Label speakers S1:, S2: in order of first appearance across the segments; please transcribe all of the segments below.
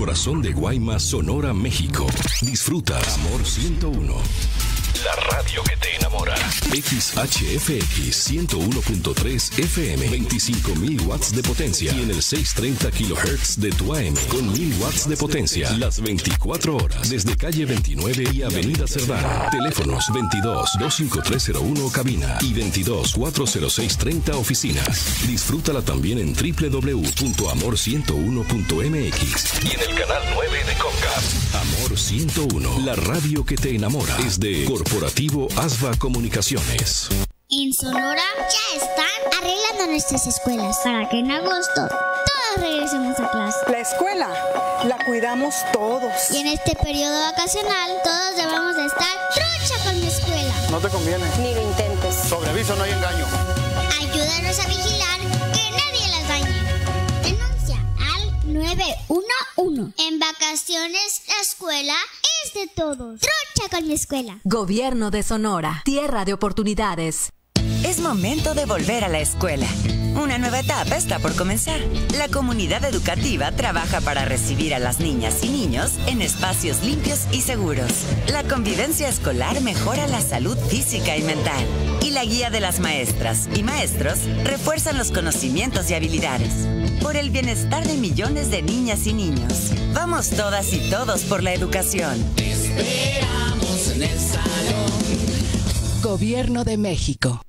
S1: corazón de Guaymas, Sonora, México. Disfruta Amor 101. La radio que te enamora. XHFX 101.3 FM. 25.000 watts de potencia. Y en el 630 kHz de tu AM. Con 1000 watts de potencia. Las 24 horas. Desde calle 29 y avenida Cerdán. Teléfonos 22 25301 cabina. Y 22 40630 oficinas. Disfrútala también en www.amor101.mx. Y en el canal 9 de Comcast. Amor 101. La radio que te enamora. Es de Corporativo Asva Comunicaciones.
S2: En Sonora ya están arreglando nuestras escuelas para que en agosto todos regresemos a clase.
S3: La escuela la cuidamos todos.
S2: Y en este periodo vacacional todos debemos de estar trucha con la escuela.
S4: No te conviene.
S5: Ni lo intentes.
S4: Sobre aviso no hay engaño.
S2: Ayúdanos a vigilar que nadie las dañe. Denuncia al 911. En vacaciones la escuela es de todos. Trucha con mi escuela.
S6: Gobierno de Sonora. Tierra de oportunidades.
S7: Es momento de volver a la escuela. Una nueva etapa está por comenzar. La comunidad educativa trabaja para recibir a las niñas y niños en espacios limpios y seguros. La convivencia escolar mejora la salud física y mental. Y la guía de las maestras y maestros refuerzan los conocimientos y habilidades. Por el bienestar de millones de niñas y niños. Vamos todas y todos por la educación.
S8: esperamos en el salón.
S6: Gobierno de México.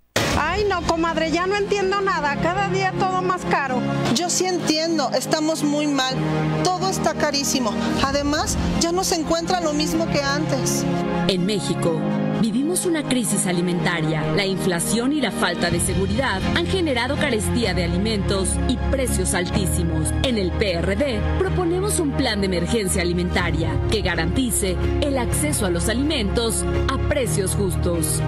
S3: Ay, no, comadre, ya no entiendo nada. Cada día todo más caro.
S9: Yo sí entiendo, estamos muy mal. Todo está carísimo. Además, ya no se encuentra lo mismo que antes.
S10: En México, vivimos una crisis alimentaria. La inflación y la falta de seguridad han generado carestía de alimentos y precios altísimos. En el PRD proponemos un plan de emergencia alimentaria que garantice el acceso a los alimentos a precios justos.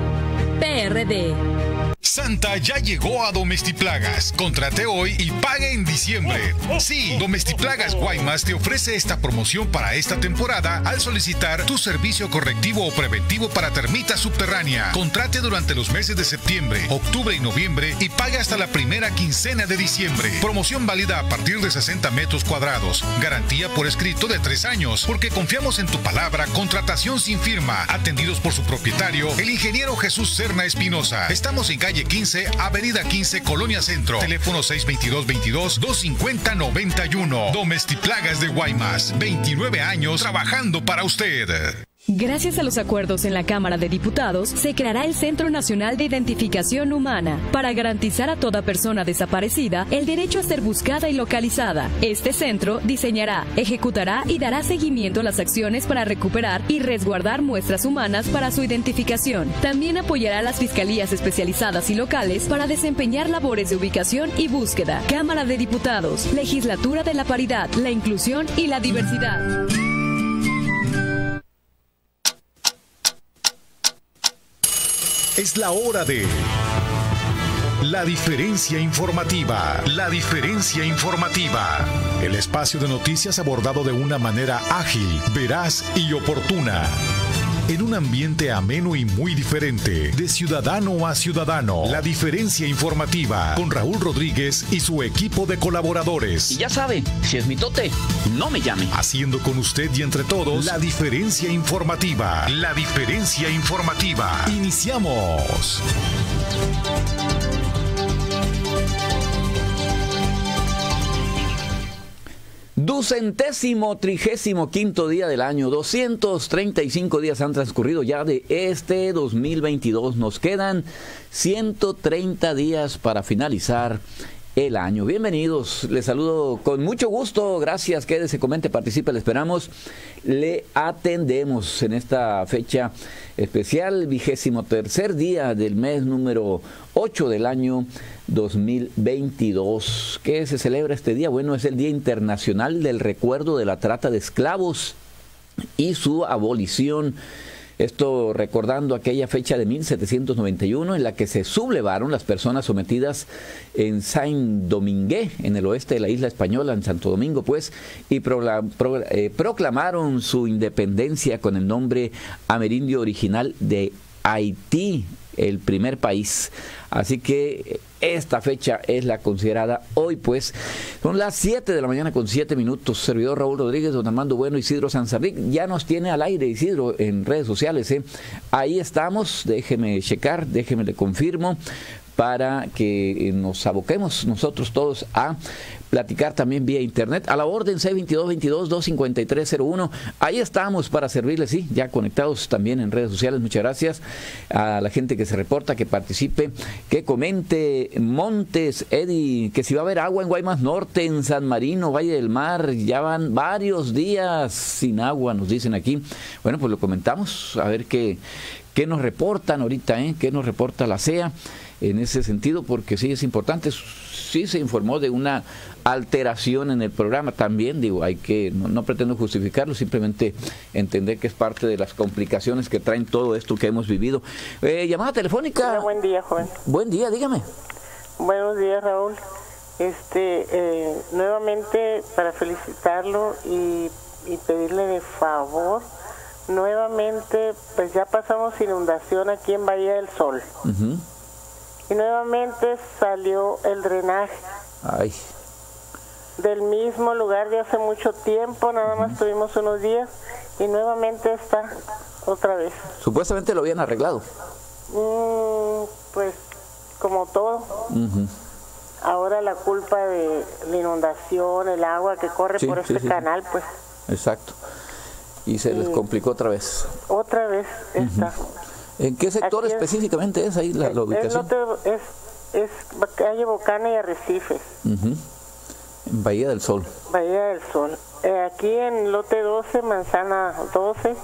S10: PRD.
S11: Santa ya llegó a Domestiplagas. Contrate hoy y pague en diciembre. Sí, Domestiplagas Guaymas te ofrece esta promoción para esta temporada al solicitar tu servicio correctivo o preventivo para termita subterránea. Contrate durante los meses de septiembre, octubre y noviembre y pague hasta la primera quincena de diciembre. Promoción válida a partir de 60 metros cuadrados. Garantía por escrito de tres años, porque confiamos en tu palabra. Contratación sin firma. Atendidos por su propietario, el ingeniero Jesús Serna Espinosa. Estamos en calle 15, Avenida 15, Colonia Centro. Teléfono 622-22-250-91. Domestiplagas de Guaymas. 29 años trabajando para usted.
S10: Gracias a los acuerdos en la Cámara de Diputados, se creará el Centro Nacional de Identificación Humana para garantizar a toda persona desaparecida el derecho a ser buscada y localizada. Este centro diseñará, ejecutará y dará seguimiento a las acciones para recuperar y resguardar muestras humanas para su identificación. También apoyará a las fiscalías especializadas y locales para desempeñar labores de ubicación y búsqueda. Cámara de Diputados, Legislatura de la Paridad, la Inclusión y la Diversidad.
S11: Es la hora de La diferencia informativa. La diferencia informativa. El espacio de noticias abordado de una manera ágil, veraz y oportuna. En un ambiente ameno y muy diferente, de ciudadano a ciudadano. La diferencia informativa con Raúl Rodríguez y su equipo de colaboradores.
S12: Y ya sabe, si es mitote, no me llame.
S11: Haciendo con usted y entre todos la diferencia informativa. La diferencia informativa. Iniciamos.
S12: Ducentésimo trigésimo quinto día del año, 235 días han transcurrido ya de este 2022. Nos quedan 130 días para finalizar el año. Bienvenidos, les saludo con mucho gusto, gracias, quédese, comente, participe, le esperamos, le atendemos en esta fecha especial, vigésimo tercer día del mes número 8 del año 2022. ¿Qué se celebra este día? Bueno, es el Día Internacional del Recuerdo de la Trata de Esclavos y su abolición. Esto recordando aquella fecha de 1791 en la que se sublevaron las personas sometidas en Saint-Domingue, en el oeste de la isla española, en Santo Domingo, pues, y proclamaron su independencia con el nombre amerindio original de Haití, el primer país. Así que esta fecha es la considerada hoy, pues. Son las 7 de la mañana con 7 minutos. Servidor Raúl Rodríguez, don Armando Bueno, Isidro Sanzarric. Ya nos tiene al aire, Isidro, en redes sociales. ¿eh? Ahí estamos. Déjeme checar, déjeme le confirmo para que nos aboquemos nosotros todos a platicar también vía internet. A la orden C2222-25301. Ahí estamos para servirles, sí, ya conectados también en redes sociales. Muchas gracias a la gente que se reporta, que participe, que comente. Montes, Eddie, que si va a haber agua en Guaymas Norte, en San Marino, Valle del Mar, ya van varios días sin agua, nos dicen aquí. Bueno, pues lo comentamos, a ver qué, qué nos reportan ahorita, ¿eh? qué nos reporta la CEA en ese sentido, porque sí es importante. Sí se informó de una alteración en el programa también, digo, hay que, no, pretendo justificarlo, simplemente entender que es parte de las complicaciones que traen todo esto que hemos vivido. Eh, llamada telefónica.
S4: buen día, joven.
S12: Buen día, dígame.
S4: Buenos días, Raúl. Este, eh, nuevamente para felicitarlo y, pedirle de favor, nuevamente, pues ya pasamos inundación aquí en Bahía del Sol. Y nuevamente salió el drenaje.
S12: Ay
S4: del mismo lugar de hace mucho tiempo, nada más tuvimos unos días y nuevamente está otra vez.
S12: Supuestamente lo habían arreglado.
S4: Mm, pues como todo. Ahora la culpa de la inundación, el agua que corre por este canal, pues.
S12: Exacto. Y se les complicó otra vez.
S4: Otra vez está.
S12: ¿En qué sector específicamente es, ahí la, ubicación?
S4: Es, es, calle Bocana y Arrecifes.
S12: Bahía del Sol.
S4: Bahía del Sol. Eh, aquí en lote 12, manzana 12,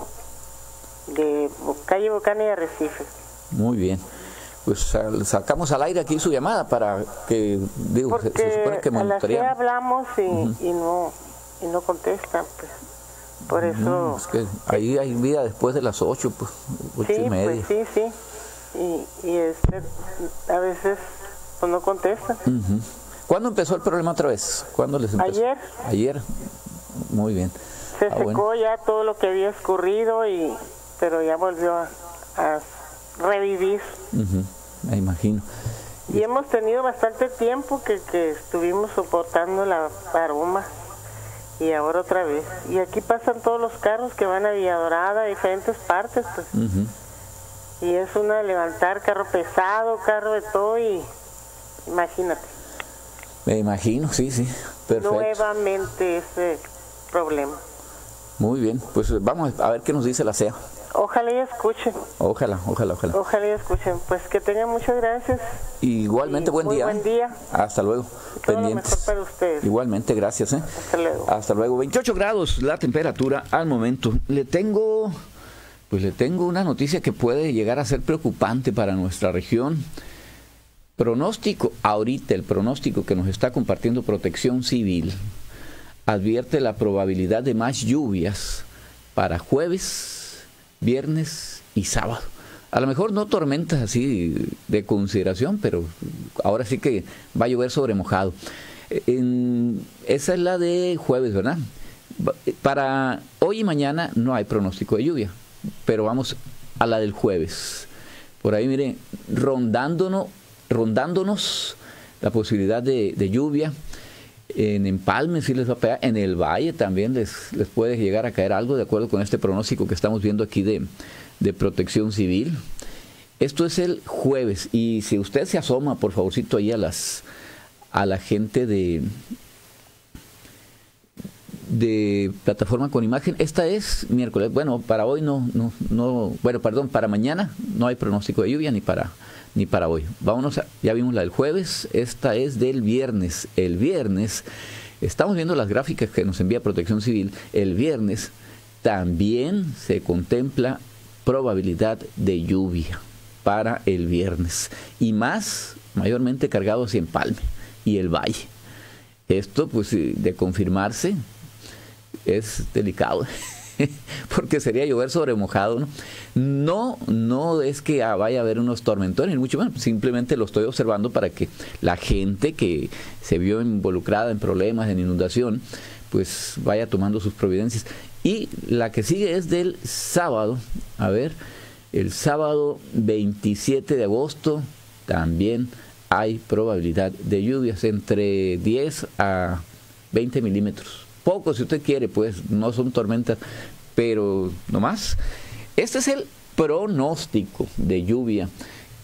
S4: de calle Bocana y Arrecife.
S12: Muy bien. Pues sacamos al aire aquí su llamada para que, digo,
S4: se, supone que montaría. A las hablamos y, y, no y no contestan, pues. Por eso.
S12: es que ahí hay vida después de las 8, pues, 8
S4: sí,
S12: y media.
S4: Pues sí, sí. Y, y este, a veces pues, no contestan.
S12: ¿Cuándo empezó el problema otra vez? ¿Cuándo les empezó?
S4: Ayer.
S12: Ayer. Muy bien.
S4: Se ah, secó ya todo lo que había escurrido y pero ya volvió a, revivir.
S12: Me imagino.
S4: Y hemos tenido bastante tiempo que, que estuvimos soportando la aroma y ahora otra vez. Y aquí pasan todos los carros que van a Villadorada, a diferentes partes, pues. Y es una levantar carro pesado, carro de todo y imagínate.
S12: Me imagino, sí, sí. Perfecto.
S4: Nuevamente ese problema.
S12: Muy bien, pues vamos a ver qué nos dice la CEA.
S4: Ojalá y escuchen.
S12: Ojalá, ojalá, ojalá.
S4: Ojalá y escuchen. Pues que tengan muchas gracias.
S12: Igualmente, buen día.
S4: Buen día.
S12: Hasta luego.
S4: Todo Lo mejor para ustedes.
S12: Igualmente, gracias. ¿eh?
S4: Hasta luego.
S12: Hasta luego. 28 grados la temperatura al momento. Le tengo, pues le tengo una noticia que puede llegar a ser preocupante para nuestra región pronóstico, ahorita el pronóstico que nos está compartiendo Protección Civil advierte la probabilidad de más lluvias para jueves, viernes y sábado. A lo mejor no tormentas así de consideración, pero ahora sí que va a llover sobre mojado. esa es la de jueves, ¿verdad? Para hoy y mañana no hay pronóstico de lluvia, pero vamos a la del jueves. Por ahí, miren, rondándonos rondándonos la posibilidad de, lluvia. En Empalme sí les va a pegar, en el Valle también les, les puede llegar a caer algo de acuerdo con este pronóstico que estamos viendo aquí de, de protección civil. Esto es el jueves y si usted se asoma, por favorcito, ahí a las a la gente de de plataforma con imagen. Esta es miércoles. Bueno, para hoy no, no, no, bueno, perdón, para mañana no hay pronóstico de lluvia ni para ni para hoy. Vámonos, a, ya vimos la del jueves, esta es del viernes. El viernes, estamos viendo las gráficas que nos envía Protección Civil, el viernes también se contempla probabilidad de lluvia para el viernes y más mayormente cargado hacia Empalme y el Valle. Esto pues de confirmarse es delicado. porque sería llover sobre mojado, ¿no? No, no es que vaya a haber unos tormentones, mucho menos, simplemente lo estoy observando para que la gente que se vio involucrada en problemas, en inundación, pues vaya tomando sus providencias. Y la que sigue es del sábado, a ver, El sábado 27 de agosto también hay probabilidad de lluvias entre 10 a 20 milímetros. Poco si usted quiere, pues no son tormentas, pero no más. Este es el pronóstico de lluvia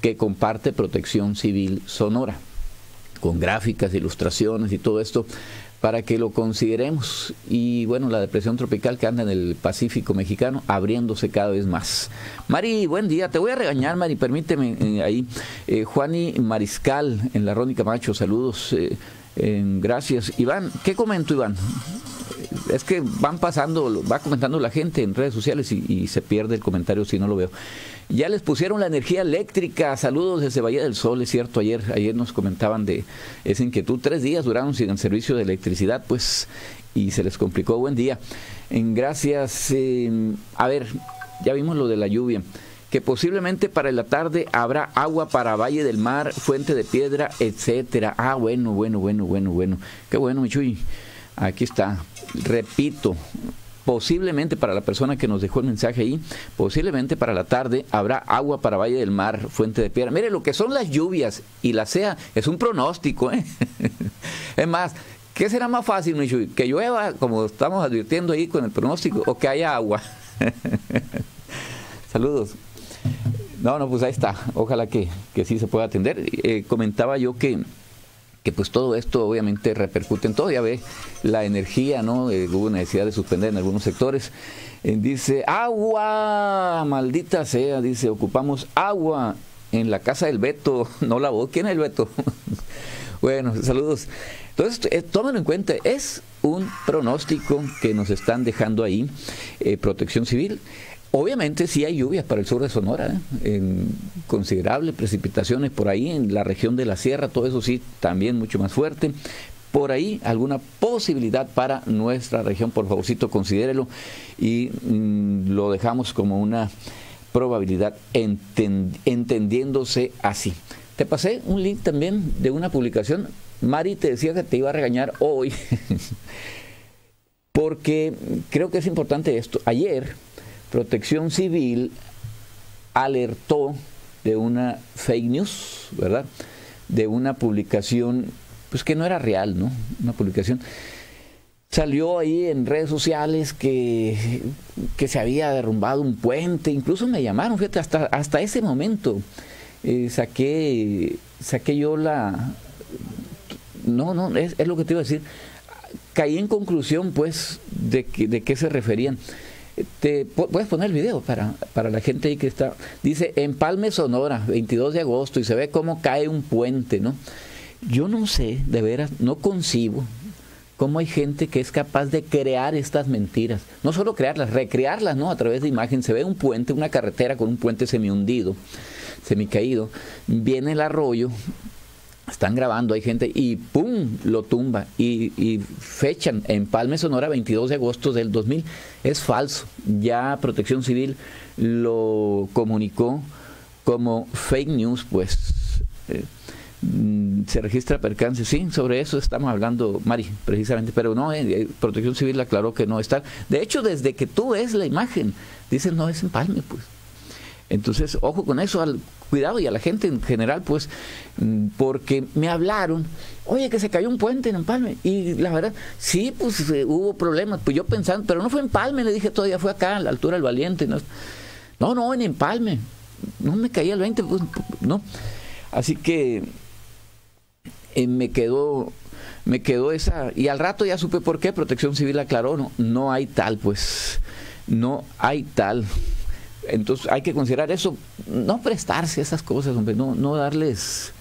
S12: que comparte Protección Civil Sonora, con gráficas, ilustraciones y todo esto para que lo consideremos. Y bueno, la depresión tropical que anda en el Pacífico mexicano abriéndose cada vez más. Mari, buen día. Te voy a regañar, Mari, permíteme eh, ahí. Eh, Juani Mariscal en la Rónica Macho, saludos. Eh, gracias. Iván, ¿qué comento, Iván? es que van pasando, va comentando la gente en redes sociales y, se pierde el comentario si no lo veo. Ya les pusieron la energía eléctrica. Saludos desde Bahía del Sol, es cierto. Ayer, ayer nos comentaban de esa inquietud. Tres días duraron sin el servicio de electricidad, pues, y se les complicó. Buen día. En gracias. a ver, ya vimos lo de la lluvia. Que posiblemente para la tarde habrá agua para Valle del Mar, Fuente de Piedra, etcétera. Ah, bueno, bueno, bueno, bueno, bueno. Qué bueno, Michuy. Aquí está. Repito, posiblemente para la persona que nos dejó el mensaje ahí, posiblemente para la tarde habrá agua para Valle del Mar, Fuente de Piedra. Mire, lo que son las lluvias y la sea es un pronóstico. ¿eh? es más, ¿qué será más fácil, Michu? Que llueva, como estamos advirtiendo ahí con el pronóstico, o que haya agua. Saludos. No, no, pues ahí está. Ojalá que, que sí se pueda atender. Eh, comentaba yo que que pues todo esto obviamente repercute en todo, ya ve la energía, ¿no? Eh, hubo necesidad de suspender en algunos sectores. Eh, dice, agua, maldita sea, dice, ocupamos agua en la casa del Beto, no la voz, ¿quién es el Beto? bueno, saludos. Entonces, eh, en cuenta, es un pronóstico que nos están dejando ahí, Protección Civil. Obviamente sí hay lluvias para el sur de Sonora, ¿eh? en considerables precipitaciones por ahí, en la región de la sierra, todo eso sí, también mucho más fuerte. Por ahí alguna posibilidad para nuestra región, por favorcito considérelo y mm, lo dejamos como una probabilidad entendiéndose así. Te pasé un link también de una publicación. Mari te decía que te iba a regañar hoy, porque creo que es importante esto. Ayer Protección Civil alertó de una fake news, ¿verdad? De una publicación, pues que no era real, ¿no? Una publicación. Salió ahí en redes sociales que, que se había derrumbado un puente, incluso me llamaron, fíjate, hasta, hasta ese momento eh, saqué, saqué yo la... No, no, es, es, lo que te iba a decir. Caí en conclusión, pues, de, que, de qué se referían te puedes poner el video para, para la gente ahí que está. Dice Empalme Sonora, 22 de agosto, y se ve cómo cae un puente, ¿no? Yo no sé, de veras, no concibo cómo hay gente que es capaz de crear estas mentiras. No solo crearlas, recrearlas, ¿no? A través de imagen. Se ve un puente, una carretera con un puente semi hundido, semi caído. Viene el arroyo, están grabando, hay gente y ¡pum! lo tumba y, fechan en Palme Sonora 22 de agosto del 2000. Es falso. Ya Protección Civil lo comunicó como fake news, pues. Eh, mm, se registra percance, sí, sobre eso estamos hablando, Mari, precisamente, pero no, eh, eh, Protección Civil aclaró que no está. De hecho, desde que tú ves la imagen, dicen no es en Palme, pues. Entonces, ojo con eso, al, cuidado y a la gente en general, pues, mm, porque me hablaron, oye, que se cayó un puente en Empalme. Y la verdad, sí, pues eh, hubo problemas. Pues yo pensando, pero no fue en Empalme, le dije todavía, fue acá, a la altura del Valiente. No, no, no en Empalme. No me caía el 20, pues, no. Así que eh, me quedó me quedó esa y al rato ya supe por qué Protección Civil aclaró no no hay tal pues no hay tal entonces hay que considerar eso, no prestarse a esas cosas, hombre, no, no darles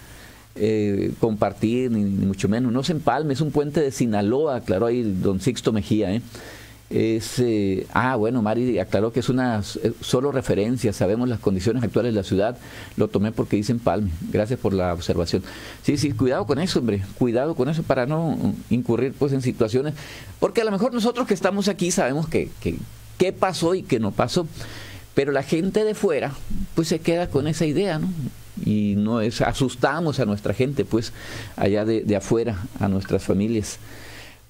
S12: eh, compartir, ni, mucho menos. No se empalme, es un puente de Sinaloa, aclaró ahí don Sixto Mejía. ¿eh? Eh, ah, bueno, Mari aclaró que es una solo referencia, sabemos las condiciones actuales de la ciudad, lo tomé porque dice Empalme, gracias por la observación. Sí, sí, cuidado con eso, hombre, cuidado con eso para no incurrir pues en situaciones, porque a lo mejor nosotros que estamos aquí sabemos que qué pasó y qué no pasó. Pero la gente de fuera, pues se queda con esa idea, ¿no? Y no es, asustamos a nuestra gente, pues, allá de, afuera, a nuestras familias.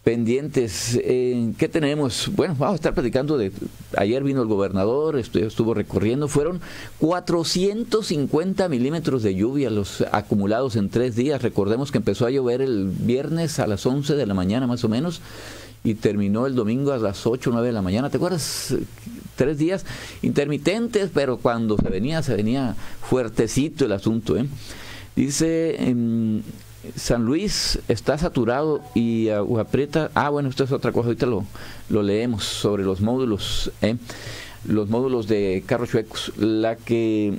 S12: pendientes. Eh, ¿Qué tenemos? Bueno, vamos a estar platicando de... Ayer vino el gobernador, estuvo recorriendo, fueron 450 milímetros de lluvia los acumulados en tres días. Recordemos que empezó a llover el viernes a las 11 de la mañana más o menos y terminó el domingo a las 8 o 9 de la mañana. ¿Te acuerdas? Tres días intermitentes, pero cuando se venía, se venía fuertecito el asunto. ¿eh? Dice... San Luis está saturado y aprieta. Ah, bueno, esto es otra cosa, ahorita lo, leemos sobre los módulos, ¿eh? los módulos de carros chuecos. La que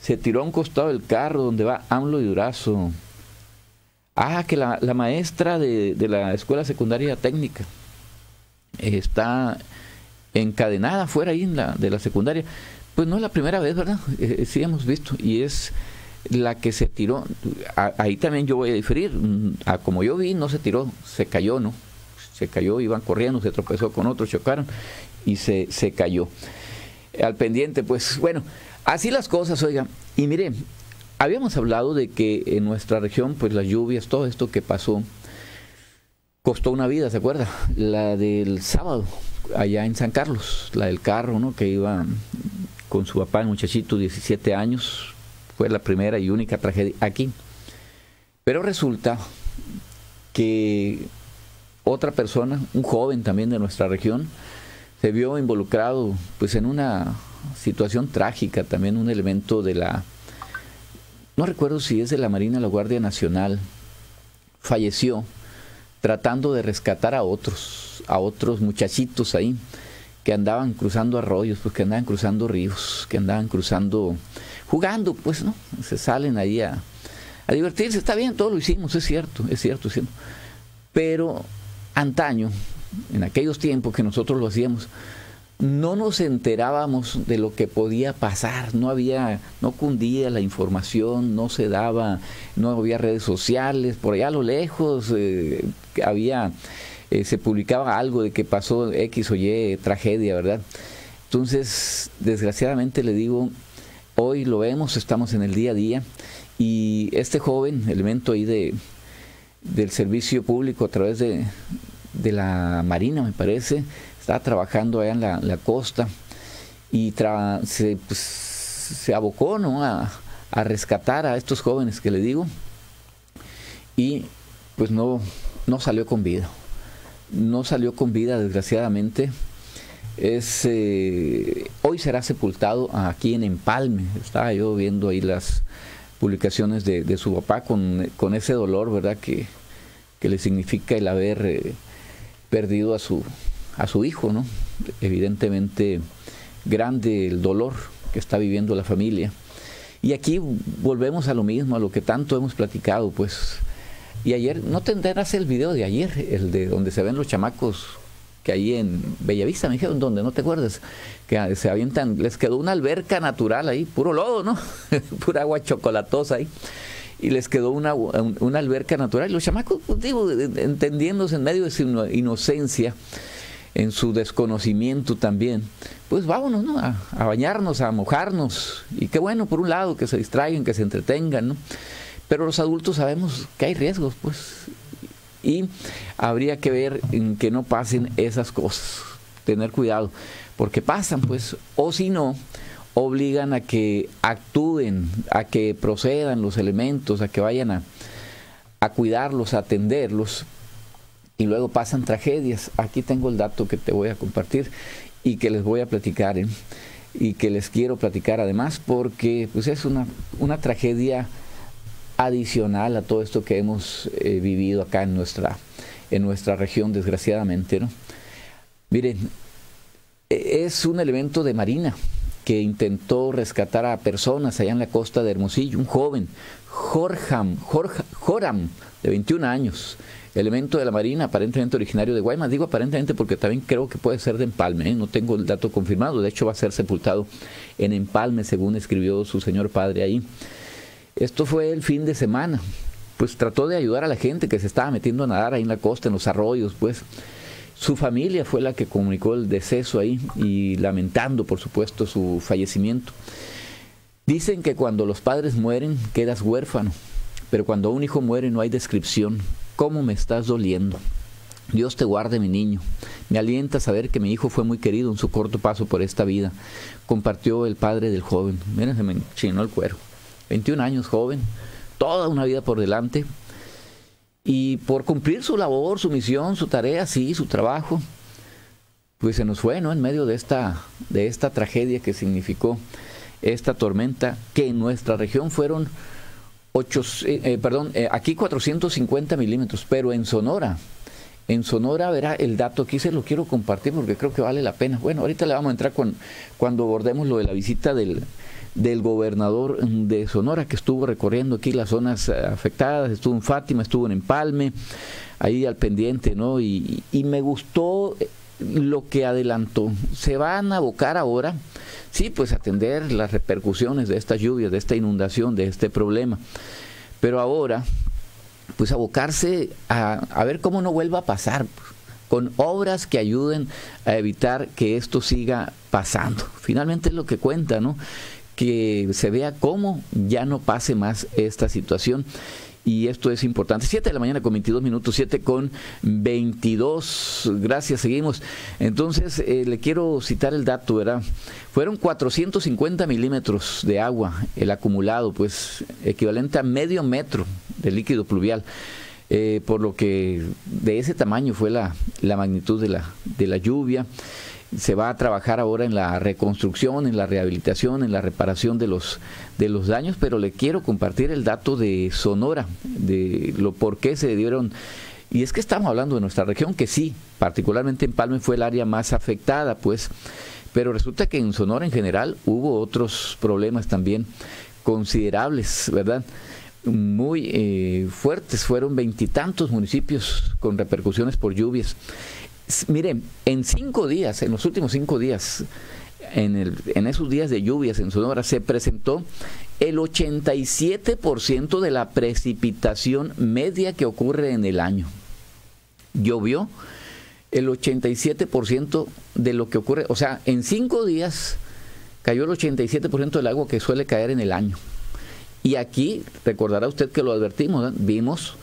S12: se tiró a un costado del carro donde va AMLO y Durazo. Ah, que la, maestra de, la escuela secundaria técnica está encadenada fuera ahí en la, de la secundaria. Pues no es la primera vez, ¿verdad? Eh, sí hemos visto. Y es la que se tiró, ahí también yo voy a diferir, mm, a como yo vi, no se tiró, se cayó, ¿no? Se cayó, iban corriendo, se tropezó con otros, chocaron y se, se cayó. Al pendiente, pues bueno, así las cosas, oiga. Y mire, habíamos hablado de que en nuestra región, pues las lluvias, todo esto que pasó, costó una vida, ¿se acuerda? La del sábado, allá en San Carlos, la del carro, ¿no? Que iba con su papá, el muchachito, 17 años, fue la primera y única tragedia aquí. Pero resulta que otra persona, un joven también de nuestra región, se vio involucrado pues en una situación trágica, también un elemento de la no recuerdo si es de la Marina la Guardia Nacional, falleció tratando de rescatar a otros, a otros muchachitos ahí que andaban cruzando arroyos, pues que andaban cruzando ríos, que andaban cruzando jugando, pues, ¿no? Se salen ahí a, divertirse, está bien, todo lo hicimos, es cierto, es cierto, es cierto. Pero antaño, en aquellos tiempos que nosotros lo hacíamos, no nos enterábamos de lo que podía pasar, no había, no cundía la información, no se daba, no había redes sociales, por allá a lo lejos eh, había, eh, se publicaba algo de que pasó X o Y tragedia, ¿verdad? Entonces, desgraciadamente le digo, Hoy lo vemos, estamos en el día a día y este joven, elemento ahí de, del servicio público a través de, de la Marina, me parece, está trabajando allá en la, costa y se, pues, se abocó ¿no? a, a rescatar a estos jóvenes que le digo y pues no, no salió con vida. No salió con vida, desgraciadamente es eh, hoy será sepultado aquí en Empalme. Estaba yo viendo ahí las publicaciones de, su papá con, ese dolor, ¿verdad? Que, le significa el haber eh, perdido a su, a su hijo, ¿no? Evidentemente grande el dolor que está viviendo la familia. Y aquí volvemos a lo mismo, a lo que tanto hemos platicado, pues. Y ayer, no tendrás el video de ayer, el de donde se ven los chamacos que ahí en Bellavista, me dijeron, donde no te acuerdas, que se avientan, les quedó una alberca natural ahí, puro lodo, ¿no? Pura agua chocolatosa ahí. Y les quedó una, una alberca natural. Y los chamacos, pues, digo, entendiéndose en medio de su inocencia, en su desconocimiento también, pues vámonos, ¿no? A, a, bañarnos, a mojarnos. Y qué bueno, por un lado, que se distraigan, que se entretengan, ¿no? Pero los adultos sabemos que hay riesgos, pues, y habría que ver en que no pasen esas cosas, tener cuidado, porque pasan pues, o si no, obligan a que actúen, a que procedan los elementos, a que vayan a, a cuidarlos, a atenderlos, y luego pasan tragedias. Aquí tengo el dato que te voy a compartir y que les voy a platicar, ¿eh? y que les quiero platicar además, porque pues es una, una tragedia adicional a todo esto que hemos eh, vivido acá en nuestra, en nuestra región, desgraciadamente. Miren, e, es un elemento de Marina que intentó rescatar a personas allá en la costa de Hermosillo, un joven, Jorjam, Joram, de 21 años, elemento de la Marina, aparentemente originario de Guaymas. Digo aparentemente porque también creo que puede ser de Empalme, ¿eh? no tengo el dato confirmado, de hecho va a ser sepultado en Empalme, según escribió su señor padre ahí. Esto fue el fin de semana. Pues trató de ayudar a la gente que se estaba metiendo a nadar ahí en la costa, en los arroyos, pues. Su familia fue la que comunicó el deceso ahí y lamentando, por supuesto, su fallecimiento. Dicen que cuando los padres mueren quedas huérfano, pero cuando un hijo muere no hay descripción. ¿Cómo me estás doliendo? Dios te guarde, mi niño. Me alienta saber que mi hijo fue muy querido en su corto paso por esta vida. Compartió el padre del joven. Miren, se me chinó el cuero. 21 años joven, toda una vida por delante. Y por cumplir su labor, su misión, su tarea, sí, su trabajo, pues se nos fue, ¿no? En medio de esta, de esta tragedia que significó esta tormenta, que en nuestra región fueron eh, eh, perdón, eh, aquí 450 milímetros, pero en Sonora, en Sonora, verá el dato aquí, se lo quiero compartir porque creo que vale la pena. Bueno, ahorita le vamos a entrar con, cuando abordemos lo de la visita del, del gobernador de Sonora que estuvo recorriendo aquí las zonas afectadas, estuvo en Fátima, estuvo en Empalme, ahí al pendiente, ¿no? Y me gustó lo que adelantó. Se van a abocar ahora, sí, pues atender las repercusiones de estas lluvias, de esta inundación, de este problema. Pero ahora, pues abocarse a, a ver cómo no vuelva a pasar, con obras que ayuden a evitar que esto siga pasando. Finalmente es lo que cuenta, ¿no? Que se vea cómo ya no pase más esta situación y esto es importante. 7 de la mañana con 22 minutos, 7 con 22. Gracias, seguimos. Entonces, eh, le quiero citar el dato, ¿verdad? Fueron 450 milímetros de agua el acumulado, pues equivalente a medio metro de líquido pluvial. Eh, por lo que de ese tamaño fue la, la magnitud de la, de la lluvia se va a trabajar ahora en la reconstrucción, en la rehabilitación, en la reparación de los de los daños, pero le quiero compartir el dato de Sonora, de lo por qué se dieron y es que estamos hablando de nuestra región que sí, particularmente en Palme fue el área más afectada, pues, pero resulta que en Sonora en general hubo otros problemas también considerables, ¿verdad? Muy eh, fuertes, fueron veintitantos municipios con repercusiones por lluvias. Miren, en cinco días, en los últimos cinco días, en, esos días de lluvias en Sonora, se presentó el 87% de la precipitación media que ocurre en el año. Llovió el 87% de lo que ocurre, o sea, en cinco días cayó el 87% del agua que suele caer en el año. Y aquí, recordará usted que lo advertimos, vimos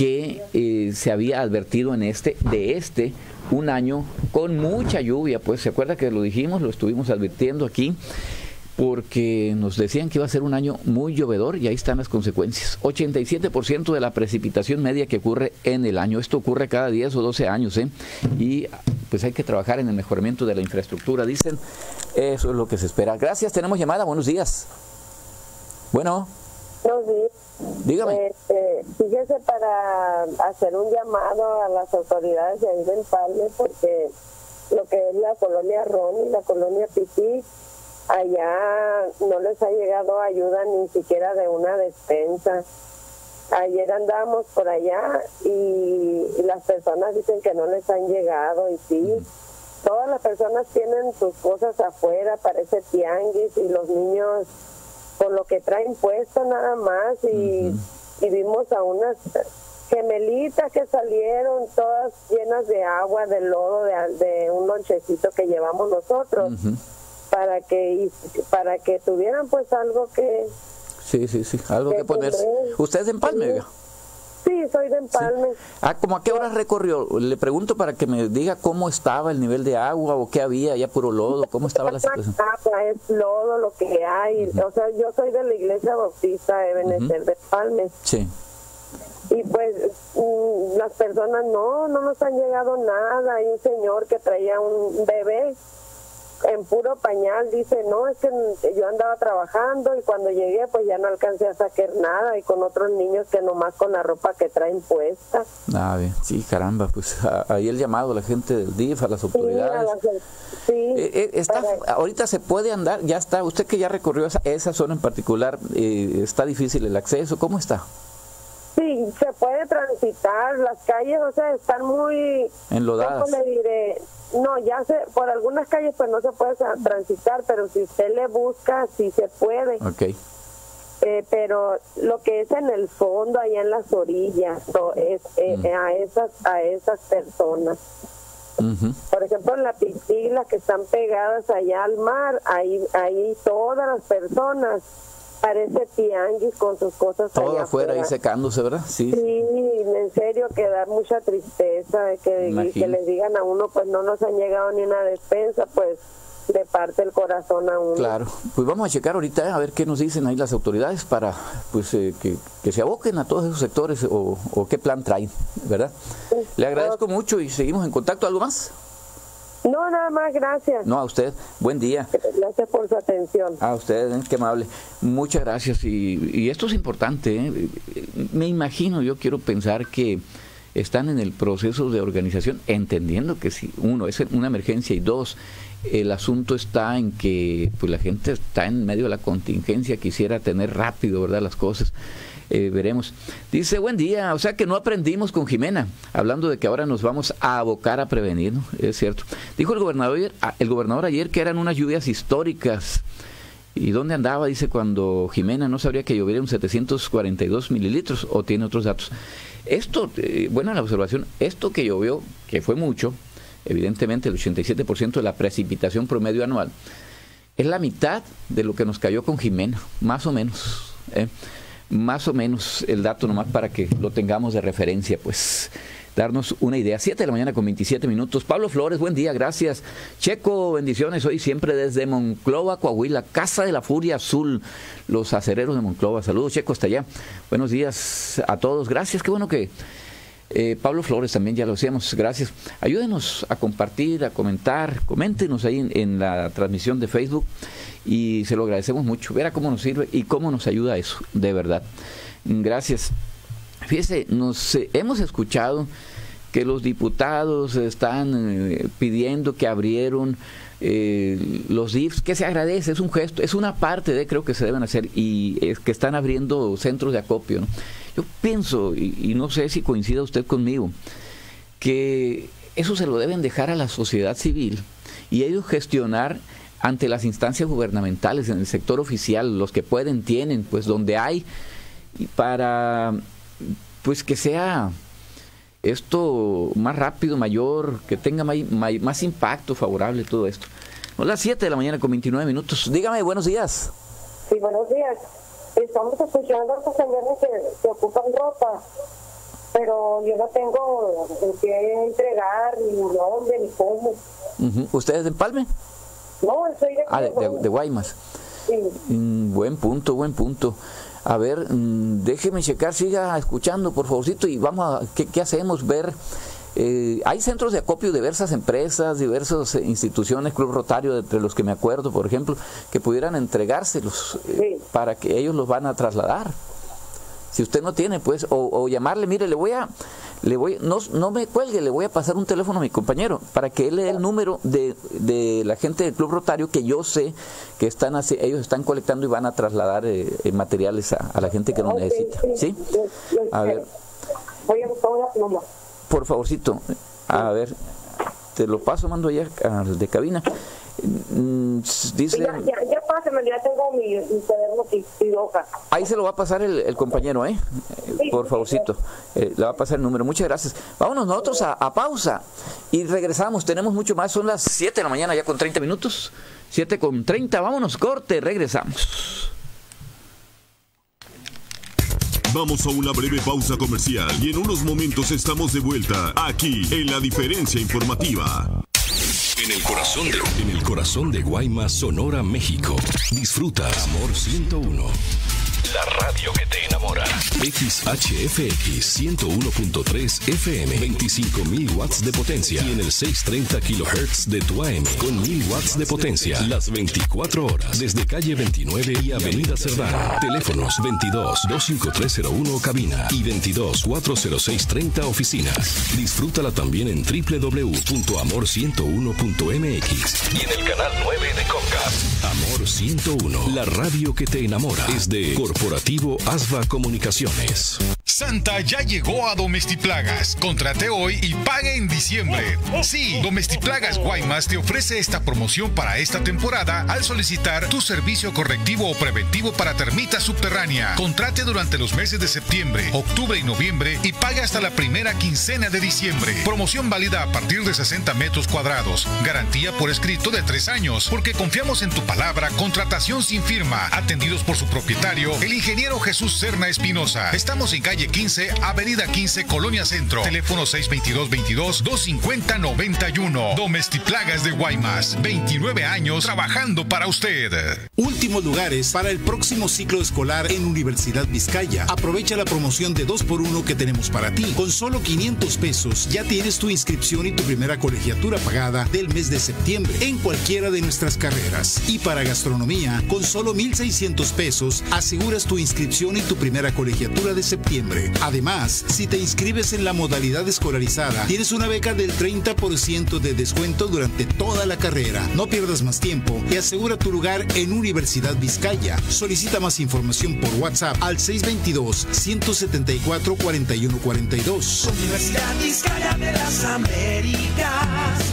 S12: que eh, se había advertido en este, de este, un año con mucha lluvia, pues se acuerda que lo dijimos, lo estuvimos advirtiendo aquí, porque nos decían que iba a ser un año muy llovedor y ahí están las consecuencias. 87% de la precipitación media que ocurre en el año, esto ocurre cada 10 o 12 años, ¿eh? y pues hay que trabajar en el mejoramiento de la infraestructura, dicen, eso es lo que se espera. Gracias, tenemos llamada, buenos días. Bueno.
S5: Buenos días.
S12: Dígame.
S5: Este, fíjese para hacer un llamado a las autoridades de ahí del Palme, porque lo que es la colonia Ron y la colonia Piti, allá no les ha llegado ayuda ni siquiera de una despensa. Ayer andábamos por allá y, las personas dicen que no les han llegado y sí. Todas las personas tienen sus cosas afuera, parece tianguis y los niños por lo que traen puesto nada más y, vimos a unas gemelitas que salieron todas llenas de agua, de lodo, de, un lonchecito que llevamos nosotros para que para que tuvieran pues algo que
S12: sí sí sí algo que, poner ustedes en Palme
S5: Sí, soy de Empalme.
S12: Ah, ¿cómo a qué hora recorrió? Le pregunto para que me diga cómo estaba el nivel de agua o qué había, ya puro lodo, cómo estaba la situación.
S5: Es lodo lo que hay. O sea, yo soy de la iglesia bautista de Benecer de Empalme.
S12: Sí.
S5: Y pues mm, las personas no, no nos han llegado nada. Hay un señor que traía un bebé en puro pañal, dice, no, es que yo andaba trabajando y cuando llegué pues ya no alcancé a sacar nada y con otros niños que nomás con la ropa que traen puesta.
S12: Ah, bien, sí, caramba, pues ahí el llamado a la gente del DIF, a las autoridades.
S5: Sí,
S12: eh, eh, está, ahorita se puede andar, ya está, usted que ya recorrió esa, esa zona en particular, eh, está difícil el acceso, ¿cómo está?
S5: Sí, se puede transitar, las calles, o sea, están muy...
S12: Enlodadas.
S5: ¿Cómo le diré? No, ya se, por algunas calles pues no se puede transitar, pero si usted le busca, sí se puede.
S12: Ok.
S5: Eh, pero lo que es en el fondo, allá en las orillas, es eh, mm. a esas a esas personas. Por ejemplo, en la piscina que están pegadas allá al mar, ahí, ahí todas las personas parece tianguis con sus cosas
S12: Todo
S5: allá
S12: afuera ahí
S5: afuera.
S12: secándose, ¿verdad? Sí.
S5: Sí, en serio que da mucha tristeza que, y
S12: Imagino.
S5: que les digan a uno, pues no nos han llegado ni una despensa, pues le parte el corazón a uno.
S12: Claro, pues vamos a checar ahorita eh, a ver qué nos dicen ahí las autoridades para pues eh, que, que se aboquen a todos esos sectores o, o qué plan traen, ¿verdad? Le agradezco mucho y seguimos en contacto. ¿Algo más?
S5: No, nada más, gracias.
S12: No, a usted. Buen día.
S5: Gracias por su atención.
S12: A usted, eh, qué amable. Muchas gracias. Y, y esto es importante. ¿eh? Me imagino, yo quiero pensar que están en el proceso de organización, entendiendo que si uno es una emergencia y dos, el asunto está en que pues la gente está en medio de la contingencia, quisiera tener rápido, ¿verdad? Las cosas. Eh, veremos. Dice, buen día, o sea que no aprendimos con Jimena, hablando de que ahora nos vamos a abocar a prevenir, ¿no? Es cierto. Dijo el gobernador, ayer- el gobernador ayer que eran unas lluvias históricas. ¿Y dónde andaba? Dice cuando Jimena no sabría que llovieron 742 mililitros o tiene otros datos. Esto, eh, buena la observación, esto que llovió, que fue mucho, evidentemente el 87% de la precipitación promedio anual, es la mitad de lo que nos cayó con Jimena, más o menos. ¿eh? Más o menos el dato nomás para que lo tengamos de referencia, pues darnos una idea. 7 de la mañana con 27 minutos. Pablo Flores, buen día, gracias. Checo, bendiciones hoy siempre desde Monclova, Coahuila, Casa de la Furia Azul, los acereros de Monclova. Saludos, Checo, hasta allá. Buenos días a todos. Gracias, qué bueno que eh, Pablo Flores también ya lo hacíamos, gracias. Ayúdenos a compartir, a comentar, coméntenos ahí en, la transmisión de Facebook y se lo agradecemos mucho. Verá cómo nos sirve y cómo nos ayuda eso, de verdad. Gracias. Fíjese, nos eh, hemos escuchado que los diputados están eh, pidiendo que abrieron eh, los DIFs, que se agradece, es un gesto, es una parte de creo que se deben hacer y es que están abriendo centros de acopio. ¿no? Yo pienso, y, no sé si coincida usted conmigo, que eso se lo deben dejar a la sociedad civil y ellos gestionar ante las instancias gubernamentales, en el sector oficial, los que pueden, tienen, pues donde hay, para pues que sea esto más rápido, mayor, que tenga may- may- más impacto favorable todo esto. Son las 7 de la mañana con 29 minutos. Dígame, buenos días.
S5: Sí, buenos días. Estamos escuchando a estos señores que, que ocupan ropa, pero yo no tengo en qué entregar, ni dónde, ni cómo.
S12: Ujú. ¿Usted es de Empalme?
S5: No, soy de...
S12: Ah, de, de- de Guaymas.
S5: Sí.
S12: Mm, buen punto, buen punto. A ver, mm, déjeme checar, siga escuchando, por favorcito, y vamos a, ¿qué, qué hacemos? Ver, eh, hay centros de acopio de diversas empresas, diversas eh, instituciones, Club Rotario, entre los que me acuerdo, por ejemplo, que pudieran entregárselos eh, para que ellos los van a trasladar. Si usted no tiene, pues, o, o llamarle, mire, le voy a, le voy, no, no me cuelgue, le voy a pasar un teléfono a mi compañero para que él le dé el número de, de la gente del Club Rotario que yo sé que están así, ellos están colectando y van a trasladar eh, eh, materiales a, a la gente que lo necesita. ¿Sí? A ver,
S5: Voy a buscar una pluma.
S12: Por favorcito, a ver, te lo paso, mando allá al de cabina. Mm, Dice,
S5: Ya, ya, ya ya tengo mi, mi cuaderno y, y hoja.
S12: Ahí se lo va a pasar el, el compañero, ¿eh? Eh, Por favorcito. Eh, le va a pasar el número. Muchas gracias. Vámonos nosotros a, a pausa y regresamos. Tenemos mucho más. Son las 7 de la mañana ya con 30 minutos. 7 con 30. Vámonos, corte. Regresamos.
S13: Vamos a una breve pausa comercial y en unos momentos estamos de vuelta aquí en la diferencia informativa.
S1: En el corazón de, Guaymas, Sonora, México. Disfrutas Amor 101. La radio que te enamora. XHFX 101.3 FM. 25.000 watts de potencia. Y en el 630 kilohertz de tu AM. Con 1.000 watts de potencia. Las 24 horas. Desde calle 29 y avenida Cerdán. Teléfonos 22 25301 cabina. Y 22 40630 oficinas. Disfrútala también en www.amor101.mx. Y en el canal 9 de Comcast. Amor 101. La radio que te enamora. Es de Corporativo Asva Comunicaciones.
S11: Santa ya llegó a Domestiplagas. Contrate hoy y pague en diciembre. Sí, Domestiplagas Guaymas te ofrece esta promoción para esta temporada al solicitar tu servicio correctivo o preventivo para termita subterránea. Contrate durante los meses de septiembre, octubre y noviembre y pague hasta la primera quincena de diciembre. Promoción válida a partir de 60 metros cuadrados. Garantía por escrito de tres años, porque confiamos en tu palabra. Contratación sin firma. Atendidos por su propietario, ingeniero Jesús Serna Espinosa. Estamos en calle 15, Avenida 15, Colonia Centro. Teléfono 622-22-250-91. Domestiplagas de Guaymas. 29 años trabajando para usted.
S14: Últimos lugares para el próximo ciclo escolar en Universidad Vizcaya. Aprovecha la promoción de 2x1 que tenemos para ti. Con solo 500 pesos ya tienes tu inscripción y tu primera colegiatura pagada del mes de septiembre en cualquiera de nuestras carreras. Y para gastronomía, con solo 1,600 pesos aseguras tu inscripción y tu primera colegiatura de septiembre. Además, si te inscribes en la modalidad escolarizada, tienes una beca del 30% de descuento durante toda la carrera. No pierdas más tiempo y asegura tu lugar en Universidad Vizcaya. Solicita más información por WhatsApp al 622-174-4142.
S8: Universidad Vizcaya de las Américas.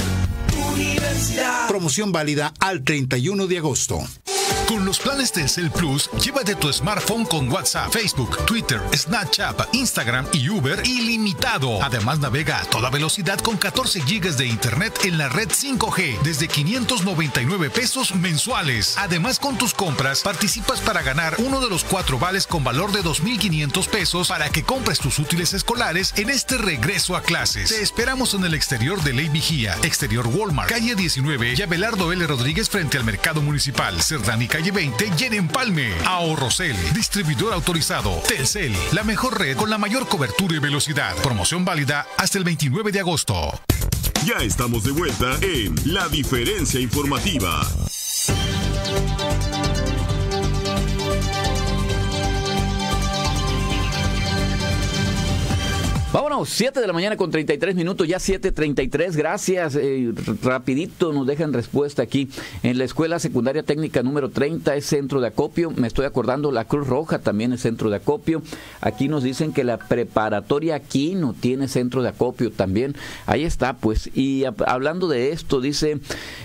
S8: Universidad.
S14: Promoción válida al 31 de agosto.
S11: Con los planes Telcel Plus, llévate tu smartphone con WhatsApp, Facebook, Twitter, Snapchat, Instagram y Uber ilimitado. Además, navega a toda velocidad con 14 GB de internet en la red 5G desde 599 pesos mensuales. Además, con tus compras participas para ganar uno de los cuatro vales con valor de 2.500 pesos para que compres tus útiles escolares en este regreso a clases. Te esperamos en el exterior de Ley Vigía, exterior Walmart, calle 19 y Abelardo L. Rodríguez frente al Mercado Municipal, Cerdán y calle 20 y en Empalme. Ahorrocel, distribuidor autorizado. Telcel, la mejor red con la mayor cobertura y velocidad. Promoción válida hasta el 29 de agosto.
S13: Ya estamos de vuelta en La Diferencia Informativa.
S12: Vámonos, 7 de la mañana con 33 minutos, ya 7.33, gracias. Eh, rapidito nos dejan respuesta aquí. En la Escuela Secundaria Técnica número 30 es centro de acopio, me estoy acordando, la Cruz Roja también es centro de acopio. Aquí nos dicen que la preparatoria aquí no tiene centro de acopio también. Ahí está, pues. Y hablando de esto, dice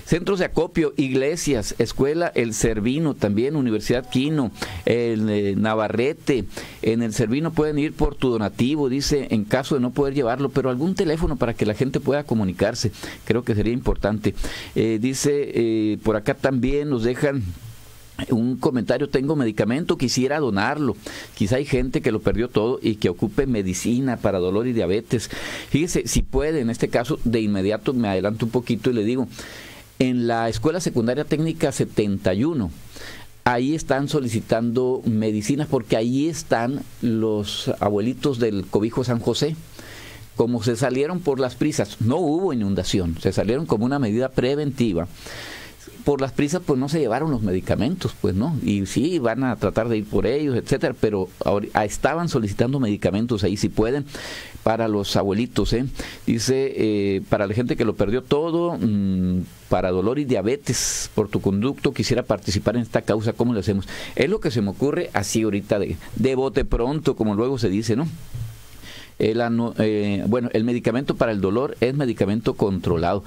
S12: centros de acopio, iglesias, escuela El Servino también, Universidad Quino, el eh, Navarrete. En el Servino pueden ir por tu donativo, dice, en de no poder llevarlo, pero algún teléfono para que la gente pueda comunicarse. Creo que sería importante. Eh, dice, eh, por acá también nos dejan un comentario, tengo medicamento, quisiera donarlo. Quizá hay gente que lo perdió todo y que ocupe medicina para dolor y diabetes. Fíjese, si puede, en este caso, de inmediato me adelanto un poquito y le digo, en la Escuela Secundaria Técnica 71, ahí están solicitando medicinas porque ahí están los abuelitos del cobijo San José. Como se salieron por las prisas, no hubo inundación, se salieron como una medida preventiva por las prisas pues no se llevaron los medicamentos, pues no, y sí van a tratar de ir por ellos, etcétera, pero ahori- ah, estaban solicitando medicamentos ahí si pueden para los abuelitos, ¿eh? Dice, eh, para la gente que lo perdió todo, mm, para dolor y diabetes por tu conducto, quisiera participar en esta causa, ¿cómo lo hacemos? Es lo que se me ocurre así ahorita de, de bote pronto, como luego se dice, ¿no? El eh, bueno, el medicamento para el dolor es medicamento controlado.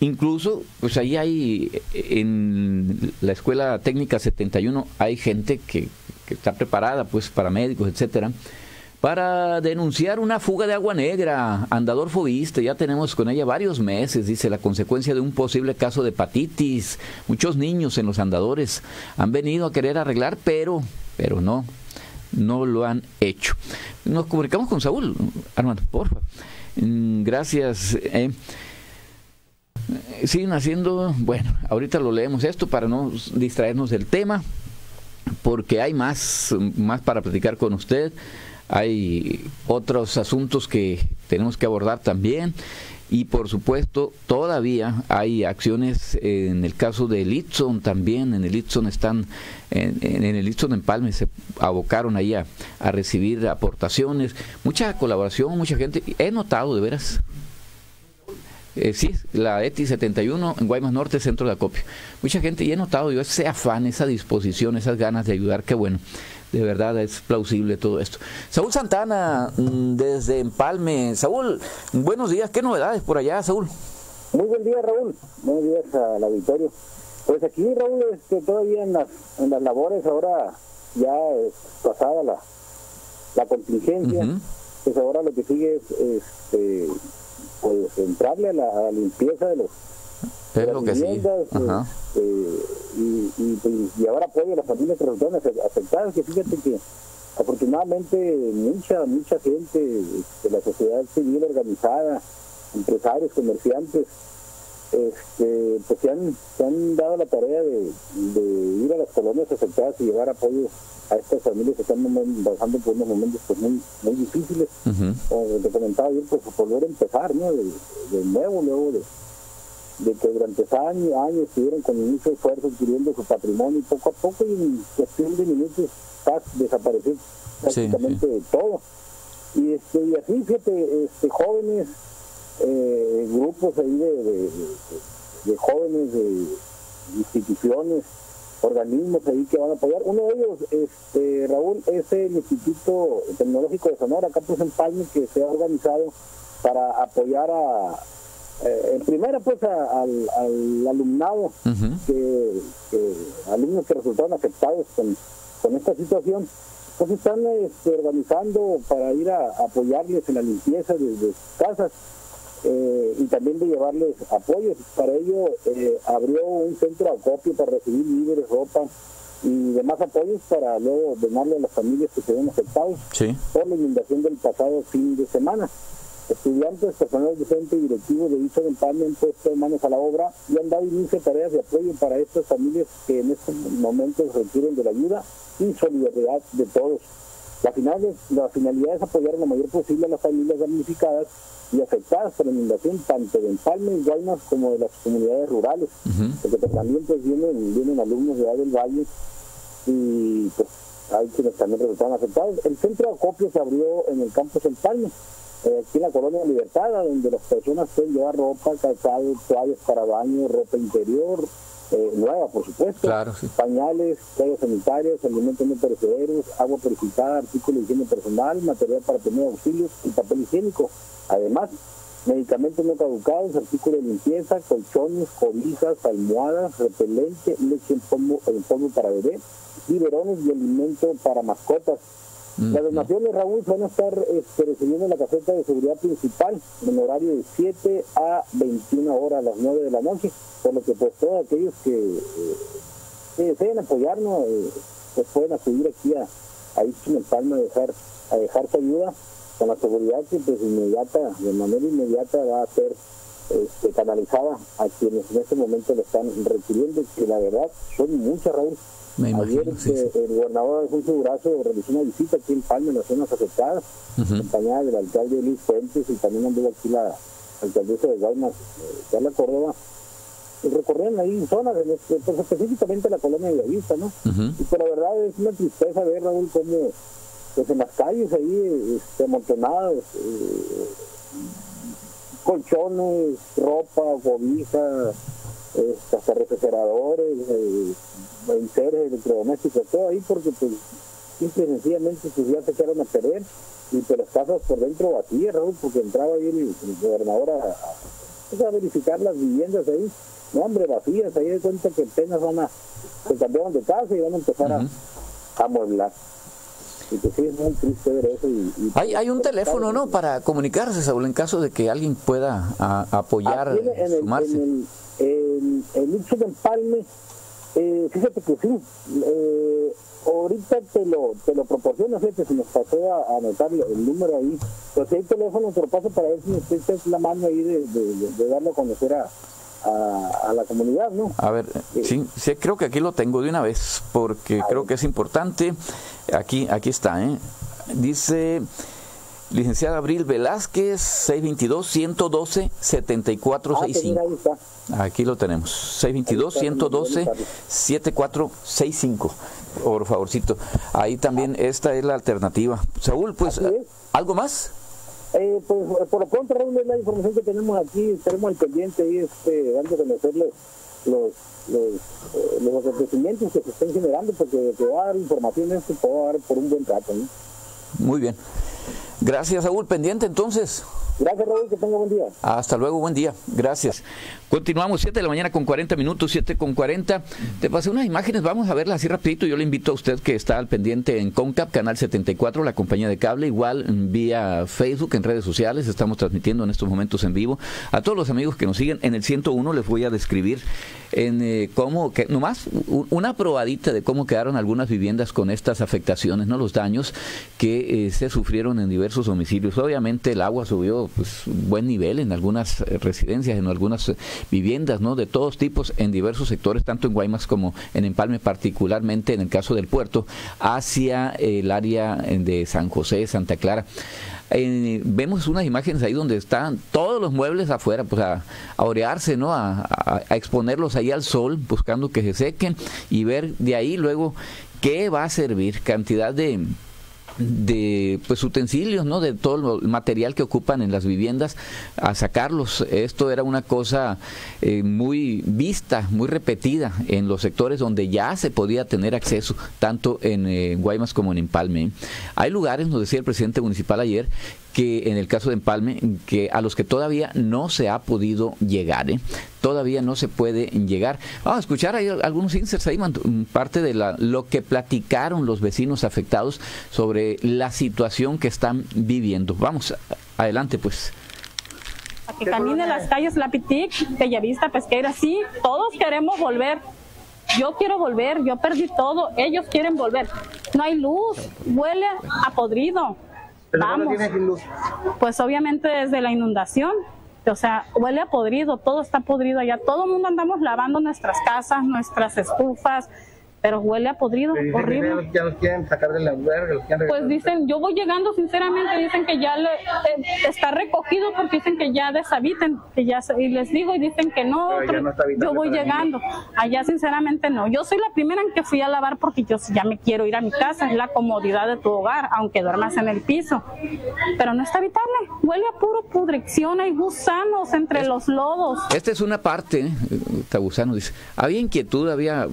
S12: Incluso, pues ahí hay, en la Escuela Técnica 71, hay gente que, está preparada, pues paramédicos, etcétera, para denunciar una fuga de agua negra, andador fobista, ya tenemos con ella varios meses, dice, la consecuencia de un posible caso de hepatitis. Muchos niños en los andadores han venido a querer arreglar, pero, pero no, no lo han hecho. Nos comunicamos con Saúl, Armando, porfa. Mm, Gracias. eh. Eh, siguen haciendo, bueno, ahorita lo leemos esto para no distraernos del tema, porque hay más, más para platicar con usted, hay otros asuntos que tenemos que abordar también. Y por supuesto todavía hay acciones en el caso del Itson también, en el Itson están, en, el Itson Empalme se abocaron ahí a recibir aportaciones, mucha colaboración, mucha gente, he notado de veras Eh, sí, la ETI 71 en Guaymas Norte, centro de acopio. Mucha gente, y he notado yo ese afán, esa disposición, esas ganas de ayudar, qué bueno. De verdad es plausible todo esto. Saúl Santana, mm, desde Empalme. Saúl, buenos días, ¿qué novedades por allá, Saúl?
S15: Muy buen día, Raúl. Buenos días al auditorio. Pues aquí, Raúl, este, todavía en las, en las labores, ahora ya es pasada la, la contingencia, pues ahora lo que sigue es este, pues, entrarle a la, limpieza de los
S12: es lo que
S15: viviendas, este, y, y, pues, y, ahora apoyo a las familias que resultaron afectadas, que fíjate que afortunadamente mucha, mucha gente de la sociedad civil organizada, empresarios, comerciantes, este, pues se han, se han dado la tarea de, ir a las colonias afectadas y llevar apoyo a estas familias que están pasando por unos momentos pues, muy, muy difíciles. Como te comentaba ayer, pues volver a empezar, ¿no? De, nuevo, luego de, de que durante años, años estuvieron con mucho esfuerzo adquiriendo su patrimonio y poco a poco y en cuestión de minutos desaparecer prácticamente todo. Y, este, y así, fíjate, este, jóvenes eh, grupos ahí de, de, jóvenes, de instituciones, organismos ahí que van a apoyar. Uno de ellos, este, Raúl, es el Instituto Tecnológico de Sonora, Campus en Palme, que se ha organizado para apoyar a, eh, en primera pues al, al, alumnado, que, alumnos que resultaron afectados con, con esta situación, pues están este, organizando para ir a, apoyarles en la limpieza de, de sus casas eh, y también de llevarles apoyos. Para ello eh, abrió un centro de acopio para recibir víveres, ropa y demás apoyos para luego donarle a las familias que se ven afectados por la inundación del pasado fin de semana. Estudiantes, personal docente y directivo de dicho campaña han puesto manos a la obra y han dado inicio a tareas de apoyo para estas familias que en estos momentos requieren de la ayuda y solidaridad de todos. La, final, la finalidad es apoyar lo mayor posible a las familias damnificadas y afectadas por la inundación tanto de Empalme y Guaymas como de las comunidades rurales, porque también pues vienen, vienen alumnos de del Valle y pues hay quienes también resultaron afectados. El centro de acopio se abrió en el campus Empalme, eh, aquí en la colonia Libertad, donde las personas pueden llevar ropa, calzado, toallas para baño, ropa interior, eh, nueva, por supuesto, pañales, toallas sanitarios, alimentos no perecederos, agua purificada, artículos de higiene personal, material para tener auxilios y papel higiénico. Además, medicamentos no caducados, artículos de limpieza, colchones, cobijas, almohadas, repelente, leche en polvo, en polvo para bebé, biberones y alimento para mascotas. Las donaciones, Raúl, van a estar este, recibiendo la caseta de seguridad principal en horario de 7 a 21 horas a las 9 de la noche, por lo que pues todos aquellos que, eh, deseen apoyarnos, eh, pues pueden acudir aquí a, a el Palma a dejar, a dejar su ayuda con la seguridad que pues inmediata, de manera inmediata va a ser este, canalizada a quienes en este momento le están requiriendo, que la verdad son muchas, Raúl. Ayer este, el gobernador Alfonso Durazo realizó una visita aquí en Palma, en las zonas afectadas, acompañada del alcalde Luis Fuentes y también anduvo aquí la alcaldesa de Guaymas, eh, Carla Córdoba, recorrieron ahí zonas, este, pues específicamente la colonia de Vista, ¿no? Y por la verdad es una tristeza ver, Raúl, cómo pues en las calles ahí este, amontonados, eh, colchones, ropa, cobijas, este, hasta refrigeradores, eh, enseres, electrodomésticos, todo ahí porque pues simple y sencillamente pues ya se echaron a perder y pues las casas por dentro vacías, Raúl, porque entraba ahí el, gobernador a, a, verificar las viviendas ahí, no hombre, vacías, ahí de cuenta que apenas van a, se cambiaron de casa y van a empezar a, a amueblar.
S12: hay, hay un teléfono, ¿no? Para comunicarse, Saúl, en caso de que alguien pueda apoyar,
S15: en, sumarse. En el, el, el Palme, eh, fíjate que sí. Eh, ahorita te lo, te lo proporciono, fíjate, si nos pasó a, anotar el número ahí. Pues hay teléfono, te lo paso para ver si nos echas la mano ahí de, de, de darlo a conocer a, a, la comunidad, ¿no?
S12: A ver, sí, sí, creo que aquí lo tengo de una vez, porque creo que es importante. Aquí, aquí está, ¿eh? Dice licenciada Abril Velázquez, 622-112-7465. Ah, aquí lo tenemos, 622-112-7465. Por favorcito. Ahí también, esta es la alternativa. Saúl, pues, ¿algo más?
S15: Eh, pues por lo pronto, Raúl, es la información que tenemos aquí, estaremos al pendiente ahí, este, dando a los, los, eh, los acontecimientos que se estén generando, porque te va a dar información esto, te va a dar por un buen rato. ¿no?
S12: Muy bien. Gracias, Saúl. Pendiente entonces.
S15: Gracias, Raúl. Que tenga buen día.
S12: Hasta luego, buen día. Gracias. Continuamos 7 de la mañana con 40 minutos, 7 con 40. Te pasé unas imágenes, vamos a verlas así rapidito. Yo le invito a usted que está al pendiente en Concap, Canal 74, la compañía de cable, igual vía Facebook, en redes sociales. Estamos transmitiendo en estos momentos en vivo. A todos los amigos que nos siguen en el 101 les voy a describir en eh, cómo, que, nomás una probadita de cómo quedaron algunas viviendas con estas afectaciones, no los daños que eh, se sufrieron en diversos domicilios. Obviamente el agua subió pues, buen nivel en algunas eh, residencias, en algunas viviendas, ¿no? De todos tipos en diversos sectores, tanto en Guaymas como en Empalme, particularmente en el caso del puerto, hacia el área de San José, Santa Clara. Eh, vemos unas imágenes ahí donde están todos los muebles afuera, pues a, orearse, ¿no? A, a, exponerlos ahí al sol, buscando que se sequen y ver de ahí luego qué va a servir, cantidad de de pues utensilios, ¿no? De todo el material que ocupan en las viviendas a sacarlos. Esto era una cosa eh, muy vista, muy repetida en los sectores donde ya se podía tener acceso, tanto en eh, Guaymas como en Empalme. Hay lugares, nos decía el presidente municipal ayer, que en el caso de Empalme, que a los que todavía no se ha podido llegar, ¿eh? todavía no se puede llegar. Vamos a escuchar algunos inserts ahí, parte de la, lo que platicaron los vecinos afectados sobre la situación que están viviendo. Vamos, adelante pues.
S16: que camine las calles Lapitic, Bellavista, Pesquera, sí, todos queremos volver. Yo quiero volver, yo perdí todo, ellos quieren volver. No hay luz, huele a podrido Vamos. Pues obviamente desde la inundación, o sea, huele a podrido, todo está podrido allá. Todo el mundo andamos lavando nuestras casas, nuestras estufas, pero huele a podrido, horrible.
S17: ya los quieren sacar del albergue, los quieren
S16: Pues dicen, yo voy llegando sinceramente, dicen que ya le, eh, está recogido porque dicen que ya deshabiten, que ya y les digo y dicen que no, yo voy llegando. Allá sinceramente no. Yo soy la primera en que fui a lavar porque yo ya me quiero ir a mi casa, es la comodidad de tu hogar, aunque duermas en el piso. Pero no está habitable, huele a puro pudrección, hay gusanos entre los lodos.
S12: Esta es una parte, está gusano dice, había inquietud, había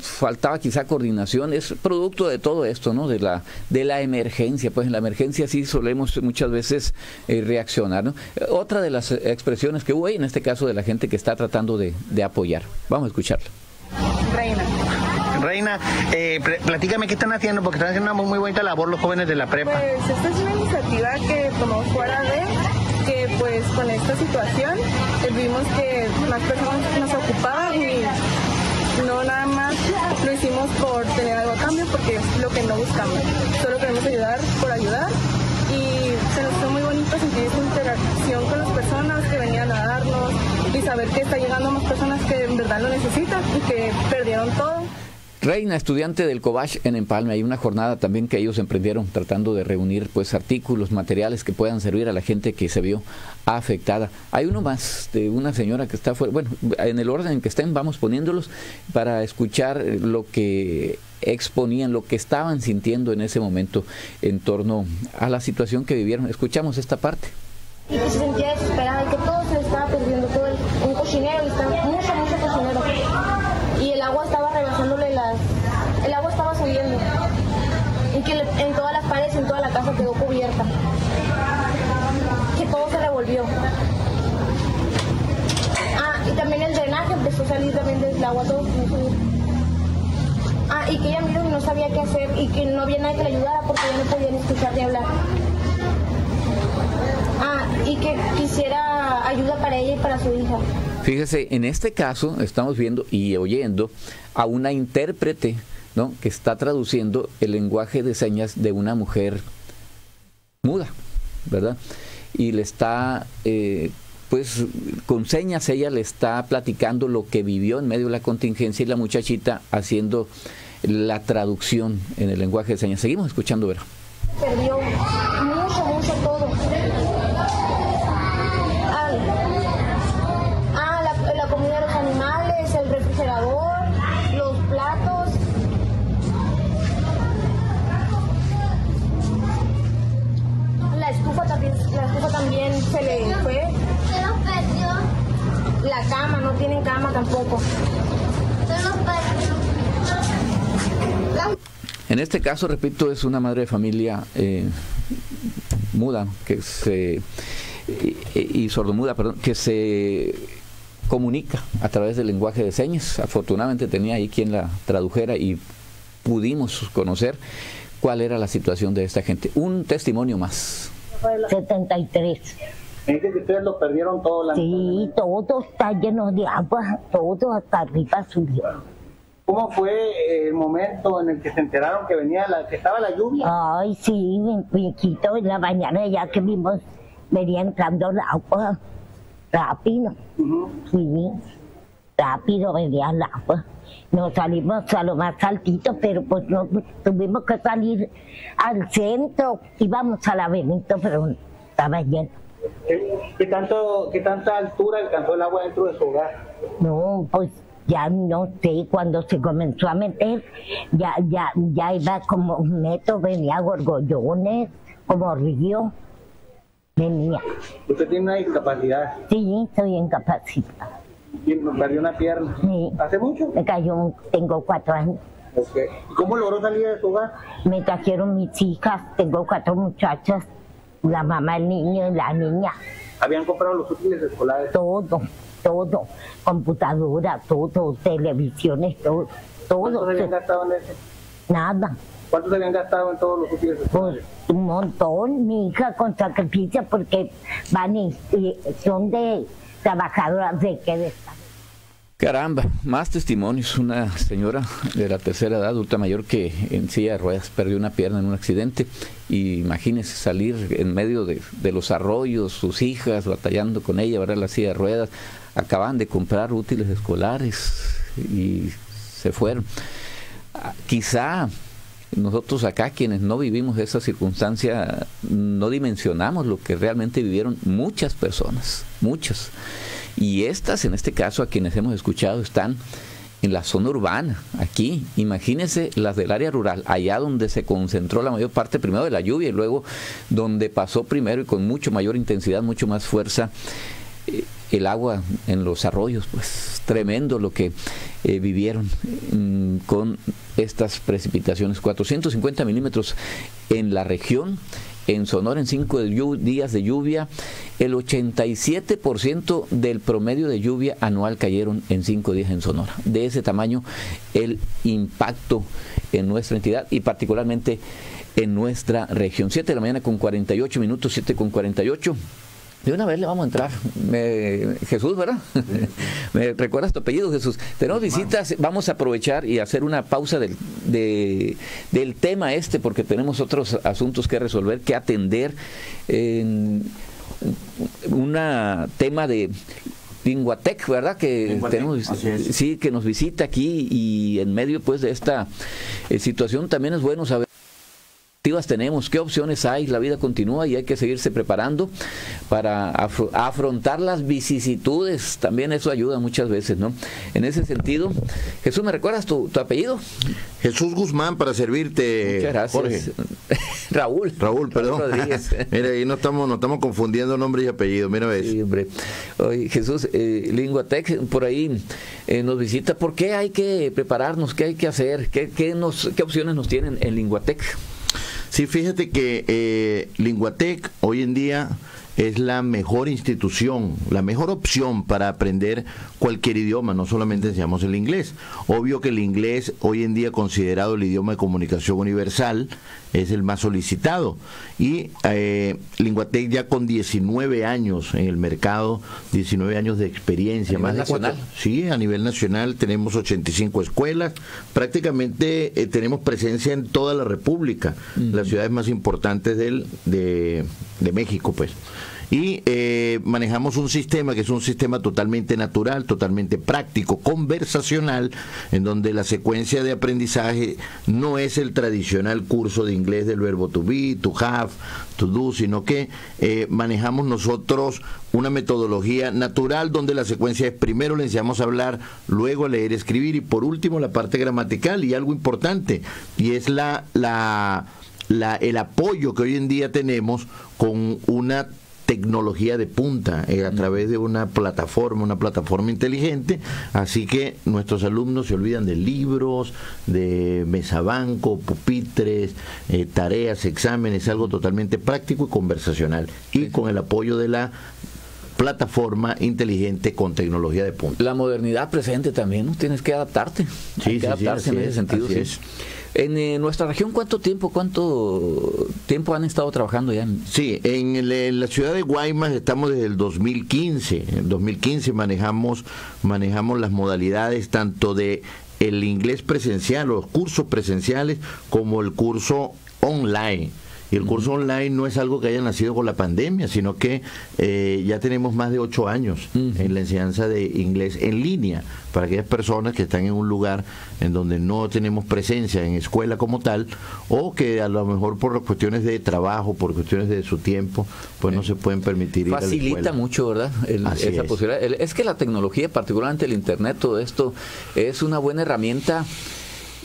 S12: falta quizá coordinación, es producto de todo esto, ¿no? De la, de la emergencia, pues en la emergencia sí solemos muchas veces eh, reaccionar, ¿no? Otra de las expresiones que hubo ahí, en este caso de la gente que está tratando de, apoyar. Vamos a escucharla.
S17: Reina. Reina, eh, platícame qué están haciendo, porque están haciendo una muy bonita labor los jóvenes de la prepa.
S18: Pues esta es una iniciativa que tomó fuera de que pues con esta situación eh, vimos que más personas nos ocupaban y no nada más lo hicimos por tener algo a cambio porque es lo que no buscamos. Solo queremos ayudar por ayudar y se nos fue muy bonito sentir esta interacción con las personas que venían a darnos y saber que está llegando más personas que en verdad lo necesitan y que perdieron todo.
S12: Reina, estudiante del Cobach en Empalme, hay una jornada también que ellos emprendieron tratando de reunir pues artículos, materiales que puedan servir a la gente que se vio afectada. Hay uno más de una señora que está fuera, bueno, en el orden en que estén vamos poniéndolos para escuchar lo que exponían, lo que estaban sintiendo en ese momento en torno a la situación que vivieron. Escuchamos esta parte.
S19: Y que todo se estaba todo el, un cocinero, estaba mucho, mucho cocinero. Y el agua estaba rebasándole las... El agua estaba subiendo. Y que en todas las paredes, en toda la casa quedó cubierta. Que todo se revolvió. Ah, y también el drenaje empezó a salir también del agua, todo Ah, y que ella y no sabía qué hacer y que no había nadie que le ayudara porque ya no podía ni escuchar ni hablar. Ah, y que quisiera ayuda para ella y para su hija.
S12: Fíjese, en este caso estamos viendo y oyendo a una intérprete ¿no? que está traduciendo el lenguaje de señas de una mujer muda, ¿verdad? Y le está, eh, pues con señas ella le está platicando lo que vivió en medio de la contingencia y la muchachita haciendo la traducción en el lenguaje de señas. Seguimos escuchando, Vera.
S19: Perdió mucho, mucho todo. cama, no tienen cama tampoco.
S12: En este caso, repito, es una madre de familia eh, muda que se y, y sordomuda, perdón, que se comunica a través del lenguaje de señas. Afortunadamente tenía ahí quien la tradujera y pudimos conocer cuál era la situación de esta gente. Un testimonio más.
S20: 73.
S17: Me dice que ustedes lo perdieron todo la
S20: Sí, todo está lleno de agua, todo hasta arriba subió.
S17: ¿Cómo fue el momento en el que se enteraron que venía la, que estaba la lluvia?
S20: Ay, sí, viejito, en la mañana ya que vimos, venía entrando el agua rápido. Sí, rápido venía el agua. Nos salimos a lo más altito, pero pues no tuvimos que salir al centro. Íbamos a la avenida, pero estaba lleno.
S17: ¿Qué, tanto, ¿Qué tanta altura alcanzó el agua dentro de su hogar?
S20: No, pues ya no sé, cuando se comenzó a meter, ya, ya, ya iba como un metro, venía gorgollones, como río, venía.
S17: ¿Usted tiene una discapacidad?
S20: Sí, soy incapacitada.
S17: ¿Y perdió una pierna?
S20: Sí.
S17: ¿Hace mucho?
S20: Me cayó, tengo cuatro años.
S17: Okay. ¿Y cómo logró salir de su hogar?
S20: Me trajeron mis hijas, tengo cuatro muchachas, la mamá, el niño y la niña.
S17: ¿Habían comprado los útiles escolares?
S20: Todo todo, computadora, todo, televisiones, todo. todo.
S17: ¿Cuántos habían gastado en eso?
S20: Nada.
S17: ¿Cuántos habían gastado en todos los útiles
S20: Pues un montón, mi hija con sacrificio porque van y, son de trabajadoras de que de
S12: Caramba, más testimonios. Una señora de la tercera edad, adulta mayor, que en silla de ruedas perdió una pierna en un accidente. Y imagínese salir en medio de, los arroyos, sus hijas batallando con ella, ver la silla de ruedas, acaban de comprar útiles escolares y se fueron. Ah, quizá nosotros acá, quienes no vivimos esa circunstancia, no dimensionamos lo que realmente vivieron muchas personas, muchas. Y estas, en este caso, a quienes hemos escuchado, están en la zona urbana, aquí. Imagínense las del área rural, allá donde se concentró la mayor parte primero de la lluvia y luego donde pasó primero y con mucho mayor intensidad, mucho más fuerza eh, el agua en los arroyos, pues tremendo lo que eh, vivieron mm, con estas precipitaciones. 450 milímetros en la región, en Sonora en cinco días de lluvia, el 87% del promedio de lluvia anual cayeron en cinco días en Sonora. De ese tamaño el impacto en nuestra entidad y particularmente en nuestra región. 7 de la mañana con 48 minutos, 7 con 48. De una vez le vamos a entrar. Jesús, ¿verdad? ¿Me recuerdas tu apellido, Jesús? Tenemos visitas, vamos a aprovechar y hacer una pausa del, del tema este, porque tenemos otros asuntos que resolver, que atender. En un tema de Linguatec, ¿verdad? Que tenemos, sí, que nos visita aquí y en medio pues de esta eh, situación también es bueno saber tenemos, qué opciones hay, la vida continúa y hay que seguirse preparando para afrontar las vicisitudes, también eso ayuda muchas veces, ¿no? En ese sentido, Jesús, ¿me recuerdas tu, apellido?
S21: Jesús Guzmán, para servirte,
S12: Muchas gracias. Raúl.
S21: Raúl, perdón. mira, ahí no estamos, no estamos confundiendo nombre y apellido, mira ves.
S12: Sí, hombre. Oye, Jesús, eh, Linguatec, por ahí eh, nos visita, ¿por qué hay que prepararnos? ¿Qué hay que hacer? ¿Qué, qué, nos, qué opciones nos tienen en Linguatec?
S21: Sí, fíjate que eh, Linguatec hoy en día es la mejor institución, la mejor opción para aprender cualquier idioma, no solamente enseñamos el inglés. Obvio que el inglés, hoy en día considerado el idioma de comunicación universal, es el más solicitado. Y eh, Linguatec ya con 19 años en el mercado, 19 años de experiencia.
S12: ¿A más nacional?
S21: sí, a nivel nacional tenemos 85 escuelas, prácticamente eh, tenemos presencia en toda la República, las ciudades más importantes del, de, de México, pues y eh, manejamos un sistema que es un sistema totalmente natural, totalmente práctico, conversacional, en donde la secuencia de aprendizaje no es el tradicional curso de inglés del verbo to be, to have, to do, sino que eh, manejamos nosotros una metodología natural donde la secuencia es primero le enseñamos a hablar, luego a leer, escribir y por último la parte gramatical y algo importante y es la, la, la el apoyo que hoy en día tenemos con una tecnología de punta eh, a través de una plataforma, una plataforma inteligente, así que nuestros alumnos se olvidan de libros, de mesabanco, pupitres, eh, tareas, exámenes, algo totalmente práctico y conversacional, y con el apoyo de la plataforma inteligente con tecnología de punta.
S12: La modernidad presente también, ¿no? Tienes que adaptarte.
S21: Sí,
S12: Hay que
S21: sí,
S12: adaptarse en ese
S21: es,
S12: sentido.
S21: así es.
S12: En eh, nuestra región, ¿cuánto tiempo, cuánto tiempo han estado trabajando ya?
S21: Sí, en, el- la ciudad de Guaymas estamos desde el 2015. En el 2015 manejamos, manejamos las modalidades tanto de el inglés presencial, los cursos presenciales, como el curso online. Y el curso online no es algo que haya nacido con la pandemia, sino que eh, ya tenemos más de ocho años en la enseñanza de inglés en línea para aquellas personas que están en un lugar en donde no tenemos presencia en escuela como tal, o que a lo mejor por cuestiones de trabajo, por cuestiones de su tiempo, pues no se pueden permitir ir a la
S12: Facilita
S21: escuela.
S12: mucho, ¿verdad? El- esa
S21: es.
S12: posibilidad. El- es que la tecnología, particularmente el Internet, todo esto, es una buena herramienta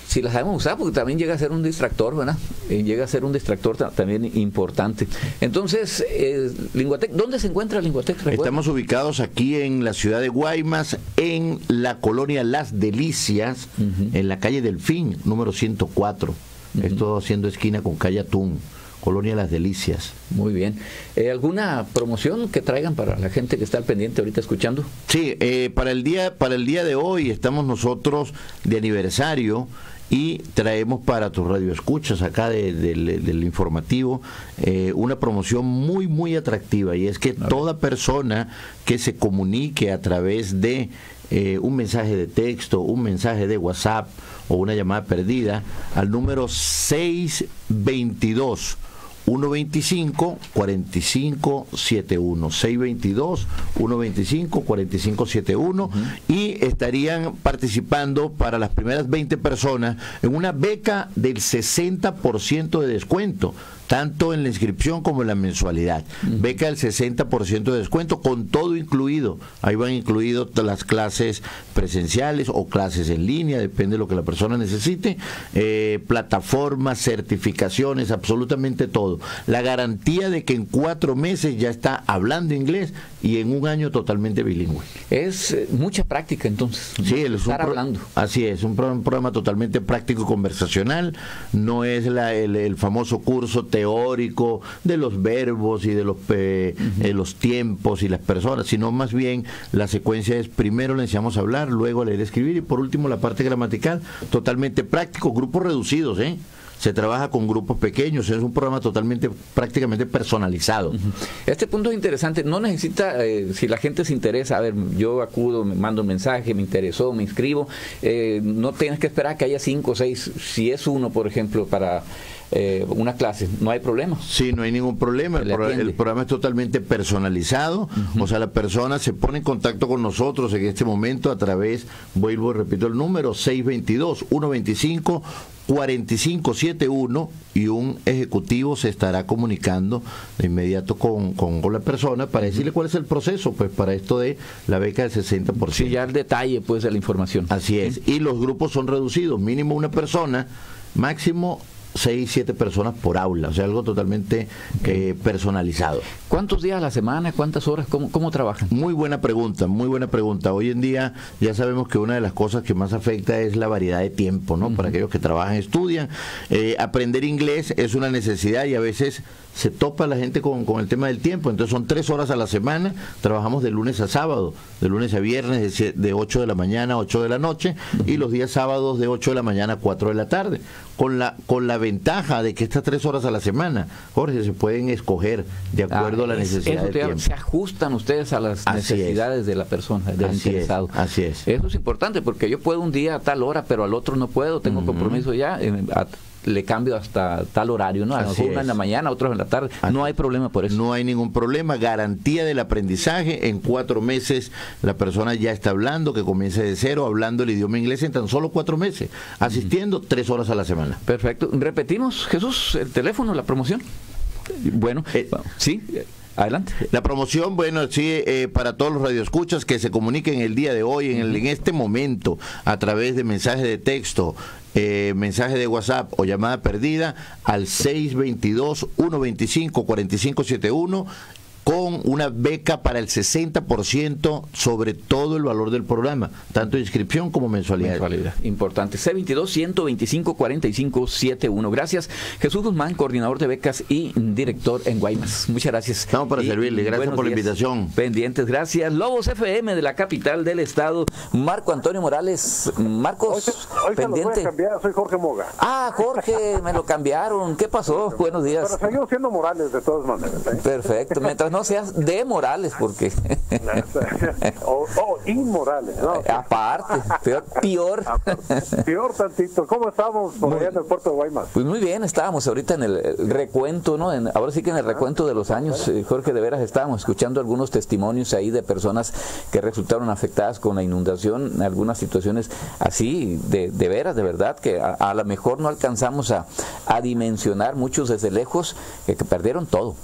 S12: si la sabemos usar, porque también llega a ser un distractor, ¿verdad? Eh, llega a ser un distractor ta- también importante. Entonces, eh, Linguatec, ¿dónde se encuentra Linguatec? Recuerda.
S21: Estamos ubicados aquí en la ciudad de Guaymas, en la colonia Las Delicias, en la calle Delfín, número 104. Esto haciendo esquina con calle Atún, colonia Las Delicias.
S12: Muy bien. Eh, ¿Alguna promoción que traigan para la gente que está al pendiente ahorita escuchando?
S21: Sí, eh, para el día para el día de hoy estamos nosotros de aniversario y traemos para tus radioescuchas acá de- del- del informativo eh, una promoción muy muy atractiva. Y es que toda persona que se comunique a través de eh, un mensaje de texto, un mensaje de WhatsApp o una llamada perdida al número 622 125 45 71 622 125 45 71 y estarían participando para las primeras 20 personas en una beca del 60% de descuento tanto en la inscripción como en la mensualidad. Beca del 60% de descuento con todo incluido. Ahí van incluidos las clases presenciales o clases en línea, depende de lo que la persona necesite. Eh, plataformas, certificaciones, absolutamente todo. La garantía de que en cuatro meses ya está hablando inglés y en un año totalmente bilingüe.
S12: Es eh, mucha práctica entonces.
S21: Sí, es un
S12: Estar
S21: pro-
S12: hablando.
S21: Así es, un, pro- un programa totalmente práctico y conversacional. No es la- el, el famoso curso teórico de los verbos y de los, eh, los tiempos y las personas, sino más bien la secuencia es primero le enseñamos a hablar, luego a leer y escribir y por último la parte gramatical, totalmente práctico, grupos reducidos, ¿eh? Se trabaja con grupos pequeños, es un programa totalmente, prácticamente personalizado.
S12: Este punto es interesante. No necesita, eh, si la gente se interesa, a ver, yo acudo, me mando un mensaje, me interesó, me inscribo. eh, no tienes que esperar que haya cinco o seis. Si es uno, por ejemplo, para eh, una clase, no hay problema.
S21: Sí, no hay ningún problema. El, pro- programa es totalmente personalizado. O sea, la persona se pone en contacto con nosotros en este momento a través, vuelvo y repito el número, 622-125-4571 y un ejecutivo se estará comunicando de inmediato con, con, con la persona para decirle cuál es el proceso, pues para esto de la beca del 60%.
S12: Sí, ya el detalle pues de la información.
S21: Así es. Y los grupos son reducidos, mínimo una persona, máximo seis, siete personas por aula, o sea, algo totalmente eh, personalizado.
S12: ¿Cuántos días a la semana? ¿Cuántas horas? ¿Cómo, cómo trabajan?
S21: Muy buena pregunta, muy buena pregunta. Hoy en día ya sabemos que una de las cosas que más afecta es la variedad de tiempo, ¿no? Para aquellos que trabajan, estudian. Eh, aprender inglés es una necesidad y a veces se topa la gente con, con el tema del tiempo. Entonces son tres horas a la semana, trabajamos de lunes a sábado, de lunes a viernes de, de 8 de la mañana a 8 de la noche y los días sábados de 8 de la mañana a 4 de la tarde. Con la, con la ventaja de que estas tres horas a la semana, Jorge, se pueden escoger de acuerdo a la
S12: Ah, es-
S21: necesidad
S12: eso
S21: del
S12: te iba-
S21: tiempo.
S12: Se ajustan ustedes a las
S21: Así es.
S12: necesidades de la persona, del
S21: Así es,
S12: interesado.
S21: así es.
S12: Eso es importante porque yo puedo un día a tal hora, pero al otro no puedo, tengo compromiso ya, eh, a- le cambio hasta tal horario, ¿no? A lo
S21: Así
S12: mejor una en la mañana, otro en la tarde. No hay problema por eso.
S21: No hay ningún problema, garantía del aprendizaje. En cuatro meses la persona ya está hablando, que comience de cero, hablando el idioma inglés en tan solo cuatro meses, asistiendo tres horas a la semana.
S12: Perfecto. Repetimos, Jesús, el teléfono, la promoción. Bueno,
S21: Eh,
S12: sí, adelante.
S21: La promoción, bueno, sí, eh, para todos los radioescuchas que se comuniquen el día de hoy, en, el- en este momento, a través de mensaje de texto, eh, mensaje de WhatsApp o llamada perdida al 622-125-4571 con una beca para el 60% sobre todo el valor del programa, tanto inscripción como mensualidad.
S12: Mensualidad, importante. C22-125-4571. Gracias, Jesús Guzmán, coordinador de becas y director en Guaymas. Muchas gracias.
S21: Estamos para
S12: Y
S21: servirle. Gracias por la invitación.
S12: Pendientes, gracias. Lobos FM de la capital del estado, Marco Antonio Morales. Marcos,
S22: Hoy
S12: pendiente.
S22: cambiar, soy Jorge Moga.
S12: Ah, Jorge, me lo cambiaron. ¿Qué pasó? Buenos días.
S22: Pero seguimos siendo morales de todas maneras. ¿eh?
S12: Perfecto, mientras no seas de Morales, porque
S22: o, inmorales, ¿no?
S12: aparte, peor, peor.
S22: Peor tantito. ¿Cómo estamos por allá en el puerto de Guaymas?
S12: Pues muy bien, estábamos ahorita en el eh, recuento, ¿no? En- ahora sí que en el recuento de los años, eh, Jorge, de veras estábamos escuchando algunos testimonios ahí de personas que resultaron afectadas con la inundación, algunas situaciones así, de, de veras, de verdad, que a, a lo mejor no alcanzamos a, a dimensionar muchos desde lejos, que perdieron todo.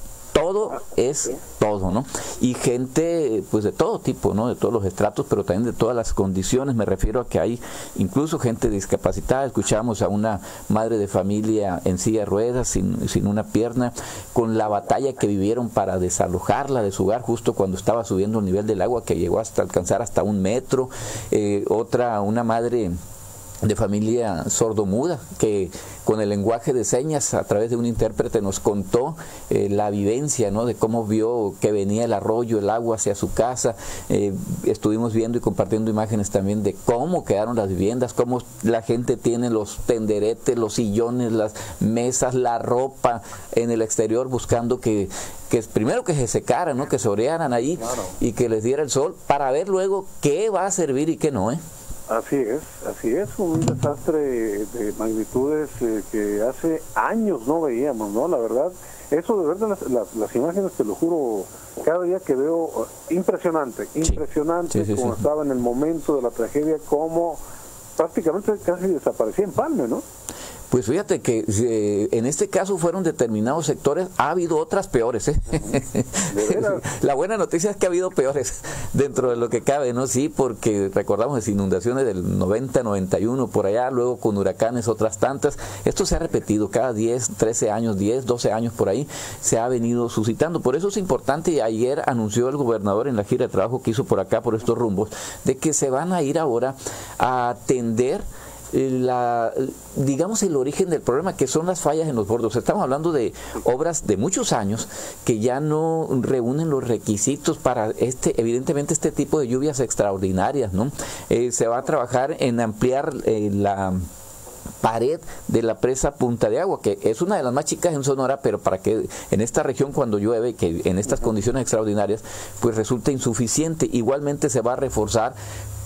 S12: Todo es todo, ¿no? Y gente, pues de todo tipo, ¿no? De todos los estratos, pero también de todas las condiciones. Me refiero a que hay incluso gente discapacitada. Escuchamos a una madre de familia en silla de ruedas, sin, sin una pierna, con la batalla que vivieron para desalojarla de su hogar justo cuando estaba subiendo el nivel del agua, que llegó hasta alcanzar hasta un metro. Eh, otra, una madre de familia sordomuda que con el lenguaje de señas a través de un intérprete nos contó eh, la vivencia ¿no? de cómo vio que venía el arroyo, el agua hacia su casa. Eh, estuvimos viendo y compartiendo imágenes también de cómo quedaron las viviendas, cómo la gente tiene los tenderetes, los sillones, las mesas, la ropa en el exterior buscando que, que primero que se secaran, ¿no? que se orearan ahí y que les diera el sol para ver luego qué va a servir y qué no. ¿eh?
S22: Así es, así es, un desastre de magnitudes eh, que hace años no veíamos, ¿no? La verdad, eso de ver las, las, las imágenes, te lo juro, cada día que veo, eh, impresionante, impresionante
S12: Sí, sí,
S22: como estaba en el momento de la tragedia, como prácticamente casi desaparecía en Palme, ¿no?
S12: Pues fíjate que eh, en este caso fueron determinados sectores, ha habido otras peores. ¿eh? La buena noticia es que ha habido peores dentro de lo que cabe, ¿no? Sí, porque recordamos las inundaciones del 90, 91, por allá, luego con huracanes, otras tantas. Esto se ha repetido cada 10, 13 años, 10, 12 años por ahí, se ha venido suscitando. Por eso es importante, y ayer anunció el gobernador en la gira de trabajo que hizo por acá, por estos rumbos, de que se van a ir ahora a atender la, digamos el origen del problema que son las fallas en los bordos. Estamos hablando de obras de muchos años que ya no reúnen los requisitos para este, evidentemente este tipo de lluvias extraordinarias, ¿no? Eh, se va a trabajar en ampliar eh, la pared de la presa Punta de Agua, que es una de las más chicas en Sonora, pero para que en esta región cuando llueve, que en estas condiciones extraordinarias, pues resulta insuficiente. Igualmente se va a reforzar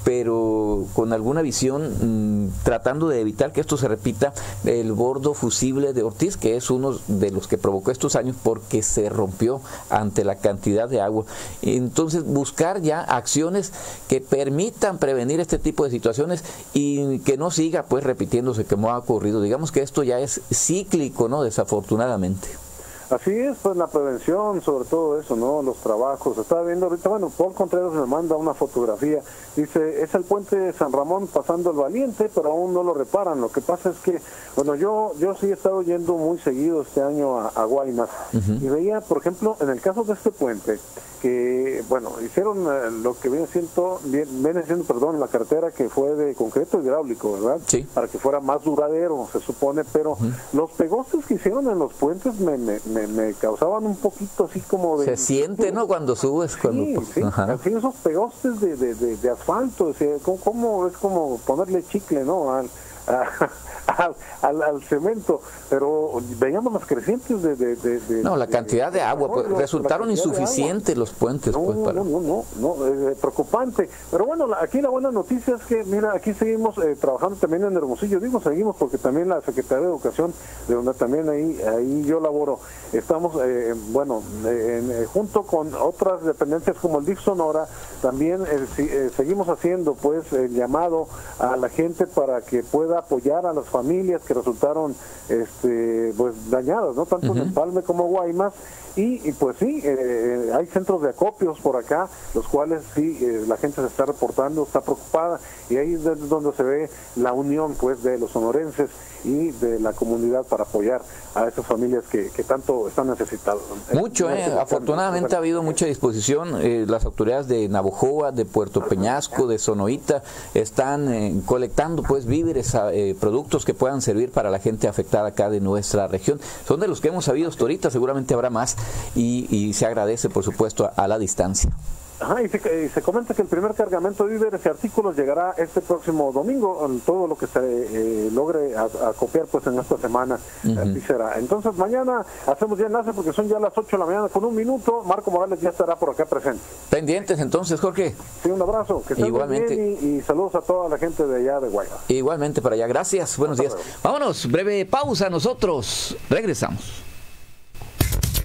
S12: pero con alguna visión mmm, tratando de evitar que esto se repita el bordo fusible de Ortiz, que es uno de los que provocó estos años porque se rompió ante la cantidad de agua. Entonces, buscar ya acciones que permitan prevenir este tipo de situaciones y que no siga pues repitiéndose como ha ocurrido. Digamos que esto ya es cíclico, ¿no? Desafortunadamente.
S22: Así es, pues la prevención, sobre todo eso, ¿no? Los trabajos. Estaba viendo ahorita, bueno, Paul Contreras me manda una fotografía. Dice, es el puente de San Ramón pasando el Valiente, pero aún no lo reparan. Lo que pasa es que, bueno, yo yo sí he estado yendo muy seguido este año a, a Guaymas y veía, por ejemplo, en el caso de este puente, que, bueno, hicieron eh, lo que viene siendo, viene siendo, perdón, la carretera que fue de concreto hidráulico, ¿verdad?
S12: Sí.
S22: Para que fuera más duradero, se supone, pero los pegostes que hicieron en los puentes me, me, me, me causaban un poquito así como de...
S12: Se siente, ¿no? Cuando subes, cuando...
S22: Sí, sí, así esos pegostes de, de, de, de asfalto, o sea, ¿cómo, cómo es como ponerle chicle, ¿no? Al, a- al, al- al cemento, pero veíamos las crecientes de... de, de- de-
S12: No, la cantidad de agua, pues, resultaron insuficientes los puentes,
S22: No,
S12: pues, para...
S22: no, no, no, no, eh, preocupante. Pero bueno, la- aquí la buena noticia es que, mira, aquí seguimos eh, trabajando también en Hermosillo. Digo, seguimos porque también la Secretaría de Educación, de donde también ahí ahí yo laboro, estamos, eh, bueno, eh, en- eh, junto con otras dependencias como el DIF Sonora, también si- seguimos haciendo, pues, el llamado a la gente para que pueda apoyar a las familias que resultaron este, pues dañadas, no tanto en Empalme como Guaymas. Y, pues sí, eh, hay centros de acopios por acá, los cuales sí, eh, la gente se está reportando, está preocupada, y ahí es donde se ve la unión pues de los sonorenses y de la comunidad para apoyar a esas familias que, tanto están necesitadas.
S12: Mucho, eh, afortunadamente ha habido mucha disposición. las autoridades de Navojoa, de Puerto Peñasco, de Sonoita están colectando pues víveres, productos que puedan servir para la gente afectada acá de nuestra región. Son de los que hemos sabido hasta ahorita, seguramente habrá más y, se agradece, por supuesto, a, la distancia.
S22: Ajá, y, se, comenta que el primer cargamento de víveres y artículos llegará este próximo domingo, todo lo que se eh, logre acopiar pues en esta semana, así será. Entonces mañana hacemos ya enlace porque son ya las 8 de la mañana con un minuto, Marco Morales ya estará por acá presente.
S12: Pendientes entonces, Jorge.
S22: Sí, un abrazo, que Igualmente. y, saludos a toda la gente de allá de Guayas.
S12: Igualmente para allá, gracias, buenos días. Vámonos, breve pausa, nosotros regresamos.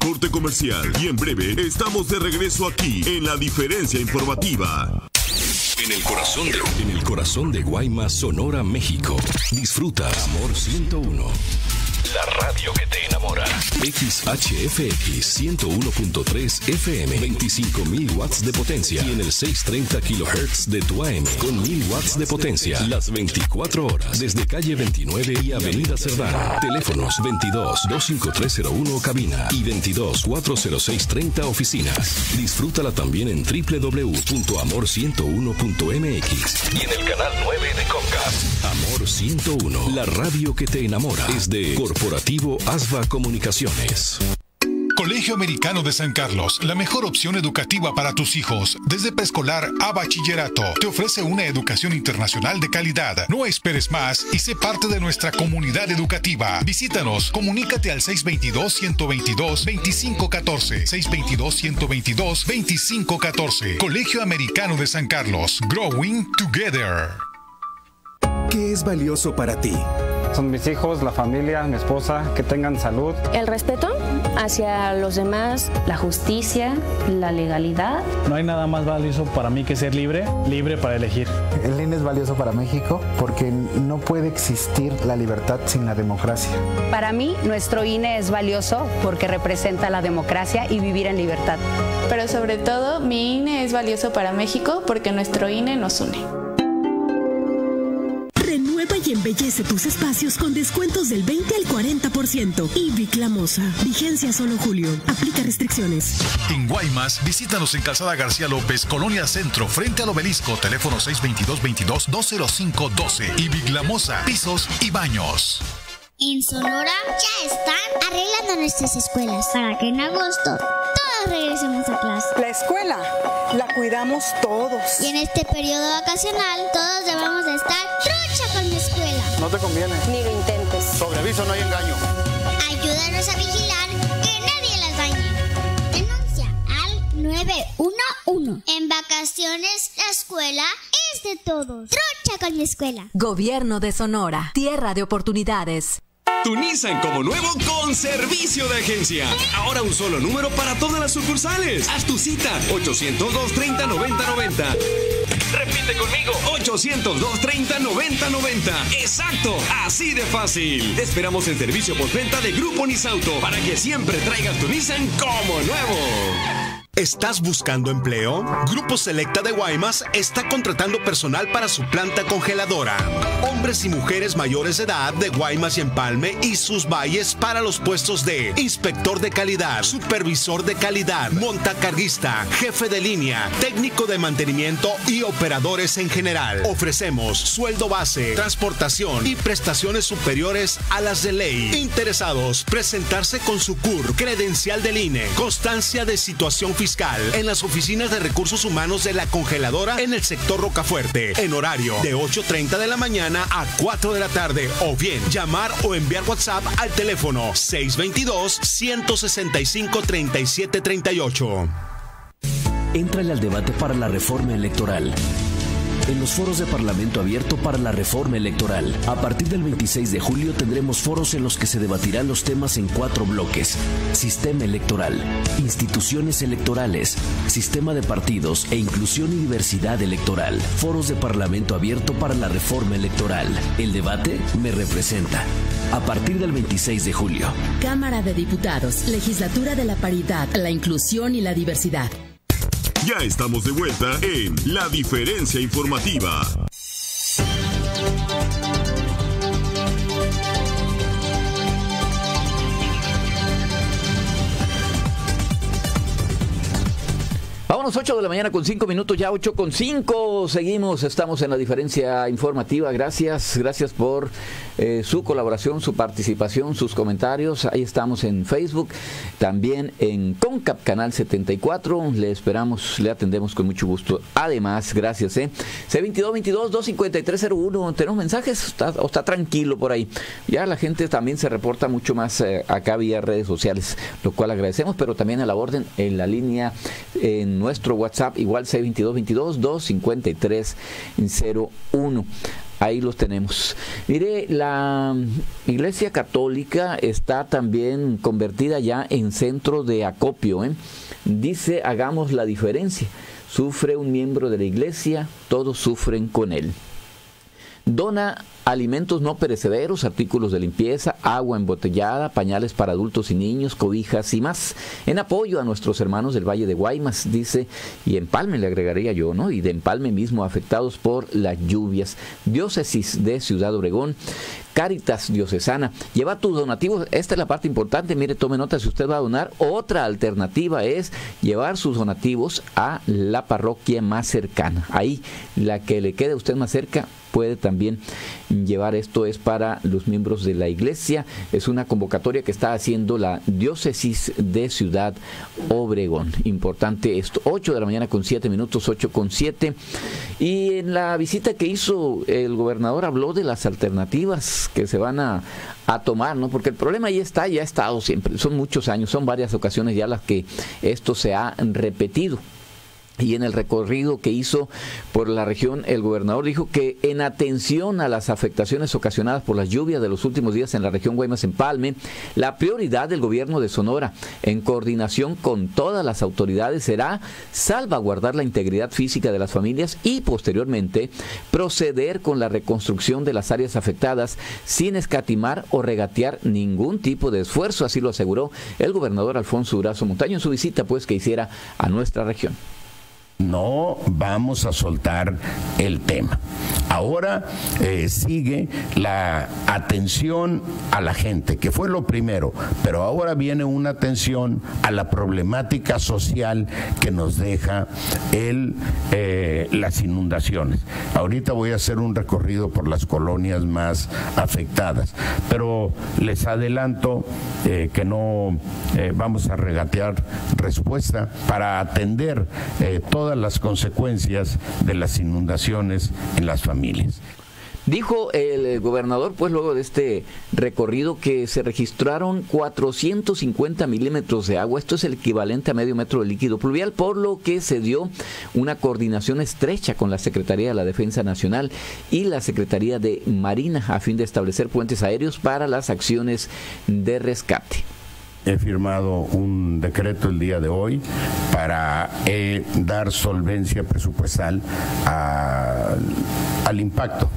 S13: Corte comercial y en breve estamos de regreso aquí en la diferencia informativa.
S1: En el corazón de, en el corazón de Guaymas, Sonora, México. Disfruta Amor 101. La radio que te enamora. XHFX 101.3 FM. 25.000 watts de potencia. Y en el 630 kHz de tu AM. Con 1.000 watts de potencia. Las 24 horas. Desde calle 29 y Avenida Cerdán. Teléfonos 22 25301 cabina. Y 22 40630 oficinas. Disfrútala también en www.amor101.mx. Y en el canal 9 de Comcast. Amor 101. La radio que te enamora. Es de Corporativo ASVA Comunicaciones.
S11: Colegio Americano de San Carlos, la mejor opción educativa para tus hijos, desde preescolar a bachillerato. Te ofrece una educación internacional de calidad. No esperes más y sé parte de nuestra comunidad educativa. Visítanos, comunícate al 622-122-2514. 622-122-2514. Colegio Americano de San Carlos, Growing Together.
S23: ¿Qué es valioso para ti?
S24: Son mis hijos, la familia, mi esposa, que tengan salud.
S25: El respeto hacia los demás, la justicia, la legalidad.
S24: No hay nada más valioso para mí que ser libre, libre para elegir.
S26: El INE es valioso para México porque no puede existir la libertad sin la democracia.
S27: Para mí, nuestro INE es valioso porque representa la democracia y vivir en libertad.
S28: Pero sobre todo, mi INE es valioso para México porque nuestro INE nos une
S29: y embellece tus espacios con descuentos del 20 al 40%. Y Viclamosa. Vigencia solo julio. Aplica restricciones.
S11: En Guaymas, visítanos en Calzada García López, Colonia Centro, frente al obelisco, teléfono 622-22-205-12. Y Viclamosa, pisos y baños.
S30: En Sonora ya están arreglando nuestras escuelas para que en agosto todos regresemos a clase.
S31: La escuela la cuidamos todos.
S30: Y en este periodo vacacional todos debemos de estar
S24: No te conviene.
S31: Ni lo intentes.
S24: Sobre aviso no hay engaño.
S30: Ayúdanos a vigilar que nadie las dañe. Denuncia al 911. En vacaciones la escuela es de todos. Trucha con mi escuela.
S6: Gobierno de Sonora. Tierra de oportunidades.
S1: Tu como nuevo con servicio de agencia. Ahora un solo número para todas las sucursales. Haz tu cita 802 30 90 90. Repite conmigo 802 30 90 90. Exacto, así de fácil. Te esperamos en servicio por venta de Grupo Nisauto para que siempre traigas tu como nuevo.
S32: ¿Estás buscando empleo? Grupo Selecta de Guaymas está contratando personal para su planta congeladora. Hombres y mujeres mayores de edad de Guaymas y Empalme y sus valles para los puestos de inspector de calidad, supervisor de calidad, montacarguista, jefe de línea, técnico de mantenimiento y operadores en general. Ofrecemos sueldo base, transportación y prestaciones superiores a las de ley. Interesados, presentarse con su CUR, credencial del INE, constancia de situación fiscal en las oficinas de recursos humanos de la congeladora en el sector Rocafuerte, en horario de 8.30 de la mañana a 4 de la tarde, o bien llamar o enviar WhatsApp al teléfono 622-165-3738.
S1: Entrale al debate para la reforma electoral en los foros de Parlamento abierto para la reforma electoral. A partir del 26 de julio tendremos foros en los que se debatirán los temas en cuatro bloques. Sistema electoral, instituciones electorales, sistema de partidos e inclusión y diversidad electoral. Foros de Parlamento abierto para la reforma electoral. El debate me representa. A partir del 26 de julio.
S29: Cámara de Diputados, Legislatura de la Paridad, la Inclusión y la Diversidad.
S13: Ya estamos de vuelta en La Diferencia Informativa.
S12: Vámonos 8 de la mañana con 5 minutos, ya 8 con 5. Seguimos, estamos en la diferencia informativa. Gracias, gracias por eh, su colaboración, su participación, sus comentarios. Ahí estamos en Facebook, también en Concap Canal 74. Le esperamos, le atendemos con mucho gusto. Además, gracias. ¿eh? C2222-25301. ¿Tenemos mensajes? ¿Está, ¿O está tranquilo por ahí? Ya la gente también se reporta mucho más eh, acá vía redes sociales, lo cual agradecemos, pero también a la orden en la línea en nuestro WhatsApp, igual C2222-25301. Ahí los tenemos. Mire, la Iglesia Católica está también convertida ya en centro de acopio. ¿eh? Dice, hagamos la diferencia. Sufre un miembro de la Iglesia, todos sufren con él. Dona alimentos no perecederos, artículos de limpieza, agua embotellada, pañales para adultos y niños, cobijas y más. En apoyo a nuestros hermanos del Valle de Guaymas, dice, y Empalme le agregaría yo, ¿no? Y de Empalme mismo afectados por las lluvias. Diócesis de Ciudad Obregón. Caritas Diocesana. Lleva tus donativos. Esta es la parte importante. Mire, tome nota si usted va a donar. Otra alternativa es llevar sus donativos a la parroquia más cercana. Ahí, la que le quede a usted más cerca, puede también llevar esto es para los miembros de la iglesia. Es una convocatoria que está haciendo la diócesis de Ciudad Obregón. Importante esto 8 de la mañana con 7 minutos 8 con 7 y en la visita que hizo el gobernador habló de las alternativas que se van a, a tomar, ¿no? Porque el problema ahí está, ya ha estado siempre, son muchos años, son varias ocasiones ya las que esto se ha repetido y en el recorrido que hizo por la región, el gobernador dijo que en atención a las afectaciones ocasionadas por las lluvias de los últimos días en la región Guaymas en Palme, la prioridad del gobierno de Sonora, en coordinación con todas las autoridades, será salvaguardar la integridad física de las familias y posteriormente proceder con la reconstrucción de las áreas afectadas sin escatimar o regatear ningún tipo de esfuerzo, así lo aseguró el gobernador Alfonso Durazo Montaño en su visita pues que hiciera a nuestra región
S33: no vamos a soltar el tema. Ahora eh, sigue la atención a la gente, que fue lo primero, pero ahora viene una atención a la problemática social que nos deja el, eh, las inundaciones. Ahorita voy a hacer un recorrido por las colonias más afectadas, pero les adelanto eh, que no vamos a regatear respuesta para atender todas las consecuencias de las inundaciones en las familias.
S12: Dijo el gobernador, pues luego de este recorrido, que se registraron 450 milímetros de agua. Esto es el equivalente a medio metro de líquido pluvial, por lo que se dio una coordinación estrecha con la Secretaría de la Defensa Nacional y la Secretaría de Marina a fin de establecer puentes aéreos para las acciones de rescate.
S33: He firmado un decreto el día de hoy para eh, dar solvencia presupuestal al impacto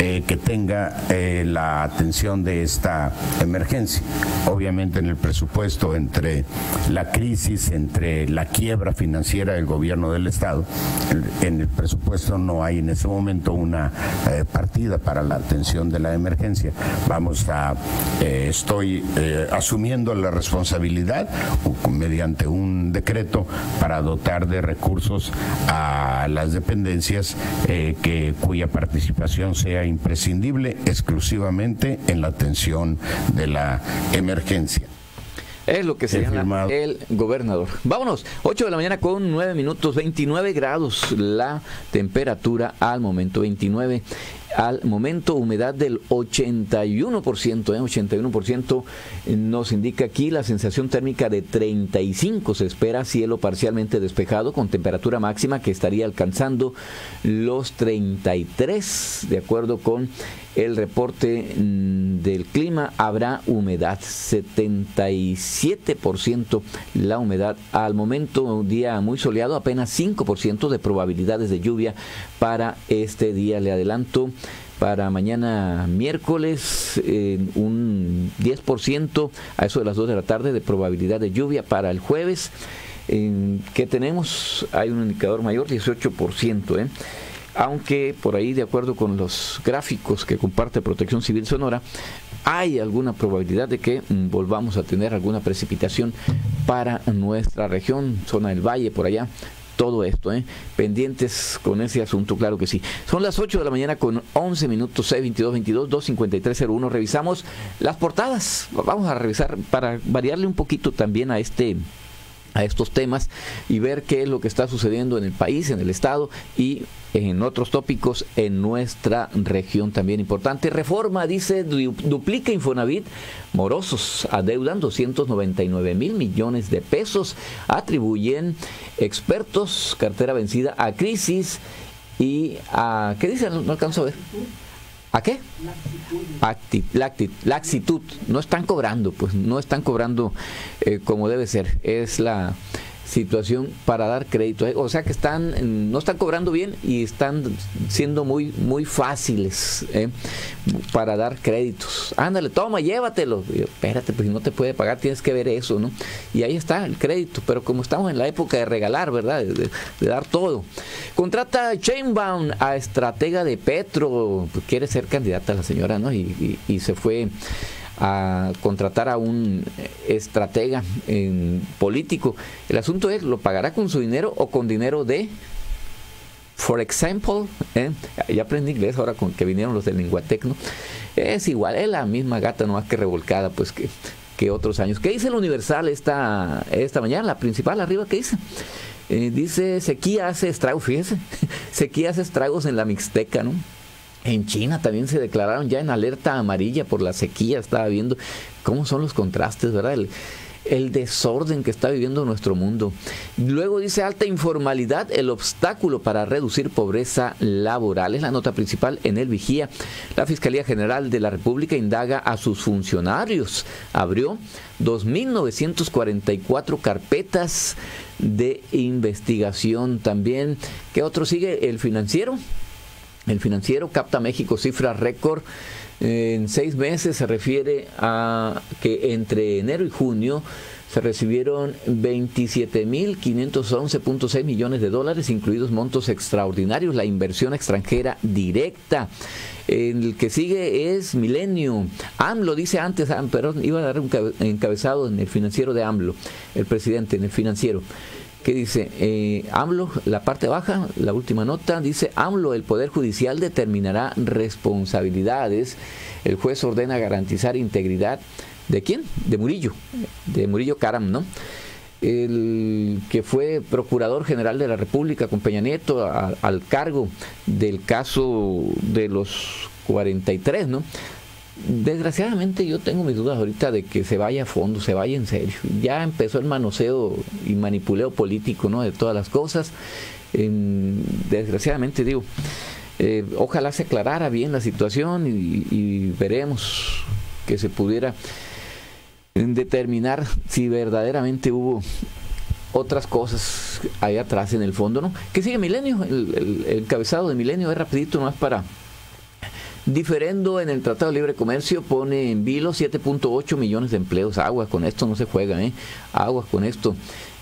S33: eh, que tenga eh, la atención de esta emergencia. Obviamente en el presupuesto entre la crisis, entre la quiebra financiera del gobierno del Estado, en el presupuesto no hay en ese momento una partida para la atención de la emergencia. Vamos a, estoy asumiendo la responsabilidad responsabilidad mediante un decreto para dotar de recursos a las dependencias eh, que, cuya participación sea imprescindible exclusivamente en la atención de la emergencia.
S12: Es lo que se llama
S33: firmado.
S12: el gobernador. Vámonos, 8 de la mañana con 9 minutos, 29 grados la temperatura al momento, 29 al momento, humedad del 81%, ¿eh? 81% nos indica aquí la sensación térmica de 35, se espera cielo parcialmente despejado con temperatura máxima que estaría alcanzando los 33, de acuerdo con el reporte mm, del clima, habrá humedad, 77% la humedad al momento, un día muy soleado, apenas 5% de probabilidades de lluvia para este día, le adelanto. Para mañana miércoles, eh, un 10% a eso de las 2 de la tarde de probabilidad de lluvia. Para el jueves, eh, ¿qué tenemos? Hay un indicador mayor, 18%. ¿eh? aunque por ahí, de acuerdo con los gráficos que comparte Protección Civil Sonora, hay alguna probabilidad de que mm, volvamos a tener alguna precipitación para nuestra región, zona del valle, por allá. Todo esto, ¿eh? pendientes con ese asunto, claro que sí. Son las 8 de la mañana con 11 minutos, 6, 22, 22, 25301. Revisamos las portadas. Vamos a revisar para variarle un poquito también a este a estos temas y ver qué es lo que está sucediendo en el país, en el estado y en otros tópicos en nuestra región también importante. Reforma, dice, du- duplica Infonavit, morosos adeudan 299 mil millones de pesos, atribuyen expertos, cartera vencida a crisis y a... ¿Qué dicen? No, no alcanzo a ver. ¿A qué? Acti- lacti- laxitud. No están cobrando, pues no están cobrando eh, como debe ser. Es la situación para dar crédito. Eh, O sea que están, no están cobrando bien y están siendo muy, muy fáciles eh, para dar créditos. Ándale, toma, llévatelo. Yo, espérate, pues no te puede pagar, tienes que ver eso, ¿no? Y ahí está el crédito. Pero como estamos en la época de regalar, ¿verdad? De, dar todo. Contrata Chainbound a estratega de Petro. Pues quiere ser candidata la señora, ¿no? Y, y- y se fue a contratar a un estratega en político. El asunto es, ¿lo pagará con su dinero o con dinero de, for example, ¿eh? ya aprendí inglés ahora con que vinieron los del Linguatec, ¿no? Es igual, es la misma gata, nomás que revolcada, pues que, que otros años. ¿Qué dice el Universal esta, esta mañana? La principal arriba, ¿qué dice? Eh, dice, sequía hace estragos, fíjese, sequía hace estragos en la Mixteca, ¿no? En China también se declararon ya en alerta amarilla por la sequía. Estaba viendo cómo son los contrastes, ¿verdad? El, el desorden que está viviendo nuestro mundo. Luego dice alta informalidad, el obstáculo para reducir pobreza laboral. Es la nota principal en el Vigía. La Fiscalía General de la República indaga a sus funcionarios. Abrió 2.944 carpetas de investigación también. ¿Qué otro sigue? El financiero. El financiero capta México cifra récord en seis meses. Se refiere a que entre enero y junio se recibieron 27.511.6 millones de dólares, incluidos montos extraordinarios, la inversión extranjera directa. El que sigue es Milenio. AMLO dice antes, ah, perdón, iba a dar un cabe- encabezado en el financiero de AMLO, el presidente en el financiero que dice, eh, AMLO, la parte baja, la última nota, dice, AMLO, el Poder Judicial determinará responsabilidades. El juez ordena garantizar integridad. ¿De quién? De Murillo, de Murillo Caram, ¿no? El que fue Procurador General de la República con Peña Nieto al cargo del caso de los 43, ¿no? Desgraciadamente yo tengo mis dudas ahorita de que se vaya a fondo, se vaya en serio. Ya empezó el manoseo y manipuleo político, ¿no? De todas las cosas. En- desgraciadamente digo, eh, ojalá se aclarara bien la situación y, veremos que se pudiera determinar si verdaderamente hubo otras cosas ahí atrás en el fondo, ¿no? ¿Qué sigue Milenio? El, el- encabezado de Milenio es rapidito, más para Diferendo en el Tratado de Libre Comercio pone en vilo 7.8 millones de empleos. Aguas con esto no se juega, ¿eh? Aguas con esto.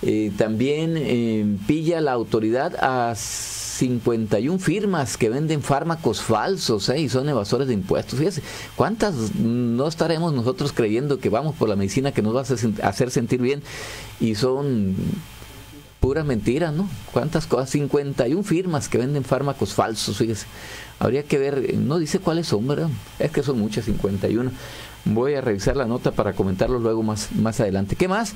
S12: Eh, también eh, pilla la autoridad a 51 firmas que venden fármacos falsos ¿eh? y son evasores de impuestos. Fíjese, ¿cuántas no estaremos nosotros creyendo que vamos por la medicina que nos va a hacer, sentir bien y son puras mentiras, ¿no? ¿Cuántas cosas? 51 firmas que venden fármacos falsos, fíjese. Habría que ver, no dice cuáles son, ¿verdad? Es que son muchas, 51. Voy a revisar la nota para comentarlo luego más, más adelante. ¿Qué más?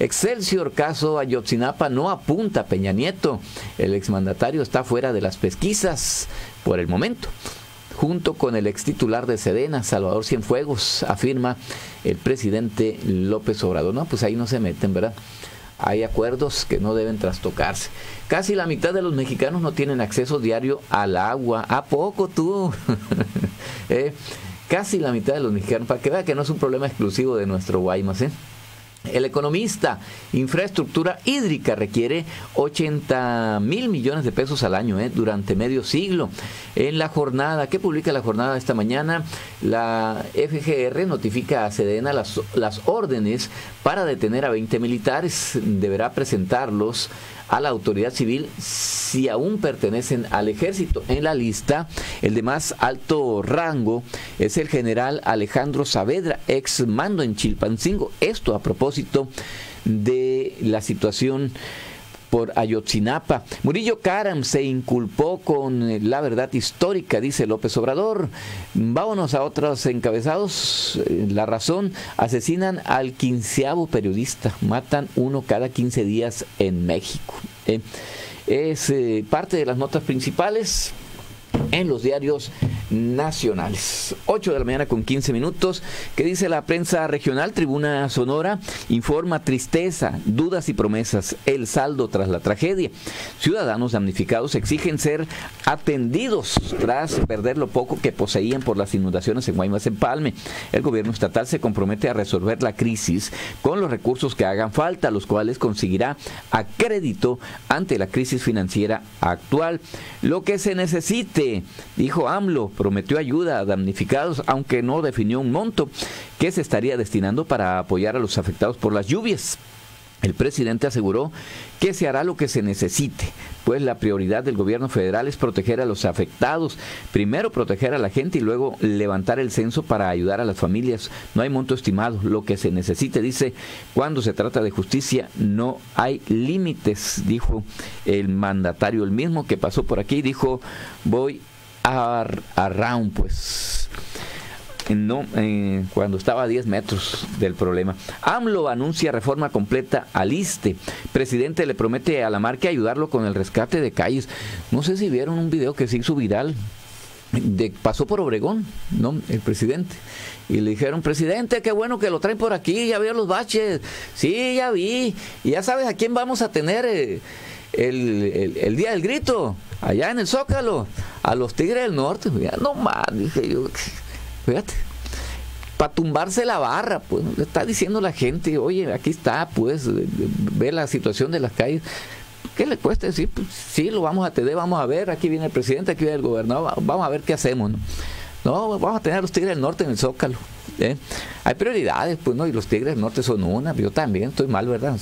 S12: Excelsior caso Ayotzinapa no apunta a Peña Nieto. El exmandatario está fuera de las pesquisas por el momento. Junto con el ex titular de Sedena, Salvador Cienfuegos, afirma el presidente López Obrador. No, pues ahí no se meten, ¿verdad? Hay acuerdos que no deben trastocarse. Casi la mitad de los mexicanos no tienen acceso diario al agua. ¿A poco tú? ¿Eh? Casi la mitad de los mexicanos, para que vea que no es un problema exclusivo de nuestro Guaymas, ¿eh? El economista, infraestructura hídrica requiere 80 mil millones de pesos al año ¿eh? durante medio siglo. En la jornada, ¿qué publica la jornada esta mañana? La FGR notifica a Sedena las, las órdenes para detener a 20 militares. Deberá presentarlos a la autoridad civil si aún pertenecen al ejército. En la lista, el de más alto rango es el general Alejandro Saavedra, ex mando en Chilpancingo. Esto a propósito de la situación por Ayotzinapa. Murillo Karam se inculpó con la verdad histórica, dice López Obrador. Vámonos a otros encabezados. La razón, asesinan al quinceavo periodista. Matan uno cada 15 días en México. Eh, es eh, parte de las notas principales en los diarios nacionales. 8 de la mañana con 15 minutos. ¿Qué dice la prensa regional? Tribuna Sonora informa tristeza, dudas y promesas. El saldo tras la tragedia. Ciudadanos damnificados exigen ser atendidos tras perder lo poco que poseían por las inundaciones en Guaymas en Palme. El gobierno estatal se compromete a resolver la crisis con los recursos que hagan falta, los cuales conseguirá a crédito ante la crisis financiera actual. Lo que se necesite, dijo AMLO, prometió ayuda a damnificados, aunque no definió un monto que se estaría destinando para apoyar a los afectados por las lluvias. El presidente aseguró que se hará lo que se necesite, pues la prioridad del gobierno federal es proteger a los afectados, primero proteger a la gente y luego levantar el censo para ayudar a las familias. No hay monto estimado, lo que se necesite, dice, cuando se trata de justicia no hay límites, dijo el mandatario, el mismo que pasó por aquí, dijo, voy a, round, pues. No, cuando estaba a 10 metros del problema. AMLO anuncia reforma completa al ISTE. Presidente le promete a la marca ayudarlo con el rescate de calles. No sé si vieron un video que se hizo viral. De, pasó por Obregón, ¿no? El presidente. Y le dijeron, presidente, qué bueno que lo traen por aquí, ya vio los baches. Sí, ya vi. Y ya sabes a quién vamos a tener. Eh, el, día del grito, allá en el Zócalo, a los Tigres del Norte. no más, dije yo, fíjate, para tumbarse la barra, pues le está diciendo la gente, oye, aquí está, pues, ve la situación de las calles. ¿Qué le cuesta decir? Pues, sí, lo vamos a tener, vamos a ver, aquí viene el presidente, aquí viene el gobernador, vamos a ver qué hacemos, ¿no? No, vamos a tener a los Tigres del Norte en el Zócalo. ¿eh? Hay prioridades, pues, ¿no? Y los Tigres del Norte son una, yo también estoy mal, ¿verdad?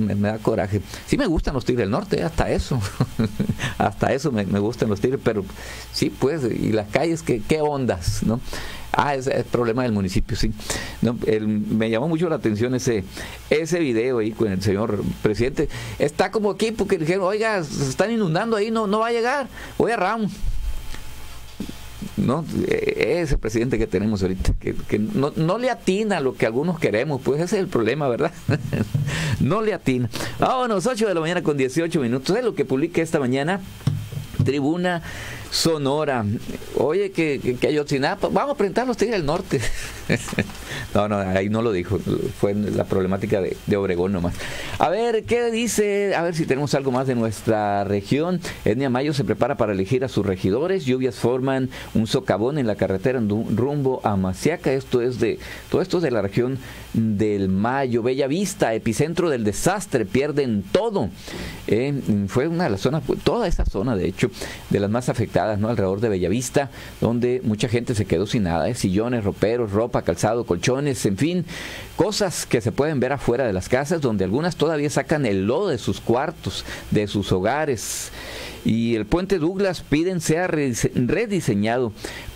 S12: Me, da coraje. Sí me gustan los Tigres del Norte, hasta eso. hasta eso me, gustan los Tigres, pero sí, pues, y las calles, ¿qué, qué ondas? ¿no? Ah, es el problema del municipio, sí. Me llamó mucho la atención ese, ese video ahí con el señor presidente. Está como aquí porque dijeron, oiga, se están inundando ahí, no, no va a llegar. Voy a Ram. ¿No? E-, ese presidente que tenemos ahorita, que, no, no, le atina lo que algunos queremos, pues ese es el problema, ¿verdad? no le atina. Vámonos, 8 de la mañana con 18 minutos, es lo que publiqué esta mañana. Tribuna Sonora. Oye, que, que, Ayotzinapa, vamos a presentar los Tigres del Norte. no, no, ahí no lo dijo, fue la problemática de, de, Obregón nomás. A ver, ¿qué dice? A ver si tenemos algo más de nuestra región. Etnia Mayo se prepara para elegir a sus regidores. Lluvias forman un socavón en la carretera rumbo a Maciaca. Esto es de, todo esto es de la región del Mayo. Bella Vista, epicentro del desastre, pierden todo. Eh, fue una de las zonas, toda esa zona, de hecho, de las más afectadas ¿no? alrededor de Bellavista, donde mucha gente se quedó sin nada, ¿eh? sillones, roperos, ropa, calzado, colchones, en fin, cosas que se pueden ver afuera de las casas, donde algunas todavía sacan el lodo de sus cuartos, de sus hogares. Y el puente Douglas piden sea rediseñado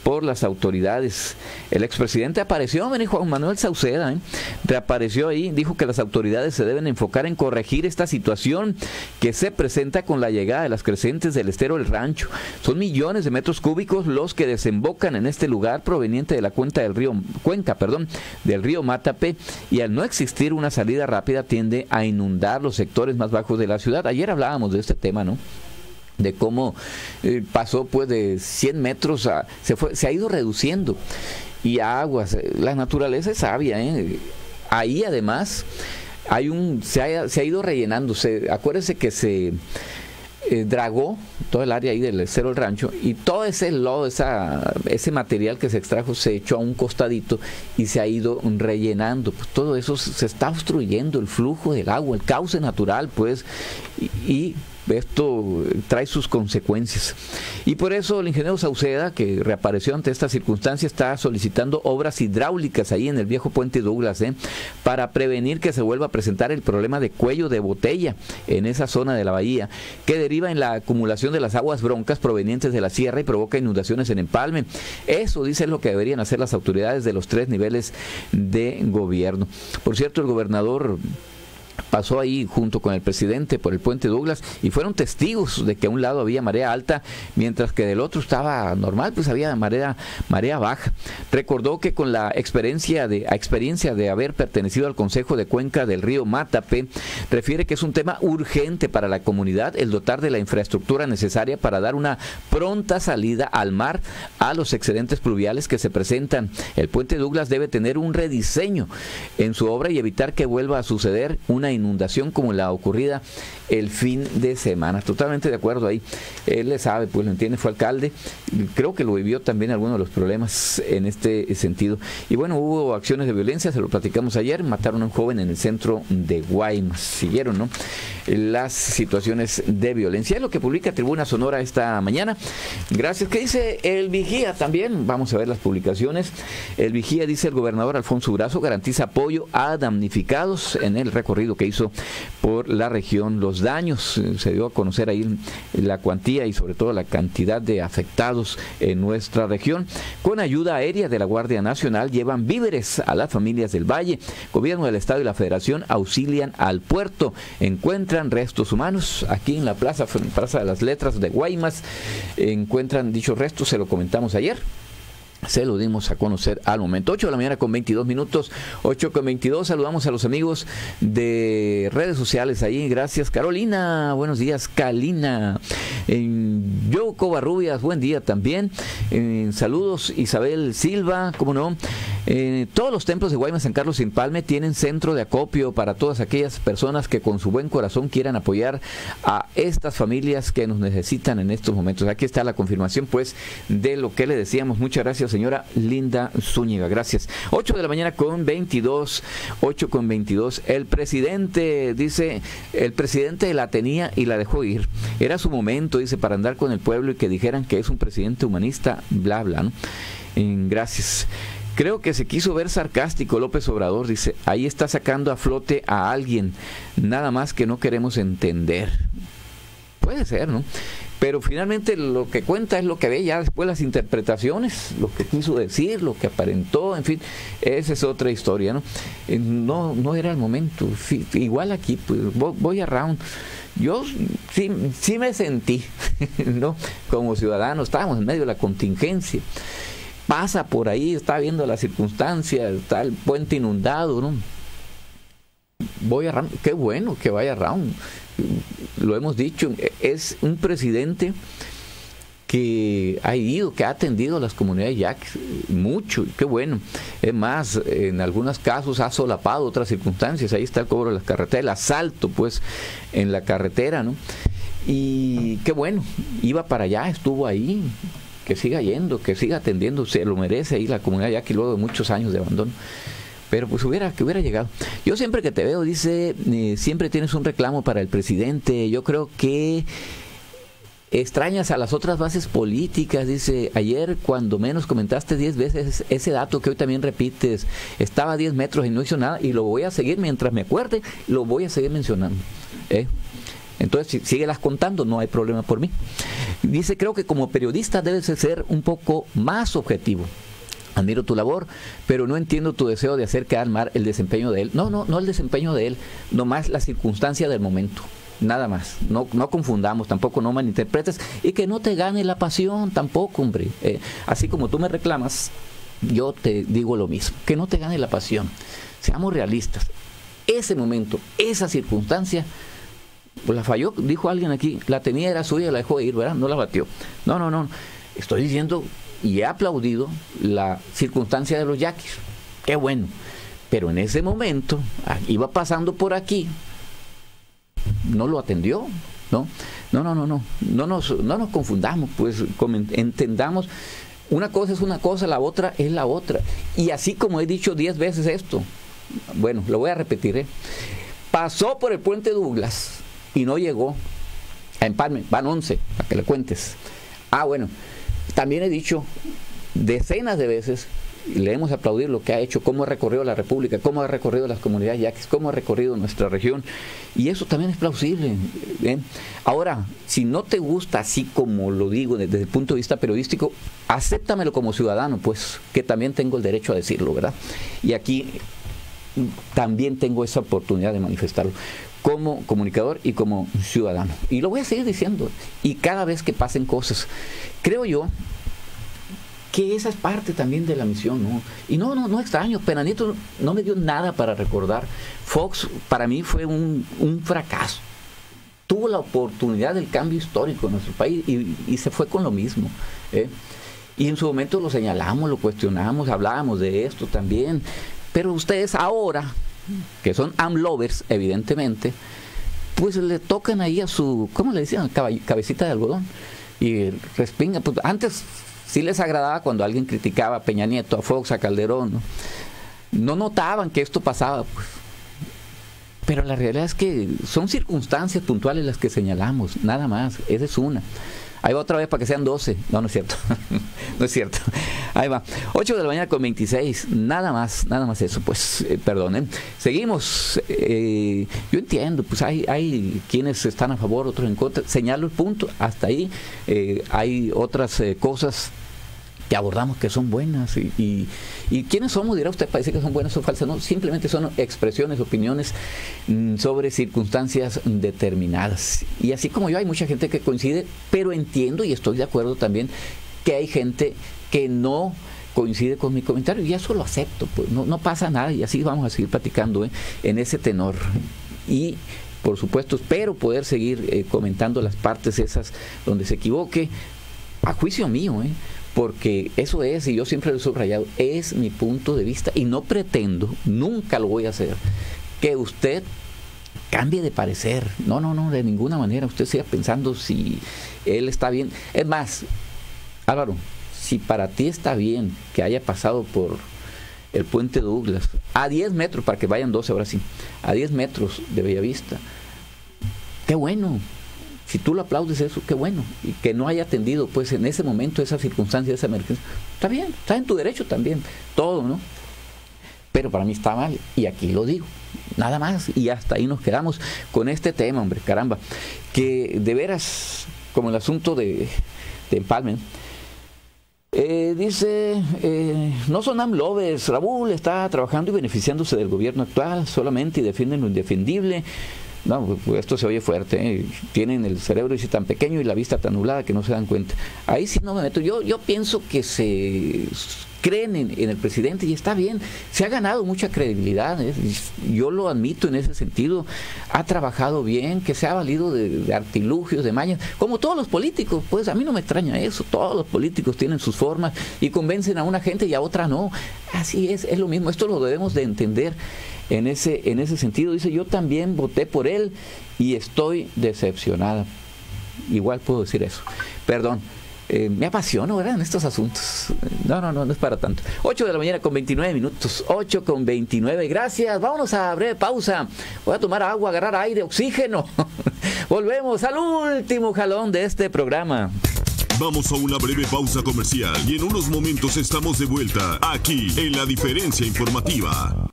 S12: por las autoridades. El expresidente apareció, Juan Manuel Sauceda, ¿eh? reapareció ahí, dijo que las autoridades se deben enfocar en corregir esta situación que se presenta con la llegada de las crecientes del estero del rancho. Son millones de metros cúbicos los que desembocan en este lugar proveniente de la cuenca del río, cuenca, perdón, del río Matape y al no existir una salida rápida tiende a inundar los sectores más bajos de la ciudad. Ayer hablábamos de este tema, ¿no? De cómo eh, pasó pues de 100 metros a, se fue se ha ido reduciendo y aguas la naturaleza es sabia ¿eh? ahí además hay un se ha, se ha ido rellenando se, acuérdese que se eh, dragó todo el área ahí del cero del rancho y todo ese lodo, esa, ese material que se extrajo se echó a un costadito y se ha ido rellenando. Pues todo eso se está obstruyendo el flujo del agua, el cauce natural, pues, y esto trae sus consecuencias. Y por eso el ingeniero Sauceda, que reapareció ante esta circunstancia, está solicitando obras hidráulicas ahí en el viejo puente Douglas, ¿eh? para prevenir que se vuelva a presentar el problema de cuello de botella en esa zona de la bahía, que deriva en la acumulación de las aguas broncas provenientes de la sierra y provoca inundaciones en empalme. Eso dice lo que deberían hacer las autoridades de los tres niveles de gobierno. Por cierto, el gobernador pasó ahí junto con el presidente por el puente Douglas y fueron testigos de que a un lado había marea alta, mientras que del otro estaba normal, pues había marea, marea baja. Recordó que con la experiencia de, experiencia de haber pertenecido al Consejo de Cuenca del río Matape, refiere que es un tema urgente para la comunidad el dotar de la infraestructura necesaria para dar una pronta salida al mar a los excedentes pluviales que se presentan. El puente Douglas debe tener un rediseño en su obra y evitar que vuelva a suceder una inundación como la ocurrida el fin de semana. Totalmente de acuerdo ahí. Él le sabe, pues lo entiende, fue alcalde. Creo que lo vivió también algunos de los problemas en este sentido. Y bueno, hubo acciones de violencia, se lo platicamos ayer. Mataron a un joven en el centro de Guaymas. Siguieron, ¿no? Las situaciones de violencia. Es lo que publica Tribuna Sonora esta mañana. Gracias. ¿Qué dice el Vigía también? Vamos a ver las publicaciones. El Vigía dice el gobernador Alfonso Brazo garantiza apoyo a damnificados en el recorrido que hizo por la región Los Daños. Se dio a conocer ahí la cuantía y sobre todo la cantidad de afectados en nuestra región. Con ayuda aérea de la Guardia Nacional llevan víveres a las familias del Valle. Gobierno del Estado y la Federación auxilian al puerto. Encuentran restos humanos aquí en la plaza, Plaza de las Letras de Guaymas. Encuentran dichos restos, se lo comentamos ayer se lo dimos a conocer al momento. 8 de la mañana con 22 minutos, 8 con 22. Saludamos a los amigos de redes sociales ahí. Gracias, Carolina. Buenos días, Kalina. En Yoko buen día también. Saludos, Isabel Silva, cómo no. Todos los templos de Guaymas San Carlos sin Palme tienen centro de acopio para todas aquellas personas que con su buen corazón quieran apoyar a estas familias que nos necesitan en estos momentos. Aquí está la confirmación, pues, de lo que le decíamos. Muchas gracias, señora Linda Zúñiga. Gracias. 8 de la mañana con 22. 8 con 22. El presidente, dice, el presidente la tenía y la dejó ir. Era su momento, dice, para andar con el pueblo y que dijeran que es un presidente humanista, bla, bla. ¿no? gracias. Creo que se quiso ver sarcástico López Obrador, dice, ahí está sacando a flote a alguien, nada más que no queremos entender. Puede ser, ¿no? Pero finalmente lo que cuenta es lo que ve ya después las interpretaciones, lo que quiso decir, lo que aparentó, en fin, esa es otra historia, ¿no? Eh, no, no era el momento. igual aquí, pues voy a round. Yo sí, sí me sentí, ¿no? Como ciudadano, estábamos en medio de la contingencia pasa por ahí, está viendo las circunstancias, está el puente inundado, ¿no? Voy a qué bueno que vaya Round. Lo hemos dicho, es un presidente que ha ido, que ha atendido a las comunidades ya mucho, qué bueno. Es más, en algunos casos ha solapado otras circunstancias. Ahí está el cobro de las carreteras, el asalto, pues, en la carretera, ¿no? Y qué bueno, iba para allá, estuvo ahí, que siga yendo, que siga atendiendo, se lo merece ahí la comunidad ya que luego de muchos años de abandono. Pero pues hubiera, que hubiera llegado. Yo siempre que te veo, dice, eh, siempre tienes un reclamo para el presidente. Yo creo que extrañas a las otras bases políticas, dice, ayer cuando menos comentaste 10 veces ese dato que hoy también repites, estaba a 10 metros y no hizo nada y lo voy a seguir mientras me acuerde, lo voy a seguir mencionando. ¿eh? Entonces, si las contando, no hay problema por mí. Dice, creo que como periodista debes ser un poco más objetivo. Admiro tu labor, pero no entiendo tu deseo de hacer quedar mal el desempeño de él. No, no, no el desempeño de él, nomás la circunstancia del momento. Nada más. No, no confundamos, tampoco no malinterpretes. Y que no te gane la pasión tampoco, hombre. Eh, así como tú me reclamas, yo te digo lo mismo. Que no te gane la pasión. Seamos realistas. Ese momento, esa circunstancia, pues la falló, dijo alguien aquí, la tenía, era suya, la dejó ir, ¿verdad? No la batió. No, no, no. Estoy diciendo y he aplaudido la circunstancia de los yaquis. Qué bueno. Pero en ese momento, ah, iba pasando por aquí, no lo atendió, ¿no? No, no, no, no. No nos, no nos confundamos, pues entendamos. Una cosa es una cosa, la otra es la otra. Y así como he dicho diez veces esto, bueno, lo voy a repetir, ¿eh? pasó por el puente Douglas y no llegó a Empalme, van 11, para que le cuentes. Ah, bueno, también he dicho decenas de veces, y le hemos aplaudido lo que ha hecho, cómo ha recorrido la República, cómo ha recorrido las comunidades yaquis, cómo ha recorrido nuestra región, y eso también es plausible. Ahora, si no te gusta así como lo digo desde el punto de vista periodístico, acéptamelo como ciudadano, pues que también tengo el derecho a decirlo, ¿verdad? Y aquí también tengo esa oportunidad de manifestarlo como comunicador y como ciudadano. Y lo voy a seguir diciendo. Y cada vez que pasen cosas, creo yo que esa es parte también de la misión. Y no, no, no extraño, Penanito no me dio nada para recordar. Fox para mí fue un, fracaso. Tuvo la oportunidad del cambio histórico en nuestro país y, se fue con lo mismo. ¿eh? Y en su momento lo señalamos, lo cuestionamos, hablábamos de esto también. Pero ustedes ahora, que son amlovers, evidentemente, pues le tocan ahí a su, ¿cómo le decían? Cabecita de algodón. Y respinga. Pues antes sí les agradaba cuando alguien criticaba a Peña Nieto, a Fox, a Calderón. No, no notaban que esto pasaba. Pues. Pero la realidad es que son circunstancias puntuales las que señalamos, nada más. Esa es una. Ahí va otra vez para que sean 12. No, no es cierto. no es cierto. Ahí va. 8 de la mañana con 26. Nada más, nada más eso. Pues, eh, perdonen. Seguimos. Eh, yo entiendo, pues hay, hay quienes están a favor, otros en contra. Señalo el punto. Hasta ahí eh, hay otras cosas que abordamos que son buenas. Y, y, quiénes somos, dirá usted, para decir que son buenas o falsas. No, simplemente son expresiones, opiniones mm, sobre circunstancias determinadas. Y así como yo, hay mucha gente que coincide, pero entiendo y estoy de acuerdo también que hay gente que no coincide con mi comentario y eso lo acepto, pues no, no pasa nada y así vamos a seguir platicando ¿eh? en ese tenor. Y por supuesto espero poder seguir eh, comentando las partes esas donde se equivoque, a juicio mío, ¿eh? porque eso es, y yo siempre lo he subrayado, es mi punto de vista y no pretendo, nunca lo voy a hacer, que usted cambie de parecer. No, no, no, de ninguna manera. Usted siga pensando si él está bien. Es más, Álvaro, si para ti está bien que haya pasado por el puente Douglas, a 10 metros, para que vayan 12 ahora sí, a 10 metros de Bellavista, qué bueno, si tú lo aplaudes eso, qué bueno. Y que no haya atendido, pues en ese momento, esa circunstancia, esa emergencia, está bien, está en tu derecho también, todo, ¿no? Pero para mí está mal, y aquí lo digo, nada más, y hasta ahí nos quedamos con este tema, hombre, caramba, que de veras, como el asunto de, de Empalme, eh, dice, eh, no son AMLovers, Raúl está trabajando y beneficiándose del gobierno actual solamente y defienden lo indefendible. No, pues, esto se oye fuerte. ¿eh? Tienen el cerebro y tan pequeño y la vista tan nublada que no se dan cuenta. Ahí sí no me meto. Yo, yo pienso que se creen en, el presidente y está bien. Se ha ganado mucha credibilidad. ¿eh? Yo lo admito en ese sentido. Ha trabajado bien, que se ha valido de, artilugios, de mañas, como todos los políticos. Pues a mí no me extraña eso. Todos los políticos tienen sus formas y convencen a una gente y a otra no. Así es, es lo mismo. Esto lo debemos de entender en ese, en ese sentido. Dice, yo también voté por él y estoy decepcionada. Igual puedo decir eso. Perdón. Eh, me apasiono, ¿verdad? En estos asuntos. No, no, no, no es para tanto. 8 de la mañana con 29 minutos. 8 con 29. Gracias. Vámonos a breve pausa. Voy a tomar agua, agarrar aire, oxígeno. Volvemos al último jalón de este programa.
S13: Vamos a una breve pausa comercial y en unos momentos estamos de vuelta aquí en la diferencia informativa.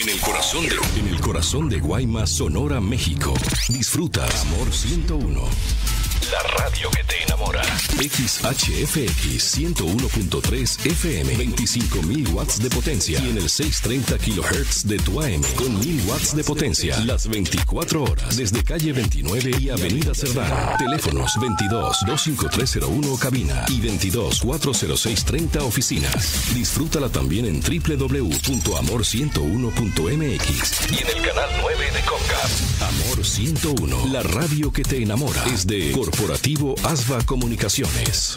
S1: En el corazón de, en el corazón de Guaymas, Sonora, México. Disfruta Amor 101. La radio que te enamora. XHFX 101.3 FM. 25.000 watts de potencia. Y en el 630 kHz de tu AM. Con 1000 watts de potencia. Las 24 horas. Desde calle 29 y Avenida Cerdán. Teléfonos 22 25301 cabina. Y 22 40630 oficinas. Disfrútala también en www.amor101.mx. Y en el canal 9 de Comcast. Amor 101. La radio que te enamora. Es de Corporativo Asva Comunicaciones.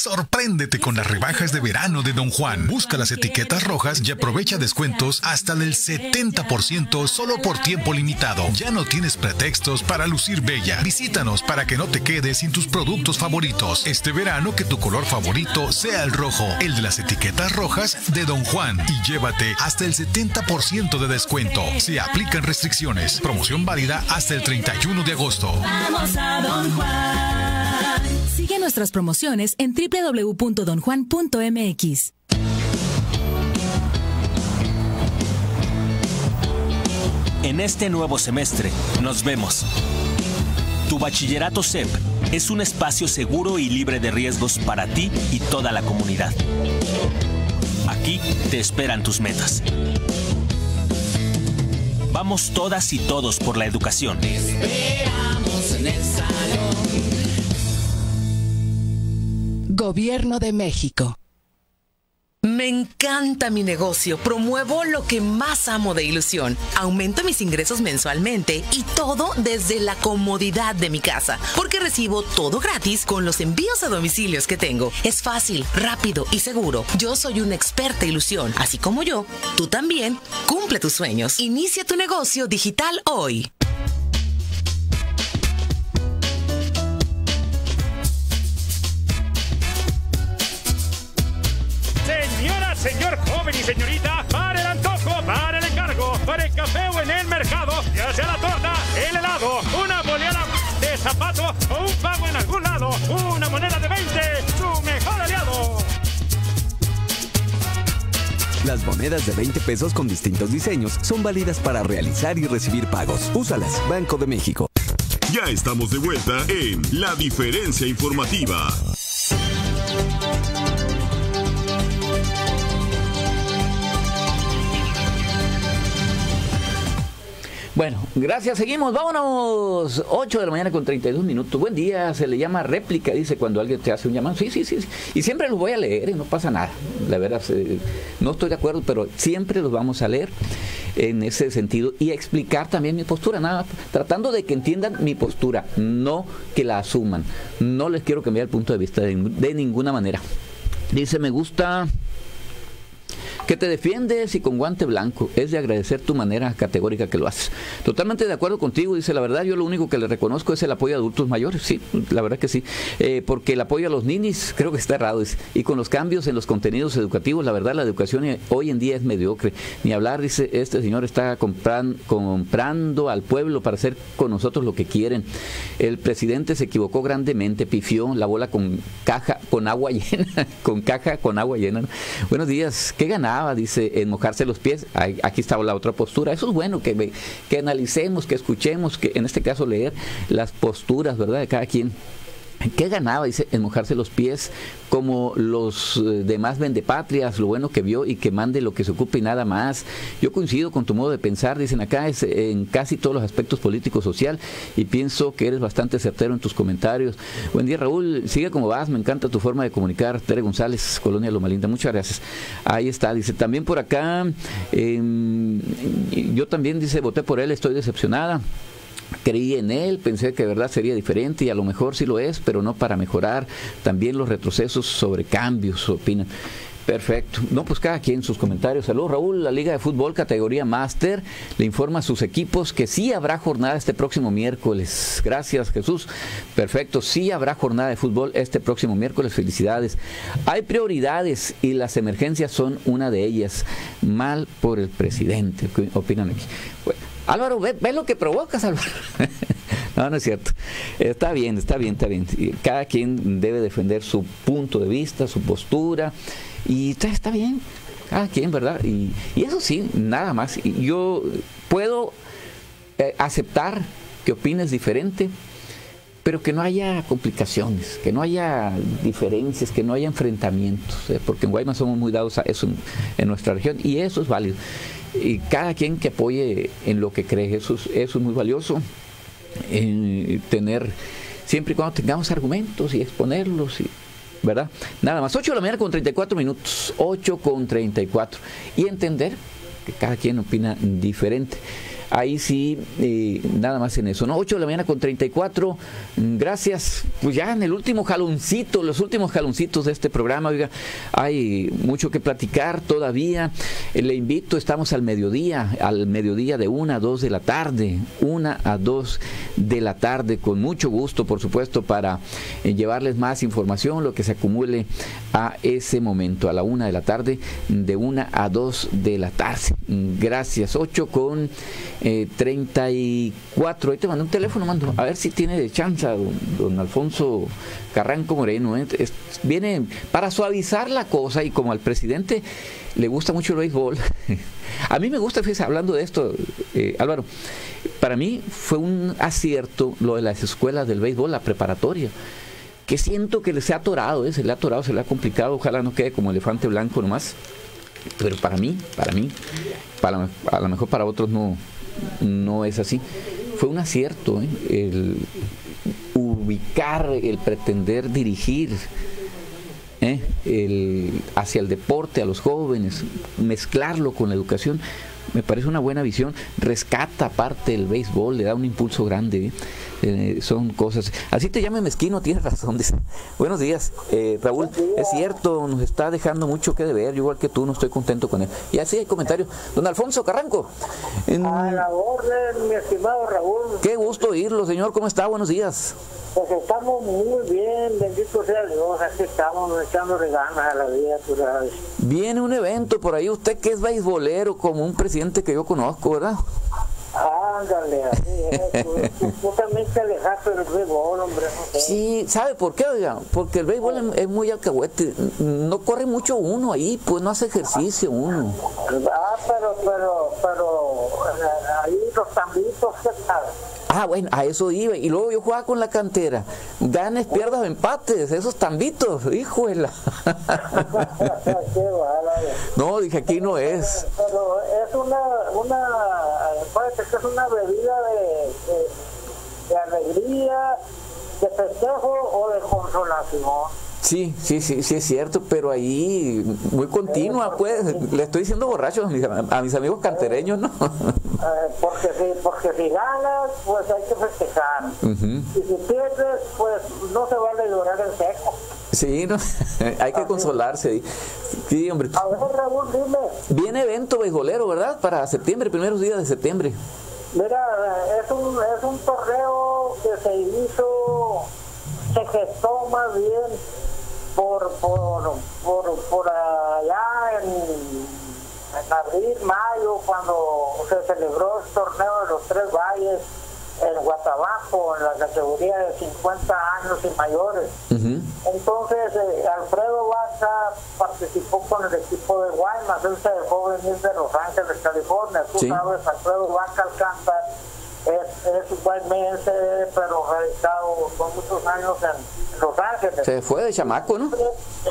S11: Sorpréndete con las rebajas de verano de Don Juan. Busca las etiquetas rojas y aprovecha descuentos hasta del 70% solo por tiempo limitado. Ya no tienes pretextos para lucir bella. Visítanos para que no te quedes sin tus productos favoritos. Este verano que tu color favorito sea el rojo, el de las etiquetas rojas de Don Juan y llévate hasta el 70% de descuento. Se aplican restricciones. Promoción válida hasta el 31 de agosto.
S34: Vamos a Don Juan. Sigue nuestras promociones en www.donjuan.mx.
S35: En este nuevo semestre, nos vemos. Tu bachillerato CEP es un espacio seguro y libre de riesgos para ti y toda la comunidad. Aquí te esperan tus metas. Vamos todas y todos por la educación.
S36: Esperamos en el salón.
S37: Gobierno de México.
S38: Me encanta mi negocio, promuevo lo que más amo de ilusión, aumento mis ingresos mensualmente y todo desde la comodidad de mi casa, porque recibo todo gratis con los envíos a domicilios que tengo. Es fácil, rápido y seguro. Yo soy una experta ilusión, así como yo, tú también, cumple tus sueños. Inicia tu negocio digital hoy.
S39: Señorita, para el antojo, para el encargo, para el café o en el mercado, ya sea la torta, el helado, una boleada de zapato o un pago en algún lado, una moneda de 20, su mejor aliado.
S40: Las monedas de 20 pesos con distintos diseños son válidas para realizar y recibir pagos. Úsalas, Banco de México.
S13: Ya estamos de vuelta en La Diferencia Informativa.
S12: Bueno, gracias, seguimos, vámonos. 8 de la mañana con 32 minutos. Buen día, se le llama réplica, dice cuando alguien te hace un llamado. Sí, sí, sí. Y siempre los voy a leer y no pasa nada. La verdad, no estoy de acuerdo, pero siempre los vamos a leer en ese sentido y explicar también mi postura, nada, tratando de que entiendan mi postura, no que la asuman. No les quiero cambiar el punto de vista de, de ninguna manera. Dice, me gusta que te defiendes y con guante blanco. Es de agradecer tu manera categórica que lo haces. Totalmente de acuerdo contigo, dice la verdad, yo lo único que le reconozco es el apoyo a adultos mayores, sí, la verdad que sí, eh, porque el apoyo a los ninis creo que está errado. dice. Y con los cambios en los contenidos educativos, la verdad la educación hoy en día es mediocre. Ni hablar, dice, este señor está compran- comprando al pueblo para hacer con nosotros lo que quieren. El presidente se equivocó grandemente, pifió la bola con caja, con agua llena, con caja con agua llena. Buenos días, ¿qué Dice, en mojarse los pies. Aquí estaba la otra postura. Eso es bueno, que, que analicemos, que escuchemos, que en este caso leer las posturas, ¿verdad? De cada quien. ¿Qué ganaba? Dice, en mojarse los pies como los eh, demás vendepatrias, lo bueno que vio y que mande lo que se ocupe y nada más. Yo coincido con tu modo de pensar, dicen acá, es eh, en casi todos los aspectos político-social y pienso que eres bastante certero en tus comentarios. Buen día, Raúl. Sigue como vas, me encanta tu forma de comunicar. Tere González, Colonia Loma Linda, muchas gracias. Ahí está, dice, también por acá, em, yo también, dice, voté por él, estoy decepcionada creí en él, pensé que de verdad sería diferente y a lo mejor sí lo es, pero no para mejorar. También los retrocesos sobre cambios, opinan. Perfecto. No, pues cada quien sus comentarios. Saludos, Raúl. La Liga de Fútbol, categoría Máster, le informa a sus equipos que sí habrá jornada este próximo miércoles. Gracias, Jesús. Perfecto. Sí habrá jornada de fútbol este próximo miércoles. Felicidades. Hay prioridades y las emergencias son una de ellas. Mal por el presidente. ¿Qué opinan aquí? Bueno, Álvaro, ve, ve lo que provocas, Álvaro. no, no es cierto. Está bien, está bien, está bien. Cada quien debe defender su punto de vista, su postura. Y está, bien. cada quien, ¿verdad? Y, eso sí, nada más. Yo puedo eh, aceptar que opines diferente, pero que no haya complicaciones, que no haya diferencias, que no haya enfrentamientos, ¿eh? porque en Guaymas somos muy dados a eso en nuestra región y eso es válido. Y cada quien que apoye en lo que cree, eso es, eso es muy valioso, eh, tener, siempre y cuando tengamos argumentos y exponerlos, y, ¿verdad? Nada más, 8 de la mañana con 34 minutos, 8 con 34, y entender que cada quien opina diferente. Ahí sí, eh, nada más en eso, ¿no? 8 de la mañana con 34. Mm, Gracias. Pues ya en el último jaloncito, los últimos jaloncitos de este programa, oiga, hay mucho que platicar todavía. Eh, le invito, estamos al mediodía, al mediodía de 1 a 2 de la tarde, 1 a 2 de la tarde, con mucho gusto, por supuesto, para eh, llevarles más información, lo que se acumule a ese momento, a la 1 de la tarde, de 1 a 2 de la tarde. Gracias. 8 con eh, 34. Ahí te mandé un teléfono, mando. A ver si tiene de chance don, Alfonso Carranco Moreno. ¿eh? Viene para suavizar la cosa y como al presidente le gusta mucho el béisbol. A mí me gusta, fíjese, hablando de esto, eh, Álvaro, para mí fue un acierto lo de las escuelas del béisbol, la preparatoria que siento que se ha atorado, ¿eh? se le ha atorado, se le ha complicado, ojalá no quede como elefante blanco nomás. Pero para mí, para mí, para, a lo mejor para otros no, no es así. Fue un acierto ¿eh? el ubicar, el pretender dirigir ¿eh? el, hacia el deporte, a los jóvenes, mezclarlo con la educación. Me parece una buena visión. Rescata parte del béisbol, le da un impulso grande. ¿eh? Eh, son cosas. Así te llame mezquino, tienes razón. dice. Buenos días, eh, Raúl. Es cierto, nos está dejando mucho que deber. Yo, igual que tú, no estoy contento con él. Y así hay comentarios. Don Alfonso Carranco. en-
S41: A la orden, mi estimado Raúl.
S12: Qué gusto oírlo, señor. ¿Cómo está? Buenos días.
S41: Pues estamos muy bien, bendito sea Dios. Aquí estamos echando ganas a la vida, tú sabes.
S12: Viene un evento por ahí. Usted que es beisbolero, como un presidente que yo conozco, ¿verdad?
S41: Ándale, así es. Tú, tú- tú también te alejaste del béisbol, hombre.
S12: Sí, ¿sabe por qué? Oiga? Porque el béisbol es- es muy alcahuete. No corre mucho uno ahí, pues no hace ejercicio uno.
S41: Ah, pero, pero, pero, eh, ahí los tambitos, ¿qué tal?
S12: Ah, bueno, a eso iba. Y luego yo jugaba con la cantera. Ganes, pierdas o empates. Esos tambitos. Híjole. No, dije, aquí no es.
S41: Pero es una, una, parece que es una bebida de, de, de alegría, de festejo o de consolación.
S12: Sí, sí, sí, sí es cierto, pero ahí muy continua, pues. Le estoy diciendo borracho a mis, a mis amigos cantereños, ¿no?
S41: Eh, porque, si, porque si ganas, pues hay que festejar.
S12: Ujú.
S41: Y si pierdes, pues no se vale llorar en seco.
S12: Sí, ¿no? hay que consolarse. Sí, hombre.
S41: A ver, Raúl, dime,
S12: Viene evento beisbolero, ¿verdad? Para septiembre, primeros días de septiembre.
S41: mira, es un, es un torneo que se hizo, se gestó más bien por, por, por, por allá en, en abril, mayo, cuando se celebró el torneo de los Tres Valles en Guatabajo, en la categoría de 50 años y mayores. Entonces, eh, Alfredo Vaca participó con el equipo de Guaymas, él se dejó venir de Los Ángeles, California. Tú
S12: Sí.
S41: sabes, Alfredo Vaca Alcántar es, es guaymense, pero radicado con muchos años en Los Ángeles.
S12: Se fue de chamaco, ¿no?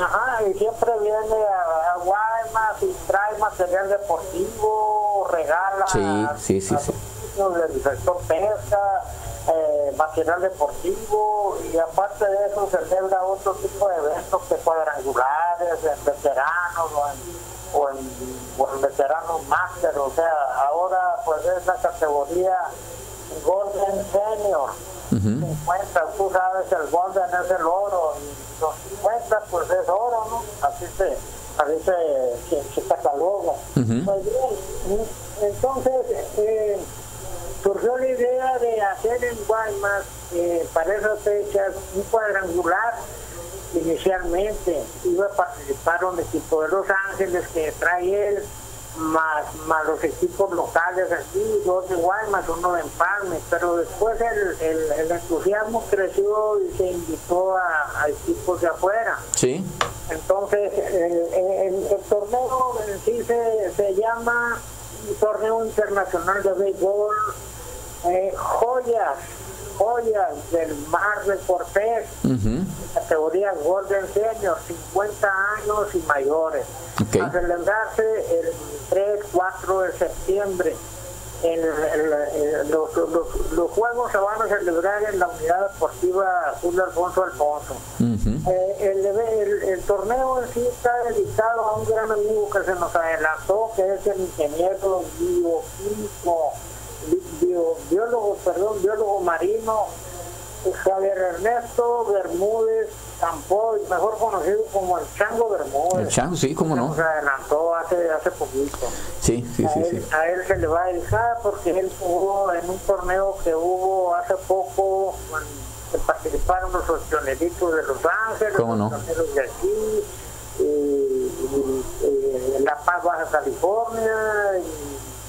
S41: Ajá, y siempre viene a, a Guaymas y trae material deportivo, regala
S12: Sí, sí, sí, sí.
S41: del sector pesca, eh, material deportivo y aparte de eso celebra otro tipo de eventos que cuadrangulares en veteranos o en, o en, o en veteranos máster, o sea, ahora pues es la categoría Golden Senior. 50, tú sabes, el Golden es el oro y los 50 pues es oro, ¿no? Así se, así se, se, se cataloga. Pues bien, entonces eh, surgió la idea de hacer en Guaymas eh, para esas fechas un cuadrangular inicialmente iba a participar un equipo de Los Ángeles que trae él más, más los equipos locales aquí, dos de Guaymas, uno de Empalme, pero después el, el, el entusiasmo creció y se invitó a, a equipos de afuera.
S12: Sí.
S41: Entonces, el, el- el torneo en sí se, se llama Torneo Internacional de Béisbol eh, Joyas, Joyas del Mar de Cortés, categoría Golden Senior, 50 años y mayores.
S12: Ok.
S41: A celebrarse el 3, 4 de septiembre. El- los, los- los juegos se van a celebrar en la unidad deportiva Julio Alfonso Alfonso. Eh, el, el- el torneo en sí está dedicado a un gran amigo que se nos adelantó, que es el ingeniero bioquímico, bi- bio- biólogo, perdón, biólogo marino, Javier Ernesto Bermúdez Campoy, mejor conocido como el Chango Bermúdez.
S12: El chango, sí, cómo
S41: Se
S12: no.
S41: nos adelantó hace, hace poquito.
S12: Sí, sí,
S41: a,
S12: sí,
S41: él,
S12: sí.
S41: a él se le va a dedicar porque él jugó en un torneo que hubo hace poco, que participaron los pioneritos de Los Ángeles,
S12: ¿Cómo no?
S41: los de aquí, y, y- y La Paz, Baja California,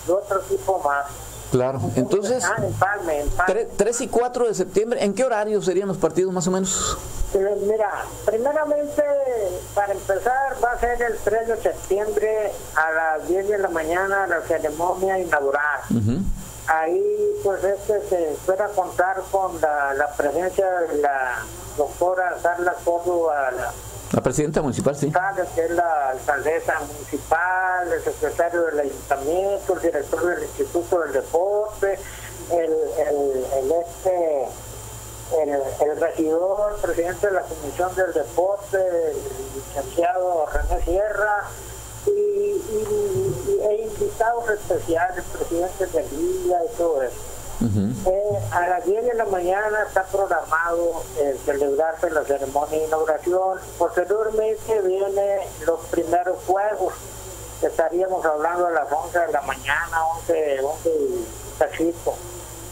S41: y otro equipo más.
S12: Claro. Entonces,
S41: Ah, en Palme, en Palme.
S12: 3, y 4 de septiembre, ¿en qué horario serían los partidos más o menos?
S41: Eh, Mira, primeramente, para empezar, va a ser el 3 de septiembre a las 10 de la mañana la ceremonia inaugural. Ahí, pues, este se espera contar con la, la presencia de la doctora Carla Córdoba, la
S12: La presidenta municipal, sí.
S41: es la alcaldesa municipal, el secretario del ayuntamiento, el director del Instituto del Deporte, el, el, el este el, regidor, presidente de la Comisión del Deporte, el licenciado René Sierra, y, y- y- e invitados especiales, presidentes de Liga y todo eso. Eh, a las 10 de la mañana está programado eh, celebrarse la ceremonia de inauguración. Posteriormente vienen los primeros juegos. Estaríamos hablando a las 11 de la mañana, 11, 11 y cachito.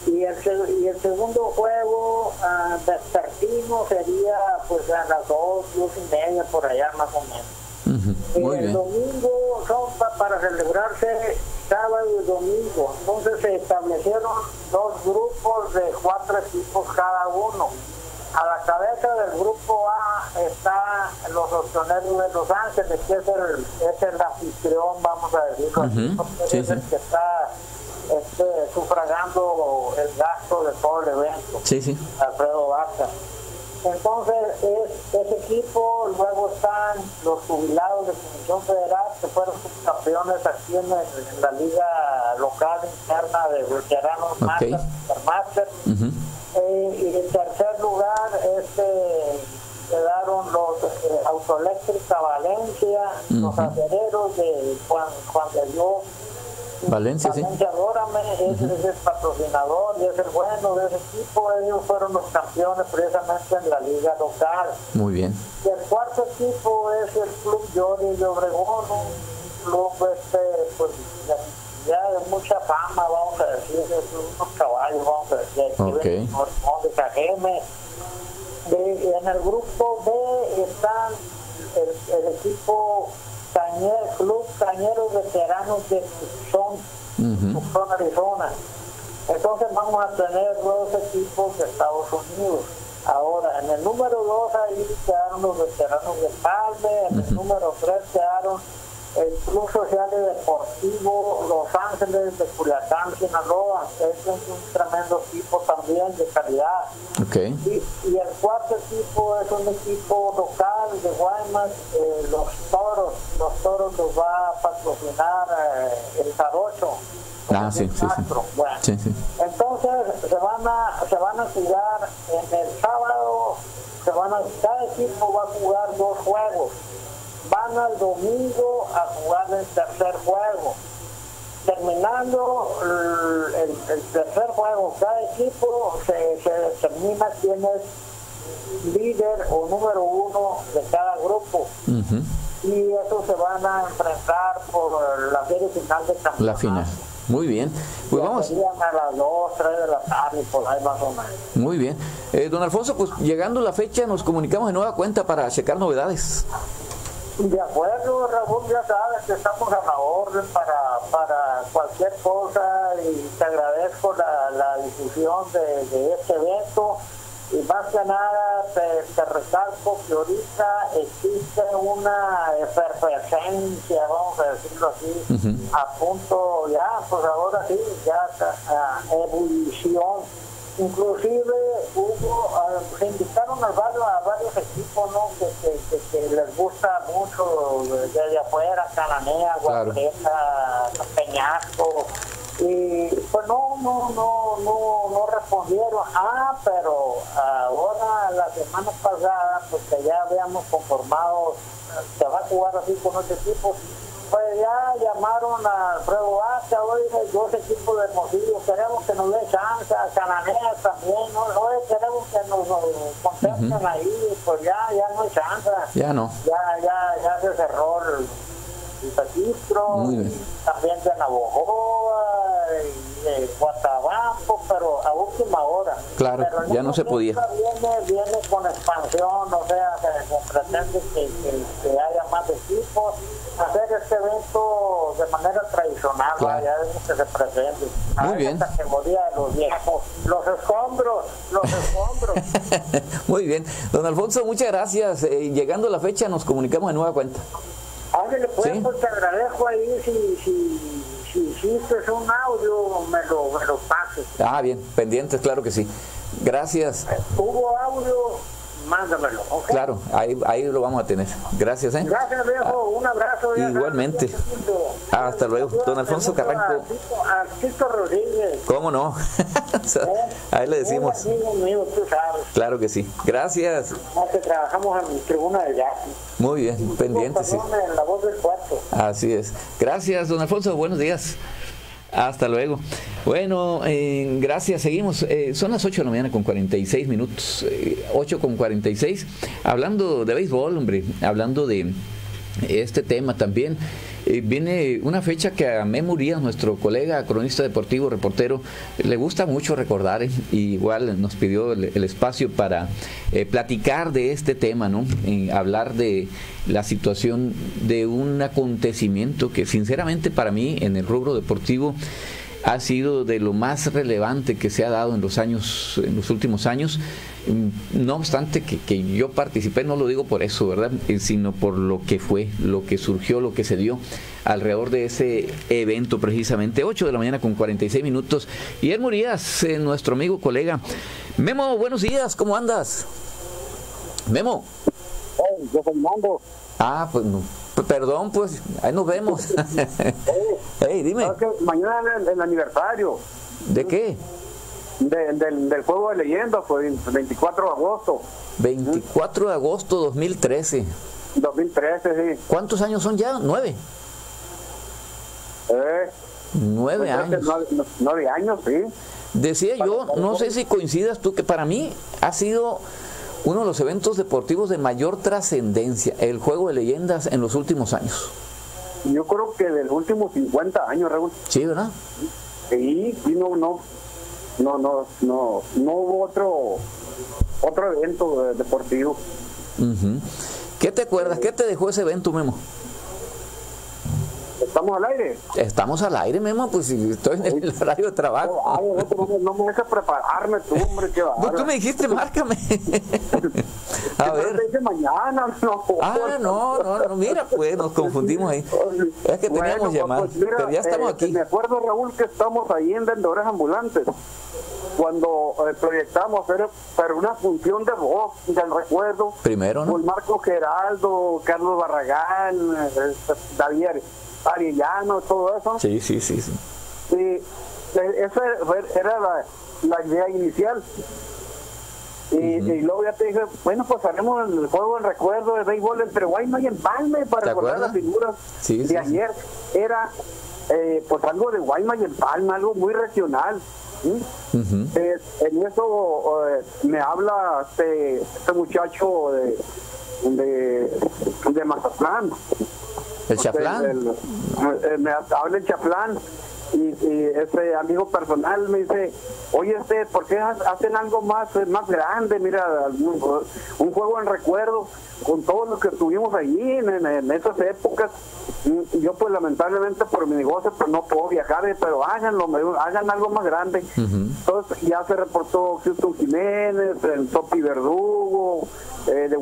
S41: Y el, y el segundo juego ah, vespertino sería pues a las 2, 2 y media por allá más o menos.
S12: Muy
S41: el
S12: bien.
S41: domingo son pa- para celebrarse sábado y domingo. Entonces se establecieron dos grupos de cuatro equipos cada uno. A la cabeza del grupo A está los opcioneros de Los Ángeles, que es el, es el anfitrión, vamos a
S12: Sí,
S41: es
S12: sí.
S41: el que está este, sufragando el gasto de todo el evento.
S12: Sí, sí.
S41: Alfredo Vaca. Entonces, es, ese equipo, luego están los jubilados de Comisión Federal, que fueron subcampeones aquí en, la liga local interna de veteranos
S12: Ok.
S41: Master. Eh, y en tercer lugar, este quedaron los eh, Autoeléctrica Valencia, los acereros de Juan, Juan de Dios
S12: Valencia, sí.
S41: Valencia Adórame, ese es el patrocinador y es el bueno de ese equipo. Ellos fueron los campeones precisamente en la liga local.
S12: Muy bien.
S41: Y el cuarto equipo es el Club Jordi de Obregón, un club este, pues, ya, de mucha fama, vamos a decir, es unos caballos, vamos a decir, que
S12: Ok.
S41: vienen por Monte Cajeme. De- en el grupo B están el, el equipo Club Cañeros Veteranos de Tucson, Tucson, Arizona. Entonces vamos a tener dos equipos de Estados Unidos. Ahora, en el número 2 ahí quedaron los veteranos de Palme, en el número 3 quedaron el Club Social y Deportivo Los Ángeles de Culiacán, Sinaloa, es un, tremendo equipo también de calidad.
S12: Ok.
S41: Y, y el cuarto equipo es un equipo local de Guaymas, eh, los toros. Los toros los va a patrocinar eh, el Jarocho.
S12: Ah, sí, sí, sí.
S41: Bueno,
S12: Sí, sí.
S41: entonces se van a se van a jugar en el sábado, se van a, cada equipo va a jugar dos juegos. Van al domingo a jugar el tercer juego. Terminando el, tercer juego, cada equipo se, se determina quién es líder o número uno de cada grupo. Y eso se van a enfrentar por la serie final de campeonato.
S12: La final. Muy bien. Pues vamos.
S41: Serían a las 2, 3 de la tarde, por ahí más o menos.
S12: Muy bien. Eh, don Alfonso, pues llegando la fecha nos comunicamos de nueva cuenta para checar novedades.
S41: De acuerdo, Raúl, ya sabes que estamos a la orden para, para cualquier cosa y te agradezco la, la difusión de, de este evento y más que nada te, te recalco que ahorita existe una efervescencia, vamos a decirlo así, a punto ya, pues ahora sí, ya a ebullición. Inclusive hubo, ah, se invitaron a varios, a varios equipos ¿no? que, que, que- que les gusta mucho desde afuera, Cananea,
S12: Claro.
S41: Guadalajara, Peñasco, y pues no, no, no, no, no respondieron. Ah, pero ahora la semana pasada, pues que ya habíamos conformado, se va a jugar así con otro equipo, pues ya llamaron a Alfredo Vázquez, oye, dos equipos de Hermosillo, queremos que nos dé chance, a Cananea también, ¿no? oye, queremos que nos, nos contesten ahí, pues ya, ya no hay chance.
S12: Ya no.
S41: Ya, ya, ya se cerró el, el registro, también de Navojoa y de Guatabampo, pero a última hora.
S12: Claro,
S41: Pero
S12: ya no se podía.
S41: Viene, viene con expansión, o sea, se, se pretende que, que- que haya más equipos, hacer este evento de manera tradicional,
S12: Claro.
S41: vaya, es lo que se pretende. A
S12: Muy bien.
S41: categoría de los viejos, los escombros, los escombros.
S12: Muy bien. Don Alfonso, muchas gracias. Eh, llegando la fecha nos comunicamos de nueva cuenta.
S41: Ángel, pues,
S12: Sí.
S41: pues, te agradezco ahí si, si, si hiciste un audio, me lo, me lo pases.
S12: Ah, bien, pendientes, claro que sí. Gracias.
S41: Hubo audio, mándamelo, ¿ok?
S12: Claro, ahí, ahí lo vamos a tener. Gracias, ¿eh?
S41: Gracias, viejo, un abrazo.
S12: Igualmente.
S41: sabes,
S12: Hasta luego. Don Alfonso Carranco.
S41: A Tito, Rodríguez.
S12: ¿Cómo no? Ahí le decimos.
S41: Mío, tú sabes,
S12: Claro que sí. Gracias.
S41: que trabajamos en tribuna de jazz.
S12: Muy bien, pendientes, sí.
S41: Perdón, en la voz del cuarto.
S12: Así es. Gracias, don Alfonso. Buenos días. Hasta luego. Bueno, eh, gracias. Seguimos. Eh, son las 8 de la mañana con 46 minutos. eh, 8 con 46. Hablando de béisbol, hombre. Hablando de este tema también. Eh, viene una fecha que a Memo Urias, nuestro colega cronista deportivo, reportero, le gusta mucho recordar. eh, y igual nos pidió el, espacio para eh, platicar de este tema, ¿no? Hablar de la situación de un acontecimiento que sinceramente para mí en el rubro deportivo ha sido de lo más relevante que se ha dado en los años, en los últimos años. Mm, No obstante que, que yo participé, no lo digo por eso, ¿verdad? Eh, Sino por lo que fue, lo que surgió, lo que se dio alrededor de ese evento precisamente. 8 de la mañana con 46 minutos. Y él Murías, eh, nuestro amigo, colega. Memo, buenos días, ¿cómo andas? Memo.
S41: yo Fernando.
S12: Ah, pues no. Perdón, pues, ahí nos vemos. Hey, dime.
S42: mañana es el, el aniversario.
S12: ¿De qué?
S42: De- del, del juego de leyendas, pues 24 de agosto.
S12: 24 de agosto 2013.
S42: 2013, sí.
S12: ¿Cuántos años son ya? Nueve.
S42: Eh,
S12: Nueve
S42: pues,
S12: años.
S42: Nueve, nueve años, sí.
S12: Decía yo, no sé si coincidas tú, que para mí ha sido uno de los eventos deportivos de mayor trascendencia, el juego de leyendas en los últimos años.
S42: Yo creo que de los últimos 50 años, Raúl.
S12: Sí, ¿verdad?
S42: Sí, sí, no, no, no, no, no, no hubo otro, otro evento eh, deportivo.
S12: ¿Qué te acuerdas? ¿Qué te dejó ese evento, Memo?
S42: ¿Estamos al aire?
S12: Estamos al aire, Memo, pues si estoy en el horario de trabajo.
S42: Ay, no, me- no me dejas prepararme tú, hombre, qué
S12: Pues tú me dijiste, márcame. A ver.
S42: Te mañana, no.
S12: Ah, no, no, no, mira, pues nos confundimos ahí. Es que teníamos
S42: Bueno,
S12: llamadas,
S42: pues, mira,
S12: pero ya estamos
S42: eh,
S12: aquí.
S42: Me acuerdo, Raúl, que estamos ahí en Vendedores Ambulantes, cuando eh, proyectamos hacer pero una función de voz del recuerdo.
S12: Primero, ¿no?
S42: Con Marco Geraldo, Carlos Barragán, eh, David Arellano, todo eso.
S12: Sí, sí, sí, sí.
S42: Y eh, esa era la, la idea inicial. Y, y luego ya te dije, bueno, pues haremos el juego en recuerdo de béisbol entre Guaymas y Empalme para
S12: ¿Te
S42: recordar
S12: acuerdas?
S42: las figuras
S12: Sí,
S42: de
S12: sí, sí.
S42: ayer. Era eh, pues algo de Guaymas y Empalme, algo muy regional. Eh, en eso eh, me habla este, este muchacho de, de, de Mazatlán.
S12: ¿El Chaplán?
S42: El- el- eh, me habla el Chaplán y, y este amigo personal me dice, oye, este, ¿por qué ha- hacen algo más, eh, más grande? Mira, un, un juego en recuerdo con todo lo que estuvimos allí en, esas épocas. Y Yo pues lamentablemente por mi negocio pues no puedo viajar, eh, pero háganlo, me- hagan algo más grande. Entonces ya se reportó Houston Jiménez, el Topi Verdugo, eh, de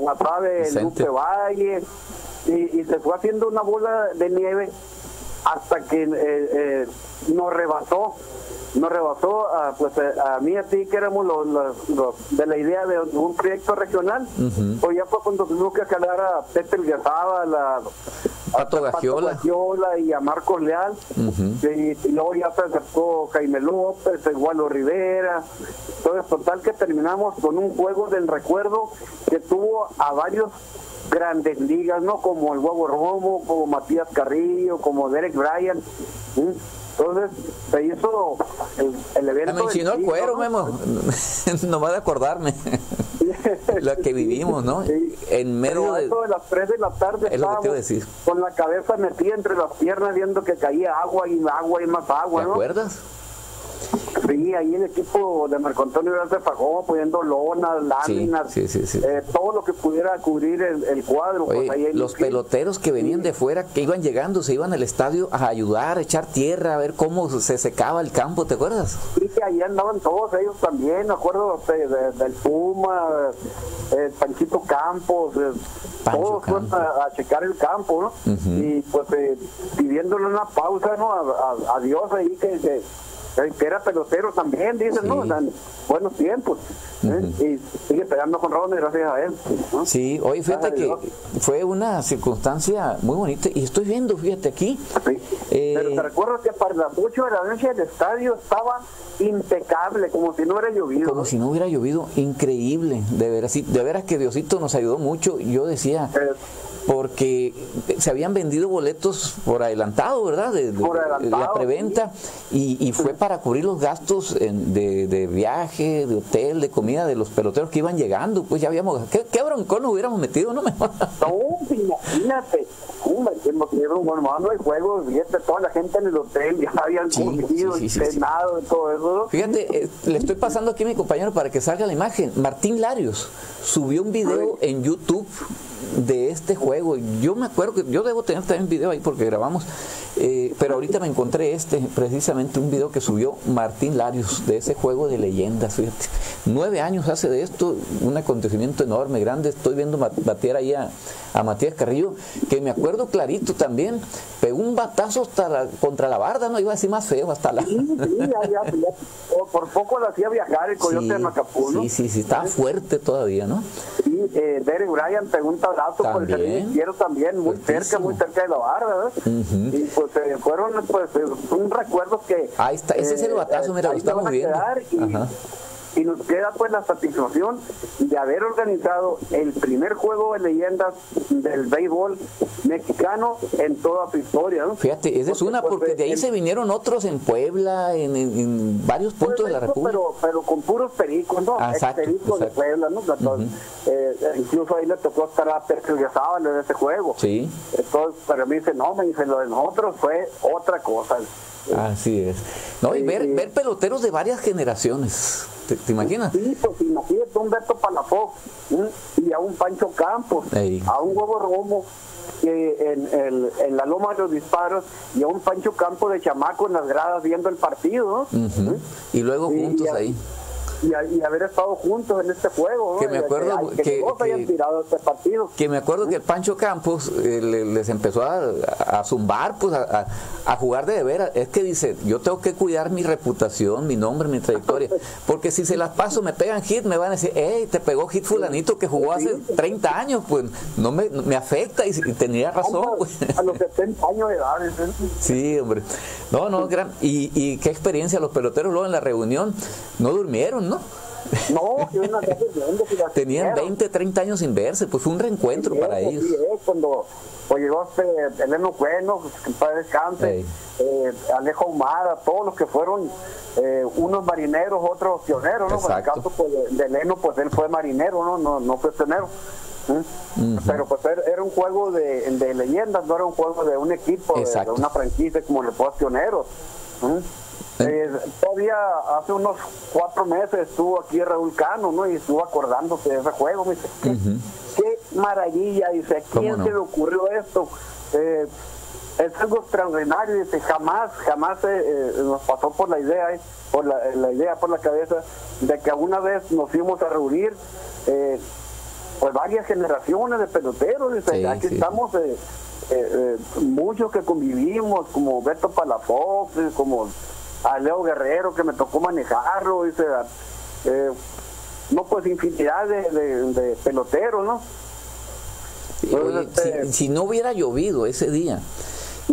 S12: Vicente.
S42: Lupe Valle, y, y se fue haciendo una bola de nieve hasta que eh, eh, nos rebasó nos rebasó a, pues eh, a mí y a ti que éramos los, los- los de la idea de un proyecto regional pues ya fue cuando tuvimos que calar a Pepe Elguezaba, a
S12: Pato Gagiola.
S42: Y a Marcos Leal y, y luego ya se acercó Jaime López, Gualo Rivera. Entonces, total que terminamos con un juego del recuerdo que tuvo a varios grandes ligas, ¿no? Como el Huevo Romo, como Matías Carrillo, como Derek Bryan. ¿sí? Entonces, se hizo el, el evento.
S12: Me enchinó el cuero,
S42: ¿no?
S12: Memo. Nomás de acordarme. Lo que vivimos, ¿no? En medio de.
S42: de las 3 de la tarde
S12: Es lo que te iba a
S42: estábamos
S12: decir.
S42: con la cabeza metida entre las piernas viendo que caía agua y agua y más agua,
S12: ¿Te
S42: ¿no?
S12: acuerdas?
S42: Sí, ahí el equipo de Marco Antonio se pagó poniendo lonas, láminas,
S12: sí, sí, sí.
S42: eh, todo lo que pudiera cubrir el, el cuadro. pues,
S12: Oye,
S42: ahí en-
S12: los peloteros que venían de fuera, que iban llegando, se iban al estadio a ayudar, a echar tierra, a ver cómo se secaba el campo, ¿te acuerdas?
S42: Sí, que ahí andaban todos ellos también, me acuerdo de- de- del Puma, eh, Panchito Campos, eh, todos fueron a, a checar el campo, ¿no? Y pues eh, pidiéndole una pausa, ¿no? A, a- a Dios ahí que, que, que era pelotero también, dicen, ¿no? En buenos tiempos. ¿eh? Y sigue pegando con Ronnie, gracias a él. ¿no?
S12: Sí, oye, fíjate que fue una circunstancia muy bonita y estoy viendo, fíjate aquí. eh,
S42: Pero te recuerdo que para las 8 de la noche el estadio estaba impecable, como si no hubiera llovido.
S12: Como si no hubiera llovido, increíble, de veras, de veras que Diosito nos ayudó mucho. Yo decía, porque se habían vendido boletos por adelantado, ¿verdad? De, de-
S42: Por
S12: de
S42: adelantado,
S12: la preventa, y, y fue para cubrir los gastos en- de, de viaje, de hotel, de comida de los peloteros que iban llegando. Pues ya habíamos, ¿qué, qué broncón nos hubiéramos metido? No me
S42: No, imagínate. Bueno, hermano, el juego, fíjate, toda la gente en el hotel ya habían comido,
S12: sí, sí, sí.
S42: cenado y todo eso. ¿no?
S12: Fíjate, eh, le estoy pasando aquí a mi compañero para que salga la imagen. Martín Larios subió un video en YouTube de este juego. Yo me acuerdo que yo debo tener también video ahí porque grabamos, eh, pero ahorita me encontré este, precisamente un video que subió Martín Larios de ese juego de leyendas. Fíjate, nueve años hace de esto, un acontecimiento enorme, grande. Estoy viendo batear ahí a, a Matías Carrillo, que me acuerdo clarito también, pegó un batazo hasta la- contra la barda, no iba a decir más feo, hasta la.
S42: Sí, ya, ya, ya, por- poco lo hacía viajar el coyote
S12: Sí,
S42: de Macapú, ¿no?
S12: sí, sí, sí, estaba fuerte todavía, ¿no?
S42: Sí, eh, Derek Bryan pegó un tablazo por el servicio izquierdo también, muy cerca, muy cerca de la barra, ¿verdad? Y pues eh, fueron pues eh, un recuerdo que...
S12: Ahí está, ese es el
S42: eh,
S12: batazo, mira, lo
S42: ahí
S12: estamos viendo.
S42: y-
S12: Ajá.
S42: Y nos queda pues la satisfacción de haber organizado el primer juego de leyendas del béisbol mexicano en toda su historia, ¿no?
S12: Fíjate, esa es una,
S42: pues,
S12: porque de ahí
S42: el-
S12: se vinieron otros en Puebla, en, en- en varios puntos de la República.
S42: Pero, pero con puros pericos, ¿no?
S12: Ah, exacto,
S42: Pericos de. Puebla, ¿no? Entonces, eh, incluso ahí le tocó estar a Pedro Gazábal en ese juego.
S12: Sí,
S42: Entonces, pero me dice, no, me dice, lo de nosotros fue otra cosa.
S12: así es. No, y ver, ver peloteros de varias generaciones, ¿te, te imaginas?
S42: Sí, pues imagínate un Beto Palafox ¿m? y a un Pancho Campos,
S12: Ey.
S42: a un Huevo Romo que en, el, en la loma de los disparos y a un Pancho Campos de chamaco en las gradas viendo el partido.
S12: Y luego juntos
S42: y a-
S12: ahí.
S42: Y, a- y haber estado juntos en este juego. ¿no?
S12: Que me acuerdo
S42: que,
S12: que-
S42: este partido.
S12: Que me acuerdo que el Pancho Campos eh, le- les empezó a, a zumbar, pues a, jugar de veras. Es que dice, yo tengo que cuidar mi reputación, mi nombre, mi trayectoria. Porque si se las paso, me pegan hit, me van a decir, hey, te pegó hit fulanito que jugó hace 30 años. Pues no me, me afecta y, y tenía razón. pues.
S42: A los 70 años de edad. ¿eh?
S12: Sí, hombre. No, no, gran. Y, y qué experiencia los peloteros luego en la reunión. No durmieron, ¿no?
S42: No, que una casa grande, si la
S12: Tenían
S42: hicieron.
S12: 20, 30 años sin verse. Pues fue un reencuentro
S42: Sí,
S12: para ellos.
S42: sí es, cuando pues, llegó este Eleno Bueno, pues, que paz descanse, eh, Alejo Humada, todos los que fueron eh, unos marineros, otros pioneros, ¿no? En el caso pues, de, Eleno, pues él fue marinero, ¿no? No, no fue pionero. ¿Mm? Pero pues era, un juego de, de leyendas, no era un juego de un equipo, de, una franquicia como le fue Pioneros. ¿Mm? Eh, todavía hace unos cuatro meses estuvo aquí Raúl Cano, ¿no? Y estuvo acordándose de ese juego. Me dice, qué, qué maravilla. Dice, ¿a quién
S12: ¿Cómo no?
S42: se le ocurrió esto? Eh, es algo extraordinario. Dice, jamás, jamás eh, eh, nos pasó por la idea, por la, la idea por la cabeza de que alguna vez nos fuimos a reunir. Pues varias generaciones de peloteros, dice,
S12: Sí,
S42: aquí
S12: sí.
S42: estamos muchos que convivimos, como Beto Palafox, como a Leo Guerrero que me tocó manejarlo, dice, eh, no pues infinidad de, de- de peloteros, ¿no?
S12: Oye,
S42: Entonces,
S12: si, si no hubiera llovido ese día,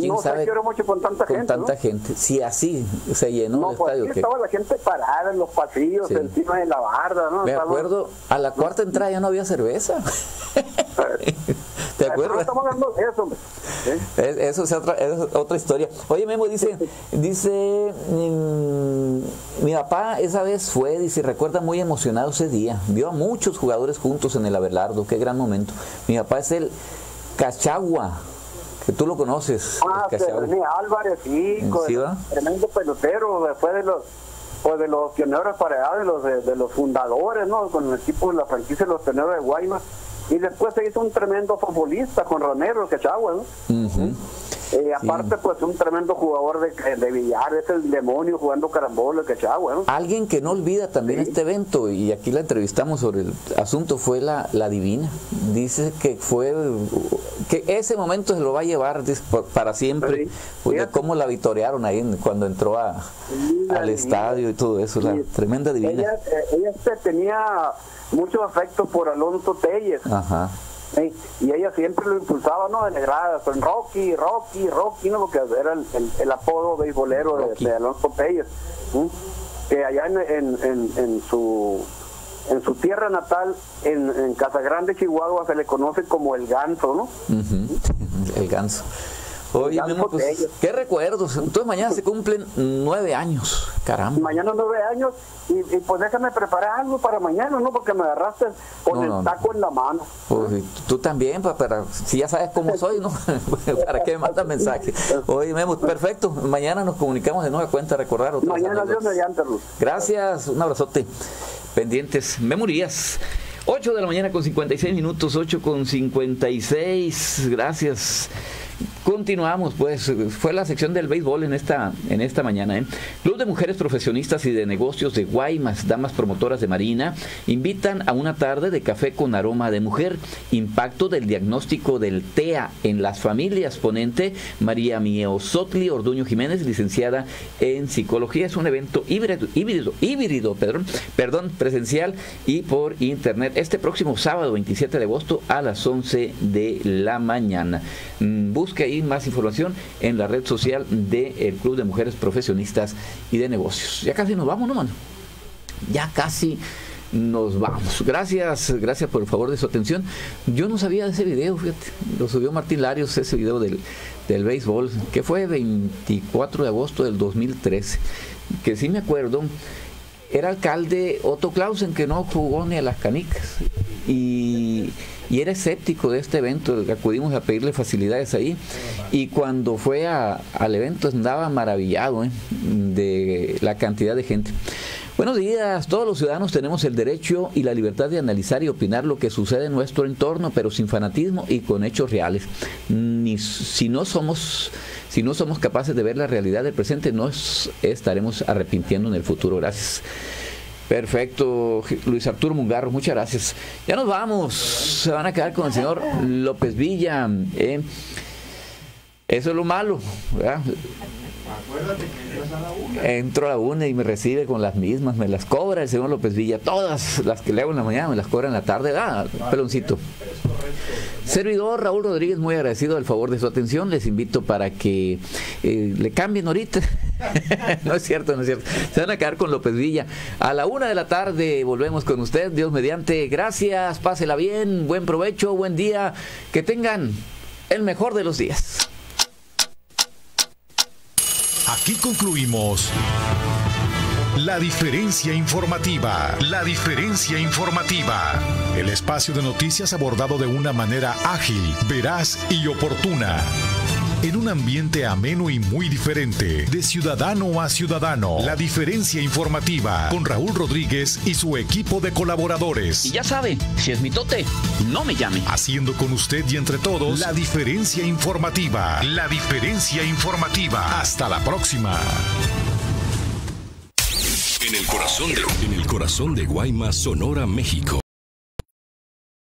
S12: quién
S42: no
S12: sabe
S42: hora mucho con tanta
S12: con
S42: gente,
S12: tanta
S42: ¿no?
S12: gente, si así se llenó
S42: No,
S12: el
S42: pues
S12: estadio. que-
S42: estaba la gente parada en los pasillos,
S12: Sí.
S42: encima de la barda, ¿no?
S12: me
S42: Estaba-
S12: acuerdo, a la cuarta entrada ya no había cerveza. ¿Te
S42: No
S12: acuerdas?
S42: estamos hablando de eso, hombre. ¿eh?
S12: Es- Eso es otra, es otra historia. Oye, Memo dice, dice, mm, mi papá esa vez fue, dice, recuerda muy emocionado ese día. Vio a muchos jugadores juntos en el Abelardo, qué gran momento. Mi papá es el Cachagua, que tú lo conoces.
S42: Ah. René Álvarez, sí, tremendo pelotero, después de los pues de los pioneros para allá, de los de, de los fundadores, ¿no? Con el equipo de la franquicia de los pioneros de Guaymas. Y después se hizo un tremendo futbolista con Romero, Cachagua, ¿no?
S12: Ujú.
S42: Eh, aparte, pues un tremendo jugador de, de billar, es el demonio jugando carambola, Cachagua, ¿no?
S12: Alguien que no olvida también este evento, y aquí la entrevistamos sobre el asunto, fue la, la Divina. Dice que fue, que ese momento se lo va a llevar dice, por- para siempre, pues, de cómo la vitorearon ahí cuando entró a, al estadio y todo eso, la tremenda Divina.
S42: Ella, eh, ella tenía mucho afecto por Alonso Telles.
S12: Ajá.
S42: Sí, y ella siempre lo impulsaba, ¿no? De la grada, con Rocky, Rocky, Rocky, ¿no? Porque era el, el- el apodo beisbolero de, de Alonso Pérez. ¿sí? Que allá en, en, en, en su en su tierra natal, en, en Casa Grande, Chihuahua, se le conoce como el ganso, ¿no?
S12: El ganso. Oye, Memo, pues, qué recuerdos. Entonces mañana se cumplen nueve años. Caramba.
S42: Mañana nueve años, y, y pues déjame preparar algo para mañana, ¿no? Porque me agarraste con
S12: No,
S42: el
S12: no, no.
S42: taco en la mano.
S12: Pues, tú también, pa- para, si ya sabes cómo soy, ¿no? ¿Para qué me mandas mensaje? Oye, Memo, perfecto. Mañana nos comunicamos de nueva cuenta recordar otras
S42: Mañana Dios mediante, Ruth.
S12: Gracias, un abrazote. Pendientes, memorías. 8 de la mañana con 56 minutos, 8 con 56. Gracias. Continuamos, pues, fue la sección del béisbol en esta, en esta mañana. ¿eh? Club de Mujeres Profesionistas y de Negocios de Guaymas, damas promotoras de Marina, invitan a una tarde de café con aroma de mujer. Impacto del diagnóstico del TEA en las familias. Ponente María Miosotli Orduño Jiménez, licenciada en Psicología. Es un evento híbrido, híbrido, híbrido perdón, perdón, presencial y por internet. Este próximo sábado, 27 de agosto, a las 11 de la mañana. Mm, Busque ahí más información en la red social del Club de Mujeres Profesionistas y de Negocios. Ya casi nos vamos, ¿no, mano? Ya casi nos vamos. Gracias, gracias por el favor de su atención. Yo no sabía de ese video, fíjate. Lo subió Martín Larios, ese video del, del béisbol, que fue 24 de agosto del 2013. Que sí me acuerdo, era alcalde Otto Clausen, que no jugó ni a las canicas. Y, y era escéptico de este evento. Acudimos a pedirle facilidades ahí. Y cuando fue a- al evento andaba maravillado ¿eh? de la cantidad de gente. Buenos días, todos los ciudadanos tenemos el derecho y la libertad de analizar y opinar lo que sucede en nuestro entorno, pero sin fanatismo y con hechos reales. Ni si no somos si no somos capaces de ver la realidad del presente, nos estaremos arrepintiendo en el futuro. Gracias. Perfecto, Luis Arturo Mungarro, muchas gracias. Ya nos vamos, se van a quedar con el señor López Villa. ¿eh? Eso es lo malo. Entro a la una y me recibe con las mismas, me las cobra el señor López Villa. Todas las que le hago en la mañana me las cobra en la tarde. Ah, peloncito. Servidor Raúl Rodríguez, muy agradecido del favor de su atención. Les invito para que eh, le cambien ahorita. no es cierto, no es cierto. Se van a quedar con López Villa. A la una de la tarde volvemos con usted. Dios mediante. Gracias, pásela bien, buen provecho, buen día. Que tengan el mejor de los días.
S11: Aquí concluimos La Diferencia Informativa. La Diferencia Informativa. El espacio de noticias abordado de una manera ágil, veraz y oportuna. En un ambiente ameno y muy diferente, de ciudadano a ciudadano. La diferencia informativa con Raúl Rodríguez y su equipo de colaboradores.
S12: Y ya sabe, si es mitote, no me llame.
S11: Haciendo con usted y entre todos la diferencia informativa. La diferencia informativa. Hasta la próxima.
S1: En el corazón de, en el corazón de Guaymas, Sonora, México.